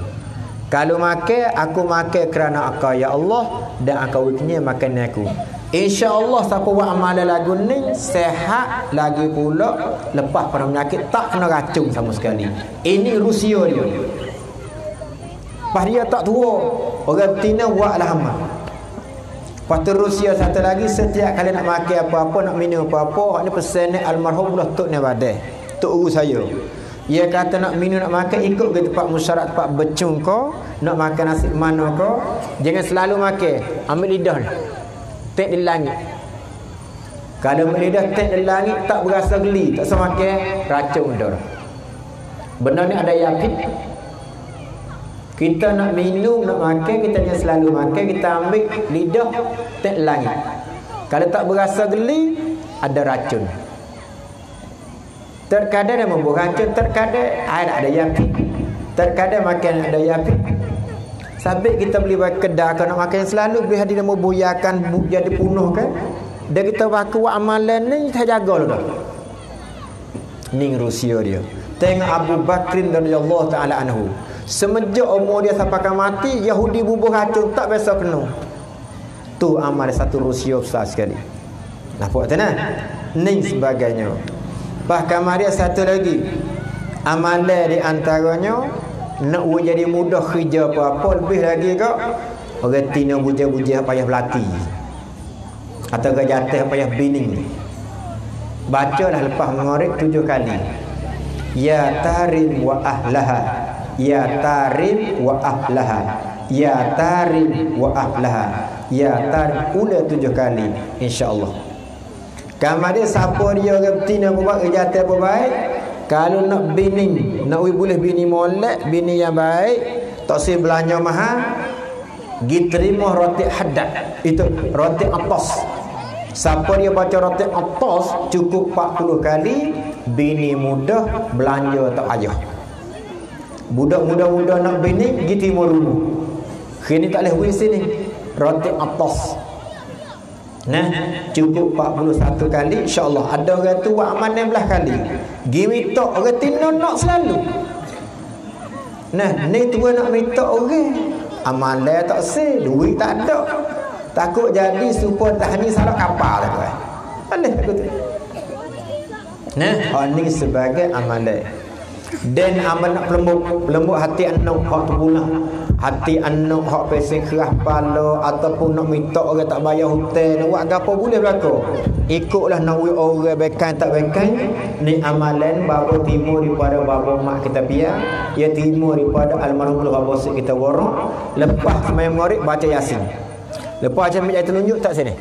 Kalau makan aku makan kerana akal ya Allah dan akal wiknya makan aku. Insya-Allah siapa buat amalan lagu ni sehat lagi pula lepas pada penyakit tak kena racun sama sekali. Ini Rusia dia. Pas dia tak tua, orang betina buatlah amal. Lepas tu Rusia satu lagi setiap kali nak makan apa-apa nak minum apa-apa, ni pesan ni almarhum Tok Nabadeh. Tok guru saya. Ia kata nak minum nak makan ikut ke tempat musyarat tempat becung kau, nak makan nasi mana kau, jangan selalu makan, ambil lidah ni. Tek di langit. Kalau lidah tek di langit tak berasa geli, tak sama makan racun dah. Benda ni ada yakin. Kita nak minum, nak makan, kita yang selalu makan, kita ambil lidah, tak langit. Kalau tak berasa geli, ada racun. Terkadang dia membuat racun, terkadang air ada yakin. Terkadang makan ada yakin. Sampai kita beli kedai kalau nak makan selalu beli hadir dan membuyakan jadi punuh kan. Dan kita pakai amalan ni kita jaga lah. Ning Rusia dia. Tengok Abu Bakrin radhiyallahu taala anhu. Semenjak umur dia sampai mati, Yahudi bubuh racun tak biasa kena. Tu amal satu Rusia besar sekali. Nampak tak nak? Ni sebagainya. Bahkan Maria satu lagi. Amalan di antaranya nak jadi mudah kerja apa-apa lebih lagi kak orang tina buja-buja payah belati atau gajatah payah bining. Bacalah lepas mengorek tujuh kali. Ya tarim wa ahlaha. Ya tarim wa ahlaha. Ya tarim wa ahlaha. Ya tarim Ula tujuh kali InsyaAllah Kamar dia siapa dia orang betina buat kerja apa baik Kalau nak bini Nak boleh bini molek Bini yang baik Tak sih belanja mahal Gi terima roti haddad. Itu roti atas Siapa dia baca roti atas Cukup 40 kali Bini muda belanja tak ayah Budak muda-muda nak bini timur dulu. Kini tak boleh pergi sini. Roti atas Nah, cukup 41 kali insya-Allah. Ada orang tu buat amal 16 kali. Gi minta orang tino nak selalu. Nah, ni tua nak minta orang. Amal tak sih, duit tak ada. Takut jadi supaya tahni salah kapal tu. Boleh aku tu. Nah, ni sebagai amalan. Dan amal nak pelembut pelembut hati anak hak tu pula. Hati anak hak pesen kerah pala ataupun nak minta orang tak bayar hutang nak buat apa boleh berlaku. Ikutlah nak buat orang bekan tak bekan ni amalan bapa timur daripada bapa mak kita pia, ya timur daripada almarhum bapa kita warok. Lepas main murid baca yasin. Lepas macam ayat tunjuk tak sini.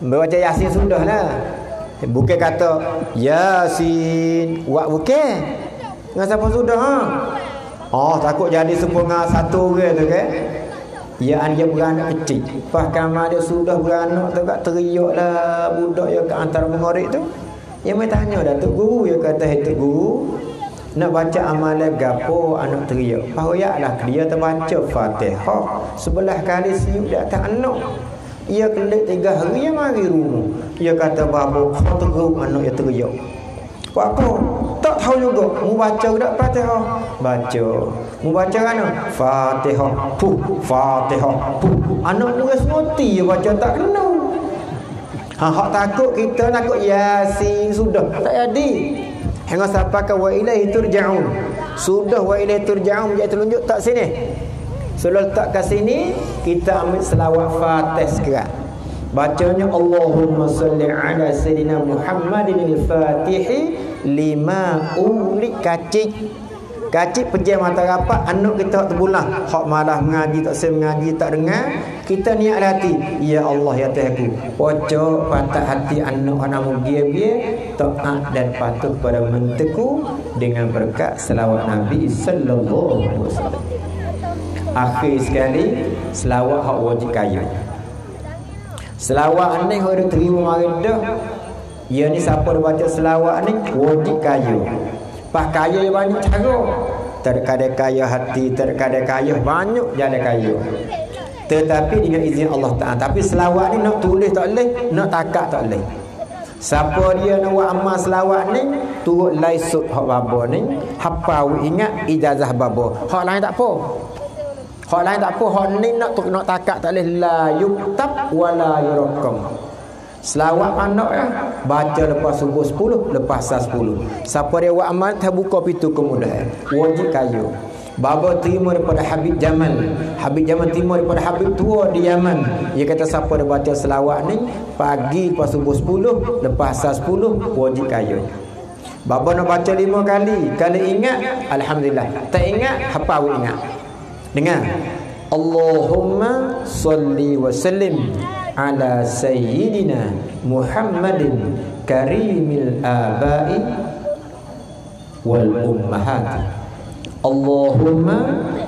Baca yasin sudah lah. Bukan kata Yasin Wak bukan Dengan siapa sudah ha? Oh takut jadi sepengah satu orang tu kan Ya dia beranak kecil kamar dia sudah beranak tu kat teriak lah Budak yang ke antara mengorik tu Yang main tanya dah tu guru Yang kata itu guru nak baca amalan gapo anak teriak. Pahoyak lah dia terbaca Fatihah. Sebelah kali siup di atas anak. Ia kelik tiga hari yang mari rumah. Ia kata babu kau teruk anak ia teriak. Buat apa? Tak tahu juga. Mu baca ke tak Fatihah? Baca. Mu baca kan? Fatihah. Puh. Fatihah. Puh. Anak mu rasa mati ya baca tak kena. Ha, hak takut kita takut Yasin sudah. Tak jadi. Hingga sampai ke wa ilaihi turja'un. Sudah wa ilaihi turja'un menjadi telunjuk tak sini. Sebelum tak ke sini Kita ambil selawat fatih sekarang Bacanya Allahumma salli ala Sayyidina Muhammadin al-Fatihi Lima ulik kacik. Kacik pejam mata rapat Anak kita tak terbulang Hak malah mengaji tak saya mengaji tak dengar Kita niat hati. Ya Allah ya Tuhanku Pocok patah hati anak anak mugia biar Taat dan patuh pada menteku Dengan berkat selawat Nabi Sallallahu Alaihi Wasallam. Akhir sekali selawat hak wajib kaya. Selawat hak dia terima mari ya ni siapa dia baca selawat ni? Wajib kaya pas kaya banyak cara. Terkadang kaya hati terkadang kaya banyak jalan kaya. Tetapi dengan izin Allah Ta'ala. Tapi selawat ni nak tulis tak boleh nak takak tak boleh. Siapa dia nak buat amal selawat ni? Turut laisut hak babo ni. Hafal ingat ijazah babo. Hak lain tak apa. Hak lain tak apa, hak ni nak nak takak tak boleh. La yuktab wala yurakam. Selawat anak ya, baca lepas subuh 10, lepas sah 10. Siapa dia buat amal tak buka pintu kemudahan. Wajib kayu. Baba terima daripada Habib Jamal. Habib Jamal terima daripada Habib tua di Yaman. Dia kata siapa dia baca selawat ni pagi lepas subuh 10, lepas sah 10 wajib kayu. Baba nak baca lima kali. Kalau ingat, alhamdulillah. Tak ingat, apa awak ingat? Dengar. Allahumma salli wa sallim ala sayyidina Muhammadin karimil abai wal ummahati. Allahumma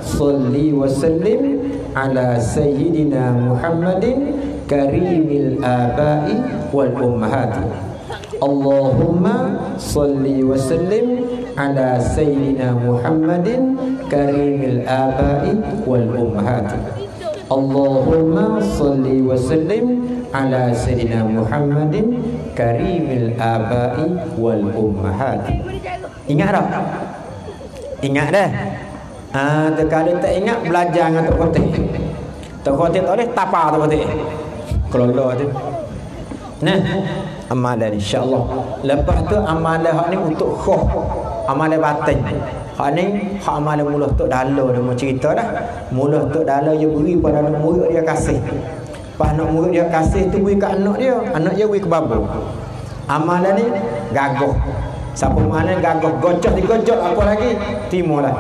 salli wa sallim ala sayyidina Muhammadin karimil abai wal ummahati. Allahumma salli wa sallim ala sayyidina Muhammadin karimil abai wal ummahati Allahumma salli wa sallim ala sayyidina Muhammadin karimil abai wal ummahati Ingat tak? Ingat dah. Ah, ha, kalau tak ingat belajar dengan Tok Khotik. Tok Khotik tak boleh tapa Tok Khotik. Kalau lo tu. Nah, amalan insya-Allah. Lepas tu amalan hak ni untuk khoh. Amalan batin. Hak ni hak amalan mula tok dalo dia mau cerita dah. Mula tok dalo dia beri pada anak murid dia kasih. Pas anak murid dia kasih tu beri ke anak dia, anak dia beri ke babu. Amalan ni gagah. Siapa mana gagah gocok digocok apa lagi? Timurlah.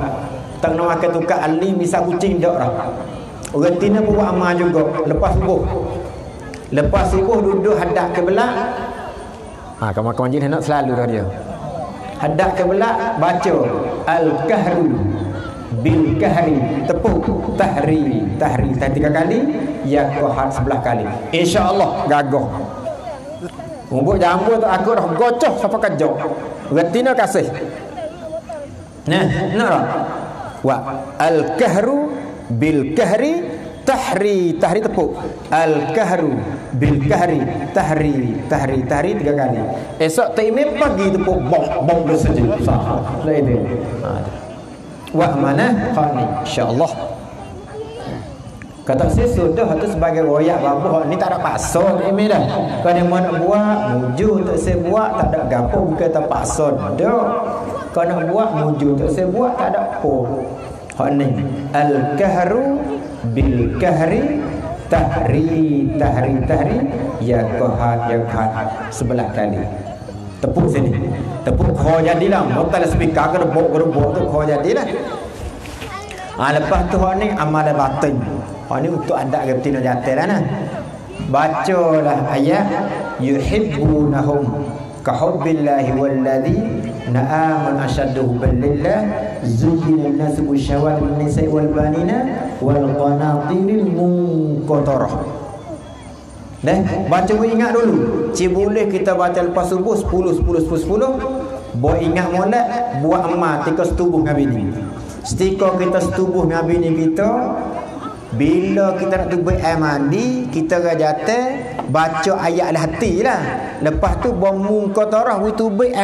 Tak nak makan tukar alim bisa kucing dak dah. Orang tina pun buat amal juga lepas subuh. Lepas subuh duduk hadap ke belak. Ha kawan-kawan jin nak selalu dah dia. Hadap ke belak baca al-kahru bil kahri tepuk tahri tahri tiga kali ya qahar sebelah kali insyaallah gagah Rumput jambu tu aku dah gocok siapa kejok. Retina kasih. Nah, tak? Wa al-kahru bil kahri tahri tahri tepuk. Al-kahru bil kahri tahri tahri tahri tiga kali. Esok taimim pagi tepuk bom bom bersejuk. Sah. Ha. Wa mana? Qani insya-Allah. Kata saya sudah itu sebagai royak babuh ni tak ada pasal ini dah. Kalau dia nak buat muju untuk saya buat tak ada gapo bukan tak pasal dah. Kalau nak buat muju untuk saya buat tak ada apa. Hak ni al kahru bil kahri tahri tahri tahri ya qahat ya qahat sebelah kali. Tepuk sini. Tepuk kau jadilah. Motal speaker ke rebok rebok tu kau jadilah. Ha, lepas tu hak ni amal batin. Hak ni untuk adat ke betina jantan lah nah. Bacalah ayat yuhibbunahum ka hubbillahi walladhi na'aman ashaddu hubbillah zuyyina an-nas bi syawat min nisa'i wal banina wal qanatiril munqatarah Dah, baca pun ingat dulu. Cik boleh kita baca lepas subuh 10 10 10 10. Buat ingat molek, buat amal tika setubuh dengan bini. Setika kita setubuh dengan bini kita, bila kita nak tubuh air mandi, kita rajate baca ayat al hati lah. Lepas tu bomu kotorah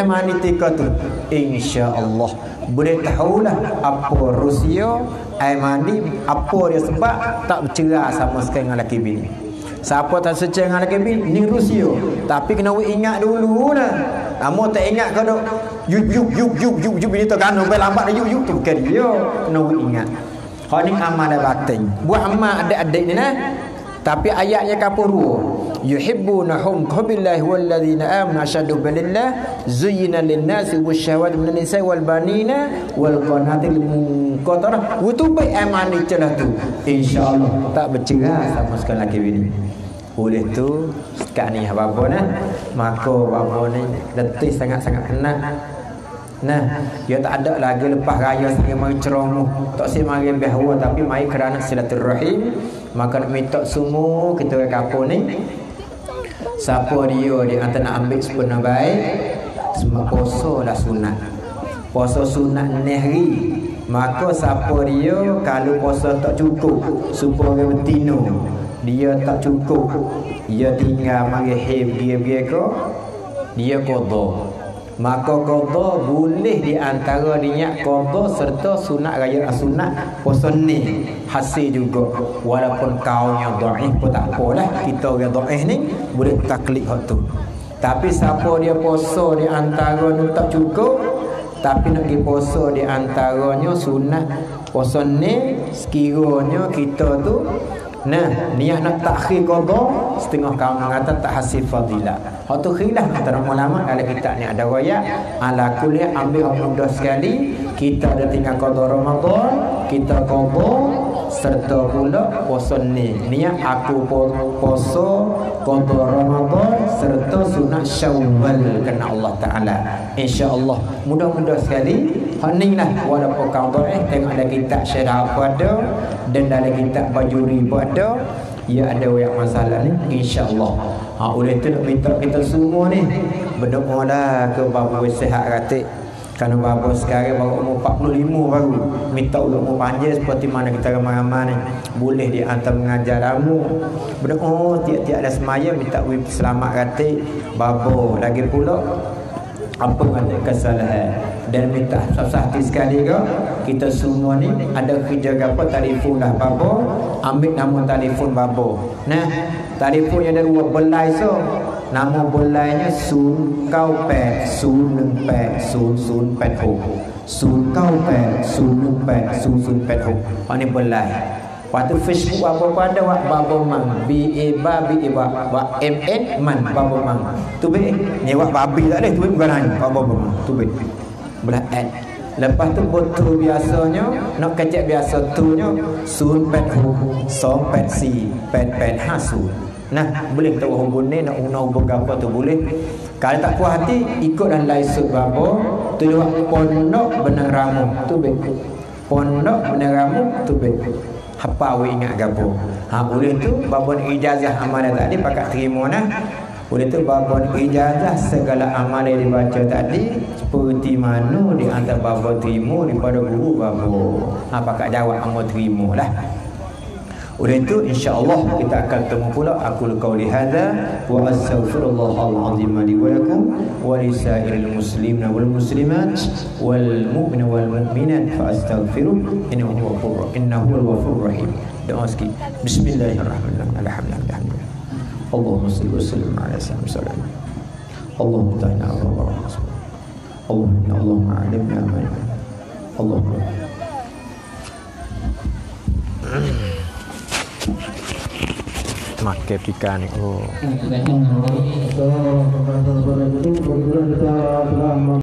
mandi tika tu. Insya-Allah. Boleh tahulah apa Rusia air mandi, apa dia sebab tak bercerai sama sekali dengan laki bini. Siapa tak secah dengan laki bini, ni Rusia. Tapi kena ingat dulu lah. Kamu tak ingat kau dok yuk yuk yuk yuk yuk yuk ini tu kan lambat yuk yuk tu bukan dia. Kena ingat. Kau ni amal batin. Buat amal adik-adik ni nah. Tapi ayatnya kapuru. Yuhibbunahum qabillahi walladzina amanu ashadu billah zuyyina lin-nasi wasyahawati min nisa'i wal banina wal qanatil munqatarah. Wutu baik amal ni celah tu. Insya-Allah tak bercerai sama sekali lagi bini. Oleh tu sekarang ni apa nah. Maka apa ni letih sangat-sangat kena Nah, dia tak ada lagi lepas raya saya mari ceromuh. Tak saya mari bahwa tapi mai kerana silaturahim. Maka nak minta semua kita ke kapur ni. Siapa dia di antara nak ambil sepenuh baik. Semua puasa lah sunat. Puasa sunat nehri. Maka siapa dia kalau puasa tak cukup. Supaya bertino. Dia tak cukup. Dia tinggal mari hib dia-dia ke. Dia kodoh. Maka qadha boleh di antara niat qadha serta sunat raya sunat puasa ni. Hasil juga. Walaupun kau yang dhaif pun tak apalah kita yang dhaif ni boleh taklid hak tu. Tapi siapa dia puasa di antara ni tak cukup. Tapi nak pergi puasa di antaranya sunat puasa ni sekiranya kita tu Nah, niat nak takhir qada setengah kaum mengata tak hasil fadilah. Hak tu khilaf antara ulama kalau kita ni ada riwayat ala kulli ambil mudah sekali kita ada tinggal qada Ramadan, kita qada serta pula puasa ni. Niat aku puasa qada Ramadan serta sunat syawal kena Allah Taala. Insya-Allah mudah-mudah sekali. Hak ni lah walaupun kau eh tengok ada kitab syarah apa ada dan dalam kitab bajuri pun ada ya ada yang masalah ni insya-Allah. Ha oleh tu nak minta kita semua ni berdoa lah ke bapa sihat ratik kerana bapa sekarang baru umur 45 baru. Minta umur panjang seperti mana kita ramai-ramai ni. Boleh dia hantar mengajar ramu Berdoa oh, tiap-tiap ada semaya Minta selamat kata Bapa lagi pula Apa kata kesalahan? Dan minta susah hati sekali ke? Kita semua ni ada kerja apa? Telefon lah bapa Ambil nama telefon bapa Nah Telefon yang ada dua belai so Nama Sun Neng Pet Sun Sun Pet Ho. Ini belai Lepas tu Facebook apa apa ada Wak? Babo Mang? B A B A Wak Wak M N Man Babo Mang? Tu be. Ni wak babi tak ada Tu be. Bukan hanya Babo Mang. Tu be. Belah N. Lepas tu botol biasanya Nak kecek biasa tu nya Sun Pet Ho Song Pet Si Pet Pet Ha Nah, boleh kita hubung ni nak guna hubung apa tu boleh. Kalau tak puas hati, ikut dan laisut babo. Tu juga pondok benar ramu. Tu be. Pondok benar ramu tu be. Apa we ingat gapo? Ha boleh tu babon ijazah amalan tadi pakat terima nah. Boleh tu babon ijazah segala amalan yang dibaca tadi seperti mana di antara babon terima daripada guru babo. Ha pakat jawab amo terima lah. Oleh itu insya-Allah kita akan ketemu pula aku qauli hadza wa astaghfirullahal azim li wa lakum wa li sa'iril muslimin wal muslimat wal mu'minin wal mu'minat fa astaghfiru innahu huwal ghafur innahu huwal ghafurur rahim. Doa sikit. Bismillahirrahmanirrahim. Alhamdulillah. Allahumma salli wa sallim ala sayyidina sallam. Allahumma ta'ala wa rasul. Allahumma Allahumma alimna ma Allahumma makan ikan ni. Oh.